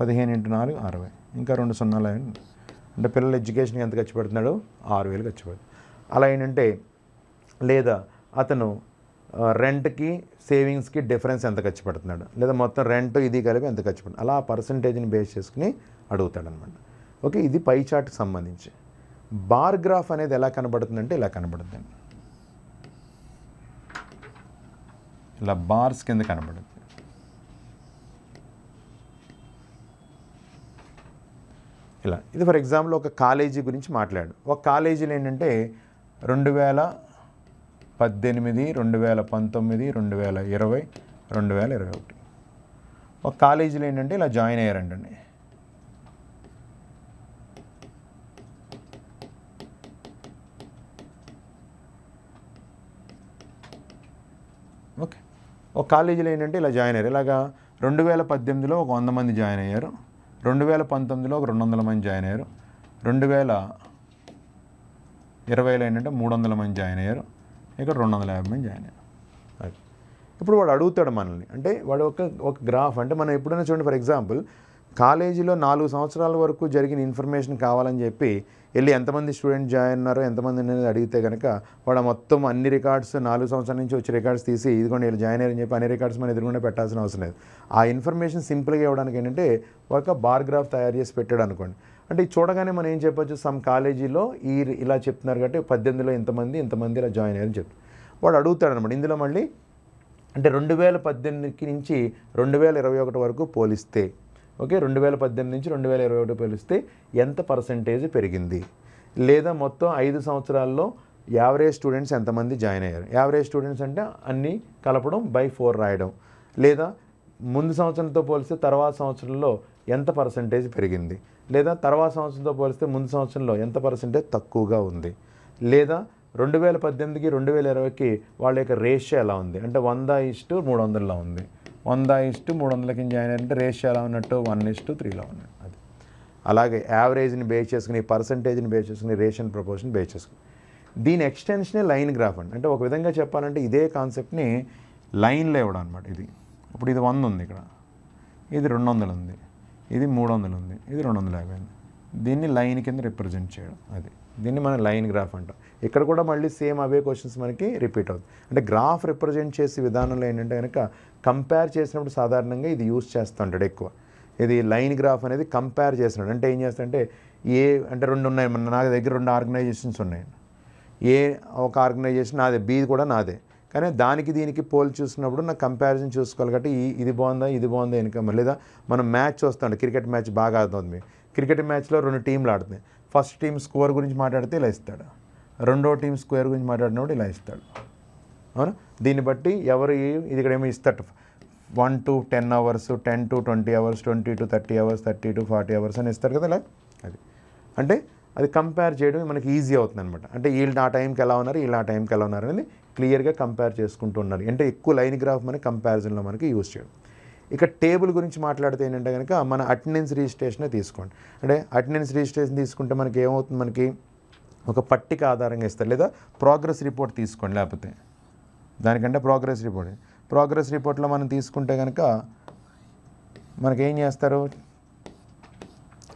పదిహేను ఇంటూ నాలుగు అరవై. ఇంకా రెండు సున్నాలు అంటే పిల్లల ఎడ్యుకేషన్కి ఎంత ఖర్చు పెడుతున్నాడు? ఆరు వేలు ఖర్చు పెడుతున్నాడు అలా ఏంటంటే లేదా అతను రెంట్కి సేవింగ్స్కి డిఫరెన్స్ ఎంత ఖర్చు పెడుతున్నాడు? లేదా మొత్తం రెంట్ ఇది కలిపి ఎంత ఖర్చు పెడుతుంది అలా పర్సంటేజ్ని బేస్ చేసుకుని అడుగుతాడనమాట ఓకే ఇది పై చార్ట్కి సంబంధించి. బార్ గ్రాఫ్ అనేది ఎలా కనబడుతుందంటే ఇలా కనబడుతుంది. ఇలా బార్స్ కింద కనబడుతుంది. ఇలా. ఇది ఫర్ ఎగ్జాంపుల్ ఒక కాలేజీ గురించి మాట్లాడు. ఒక కాలేజీలో ఏంటంటే రెండు వేల పద్దెనిమిది రెండు వేల పంతొమ్మిది రెండు వేల ఇరవై రెండు వేల ఇరవై ఒకటి. ఒక కాలేజీలో ఏంటంటే ఇలా జాయిన్ అయ్యారంటండి ఓకే. ఒక కాలేజీలో ఏంటంటే ఇలా జాయిన్ అయ్యారు. ఇలాగా రెండు వేల పద్దెనిమిదిలో ఒక వంద మంది జాయిన్ అయ్యారు. రెండు వేల పంతొమ్మిదిలో ఒక రెండు వందల మంది జాయిన్ అయ్యారు. రెండు వేల ఇరవైలో ఏంటంటే మూడు వందల మంది జాయిన్ అయ్యారు. ఇక్కడ రెండు వందల యాభై మంది జాయిన్ అయ్యారు ఇప్పుడు వాడు అడుగుతాడు మనల్ని. అంటే వాడు ఒక ఒక గ్రాఫ్ అంటే మనం ఎప్పుడైనా చూడండి ఫర్ ఎగ్జాంపుల్ కాలేజీలో నాలుగు సంవత్సరాల వరకు జరిగిన ఇన్ఫర్మేషన్ కావాలని చెప్పి వెళ్ళి ఎంతమంది స్టూడెంట్ జాయిన్ ఉన్నారో ఎంతమంది అనేది అడిగితే కనుక వాడు మొత్తం అన్ని రికార్డ్స్ నాలుగు సంవత్సరాల నుంచి వచ్చి రికార్డ్స్ తీసి ఇదిగోండి వీళ్ళు జాయిన్ అయ్యారని చెప్పి అన్ని రికార్డ్స్ మనం ఎదురుకుండా పెట్టాల్సిన అవసరం లేదు. ఆ ఇన్ఫర్మేషన్ సింపుల్గా ఇవ్వడానికి ఏంటంటే ఒక బార్ గ్రాఫ్ తయారు చేసి పెట్టాడు అనుకోండి. అంటే చూడగానే మనం ఏం చెప్పొచ్చు? సమ్ కాలేజీలో ఈ ఇలా చెప్తున్నారు కాబట్టి పద్దెనిమిదిలో ఇంతమంది ఇంతమంది ఇలా జాయిన్ అయ్యారని చెప్తారు వాడు అడుగుతాడు అనమాట ఇందులో మళ్ళీ అంటే రెండు వేల పద్దెనిమిది నుంచి రెండు వేల ఇరవై ఒకటి వరకు పోలిస్తే ఓకే? రెండు వేల పద్దెనిమిది నుంచి రెండు వేల ఇరవై ఒకటి పోలిస్తే ఎంత పర్సంటేజ్ పెరిగింది? లేదా మొత్తం ఐదు సంవత్సరాల్లో యావరేజ్ స్టూడెంట్స్ ఎంతమంది జాయిన్ అయ్యారు? యావరేజ్ స్టూడెంట్స్ అంటే అన్నీ కలపడం బై ఫోర్ రాయడం. లేదా ముందు సంవత్సరంతో పోలిస్తే తర్వాత సంవత్సరంలో ఎంత పర్సంటేజ్ పెరిగింది? లేదా తర్వాత సంవత్సరంతో పోలిస్తే ముందు సంవత్సరంలో ఎంత పర్సెంటేజ్ తక్కువగా ఉంది. లేదా రెండు వేల పద్దెనిమిదికి రెండు వేల ఇరవైకి వాళ్ళ యొక్క రేషియో ఎలా ఉంది? అంటే వంద ఇస్టు మూడు వందలలో ఉంది. వంద ఇస్టు మూడు వందలకి జాయిన్ అయ్యారంటే రేషియో ఎలా ఉన్నట్టు వన్ ఇస్టు త్రీలో ఉన్నట్టు అది. అలాగే యావరేజ్ని బేస్ చేసుకుని పర్సంటేజ్ని బేస్ చేసుకుని రేషన్ ప్రపోర్షన్ బేస్ చేసుకుని. దీని ఎక్స్టెన్షనే లైన్ గ్రాఫ్ అండి. అంటే ఒక విధంగా చెప్పాలంటే ఇదే కాన్సెప్ట్ని లైన్లో ఇవ్వడం అనమాట ఇది. ఇప్పుడు ఇది వంద ఉంది ఇక్కడ. ఇది రెండు వందలు ఉంది. ఇది మూడు వందలు ఉంది ఇది రెండు వందల యాభై ఉంది దీన్ని లైన్ కింద రిప్రజెంట్ చేయడం అది. దీన్ని మనం లైన్ గ్రాఫ్ అంటాం. ఇక్కడ కూడా మళ్ళీ సేమ్ అవే క్వశ్చన్స్ మనకి రిపీట్ అవుతుంది అంటే గ్రాఫ్ రిప్రజెంట్ చేసే విధానంలో ఏంటంటే కనుక కంపేర్ చేసినప్పుడు సాధారణంగా ఇది యూస్ చేస్తుంటాడు ఎక్కువ. ఇది లైన్ గ్రాఫ్ అనేది కంపేర్ చేస్తున్నాడు. అంటే ఏం చేస్తాడంటే ఏ అంటే రెండు ఉన్నాయి. మన నా దగ్గర రెండు ఆర్గనైజేషన్స్ ఉన్నాయి. ఏ ఒక ఆర్గనైజేషన్ నాదే బి కూడా నాదే. కానీ దానికి దీనికి పోల్ చూసినప్పుడు నా కంపారిజన్ చూసుకోవాలి కాబట్టి ఈ ఇది బాగుందా ఇది బాగుందా వెనుక లేదా మనం మ్యాచ్ చూస్తాం క్రికెట్ మ్యాచ్ బాగా ఆడుతుంది క్రికెట్ మ్యాచ్లో రెండు టీంలు ఆడుతున్నాయి ఫస్ట్ టీం స్కోర్ గురించి మాట్లాడితే ఇలా ఇస్తాడు. రెండో టీం స్కోర్ గురించి మాట్లాడినప్పుడు ఇలా ఇస్తాడు. అవునా? దీన్ని బట్టి ఎవరు ఇది ఇక్కడ ఏమో ఇస్తాడు. One to ten hours ten to twenty hours twenty to thirty hours thirty to forty hours అని ఇస్తారు కదా ఇలా. అది. అంటే అది కంపేర్ చేయడం మనకి ఈజీ అవుతుంది అనమాట అంటే వీళ్ళు ఆ టైంకి ఎలా ఉన్నారు వీళ్ళు ఆ టైంకి ఎలా ఉన్నారు అనేది క్లియర్గా కంపేర్ చేసుకుంటూ ఉన్నారు. అంటే ఎక్కువ లైన్ గ్రాఫ్ మనకి కంపారిజన్లో మనకి యూజ్ చేయడం. ఇక టేబుల్ గురించి మాట్లాడితే ఏంటంటే కనుక మన అటెండెన్స్ రిజిస్ట్రేషనే తీసుకోండి. అంటే అటెండెన్స్ రిజిస్ట్రేషన్ తీసుకుంటే మనకి ఏమవుతుంది? మనకి ఒక పట్టిక ఆధారంగా ఇస్తారు. లేదా ప్రోగ్రెస్ రిపోర్ట్ తీసుకోండి లేకపోతే. దానికంటే ప్రోగ్రెస్ రిపోర్ట్ ప్రోగ్రెస్ రిపోర్ట్లో మనం తీసుకుంటే కనుక మనకి ఏం చేస్తారు?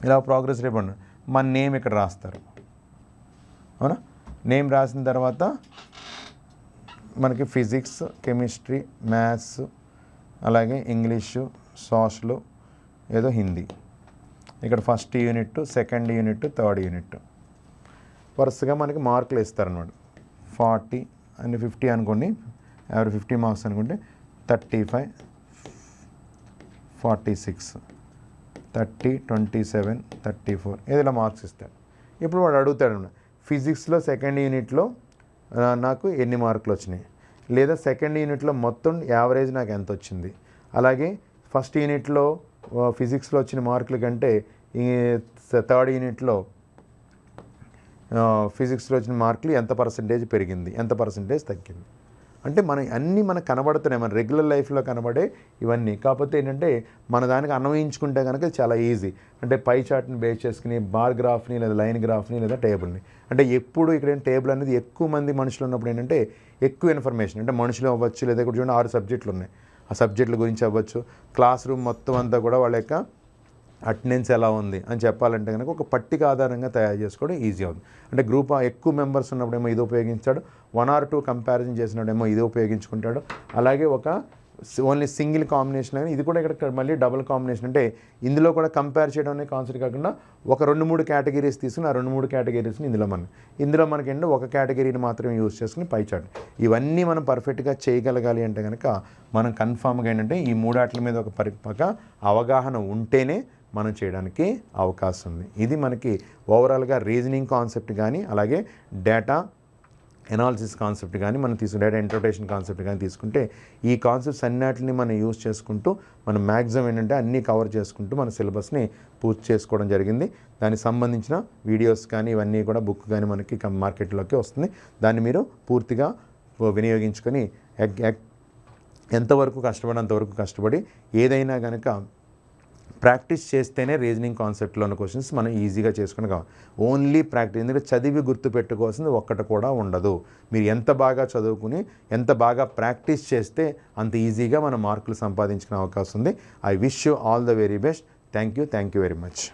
ఇలా ప్రోగ్రెస్ రిపోర్ట్ మన నేమ్ ఇక్కడ రాస్తారు. అవునా? నేమ్ రాసిన తర్వాత మనకి ఫిజిక్స్ కెమిస్ట్రీ మ్యాథ్స్ అలాగే ఇంగ్లీషు సోషలు ఏదో హిందీ. ఇక్కడ first unit second unit third unit వరుసగా మనకి మార్కులు ఇస్తారనమాట ఫార్టీ అండ్ ఫిఫ్టీ అనుకోండి ఎవరు ఫిఫ్టీ మార్క్స్ అనుకుంటే thirty five forty six thirty twenty seven thirty four. ఏదైనా మార్క్స్ ఇస్తాడు. ఇప్పుడు వాడు అడుగుతాడు ఫిజిక్స్లో సెకండ్ యూనిట్లో నాకు ఎన్ని మార్కులు వచ్చినాయి? లేదా సెకండ్ యూనిట్లో మొత్తం యావరేజ్ నాకు ఎంత వచ్చింది? అలాగే ఫస్ట్ యూనిట్లో ఫిజిక్స్లో వచ్చిన మార్కుల కంటే ఈ థర్డ్ యూనిట్లో ఫిజిక్స్లో వచ్చిన మార్కులు ఎంత పర్సంటేజ్ పెరిగింది? ఎంత పర్సంటేజ్ తగ్గింది? అంటే మన అన్నీ మనకు కనబడుతున్నాయి మన రెగ్యులర్ లైఫ్లో కనబడే ఇవన్నీ. కాకపోతే ఏంటంటే మన దానికి అన్వయించుకుంటే కనుక చాలా ఈజీ అంటే పై చార్ట్ని బేస్ చేసుకుని బార్ గ్రాఫ్ని లేదా లైన్ గ్రాఫ్ని లేదా టేబుల్ని అంటే ఎప్పుడు ఇక్కడ టేబుల్ అనేది ఎక్కువ మంది మనుషులు ఉన్నప్పుడు ఏంటంటే ఎక్కువ ఇన్ఫర్మేషన్ అంటే మనుషులు అవ్వచ్చు లేదా ఇక్కడ చూడండి ఆరు సబ్జెక్టులు ఉన్నాయి. ఆ సబ్జెక్టుల గురించి అవ్వచ్చు. క్లాస్ రూమ్ మొత్తం అంతా కూడా వాళ్ళ యొక్క అటెండెన్స్ ఎలా ఉంది అని చెప్పాలంటే కనుక ఒక పట్టిక ఆధారంగా తయారు చేసుకోవడం ఈజీ అవుతుంది అంటే గ్రూప్ ఎక్కువ మెంబర్స్ ఉన్నప్పుడేమో ఇది ఉపయోగించాడు. వన్ ఆర్ టూ కంపారిజన్ చేసినప్పుడేమో ఇది ఉపయోగించుకుంటాడు. అలాగే ఒక ఓన్లీ సింగిల్ కాంబినేషన్ అని ఇది కూడా ఇక్కడ మళ్ళీ డబుల్ కాంబినేషన్ అంటే ఇందులో కూడా కంపేర్ చేయడం అనే కాన్సెప్ట్ కాకుండా ఒక రెండు మూడు కేటగిరీస్ తీసుకుని ఆ రెండు మూడు కేటగిరీస్ని ఇందులో మనం ఇందులో మనకి ఏంటంటే ఒక కేటగిరీని మాత్రమే యూజ్ చేసుకుని పై చాట్ ఇవన్నీ మనం పర్ఫెక్ట్గా చేయగలగాలి అంటే కనుక మనం కన్ఫామ్గా ఏంటంటే ఈ మూడాట్ల మీద ఒక పరిపక అవగాహన ఉంటేనే మనం చేయడానికి అవకాశం ఉంది. ఇది మనకి ఓవరాల్గా రీజనింగ్ కాన్సెప్ట్ కానీ అలాగే డేటా ఎనాలిసిస్ కాన్సెప్ట్ కానీ మనం తీసుకు డేటా ఇంటర్ప్రిటేషన్ కాన్సెప్ట్ కానీ తీసుకుంటే ఈ కాన్సెప్ట్స్ అన్నిటిని మనం యూజ్ చేసుకుంటూ మనం మ్యాక్సిమం ఏంటంటే అన్నీ కవర్ చేసుకుంటూ మన సిలబస్ని పూర్తి చేసుకోవడం జరిగింది. దానికి సంబంధించిన వీడియోస్ కానీ ఇవన్నీ కూడా బుక్ కానీ మనకి మార్కెట్లోకి వస్తుంది. దాన్ని మీరు పూర్తిగా వినియోగించుకొని ఎగ్- ఎగ్- ఎంతవరకు కష్టపడినంతవరకు కష్టపడి ఏదైనా కనుక ప్రాక్టీస్ చేస్తేనే రీజనింగ్ కాన్సెప్ట్లో ఉన్న క్వశ్చన్స్ మనం ఈజీగా చేసుకుని కావాలి. ఓన్లీ ప్రాక్టీస్ ఎందుకంటే చదివి గుర్తు పెట్టుకోవాల్సింది ఒక్కటి కూడా ఉండదు. మీరు ఎంత బాగా చదువుకుని ఎంత బాగా ప్రాక్టీస్ చేస్తే అంత ఈజీగా మనం మార్కులు సంపాదించుకునే అవకాశం ఉంది. I wish you all the very best thank you thank you very much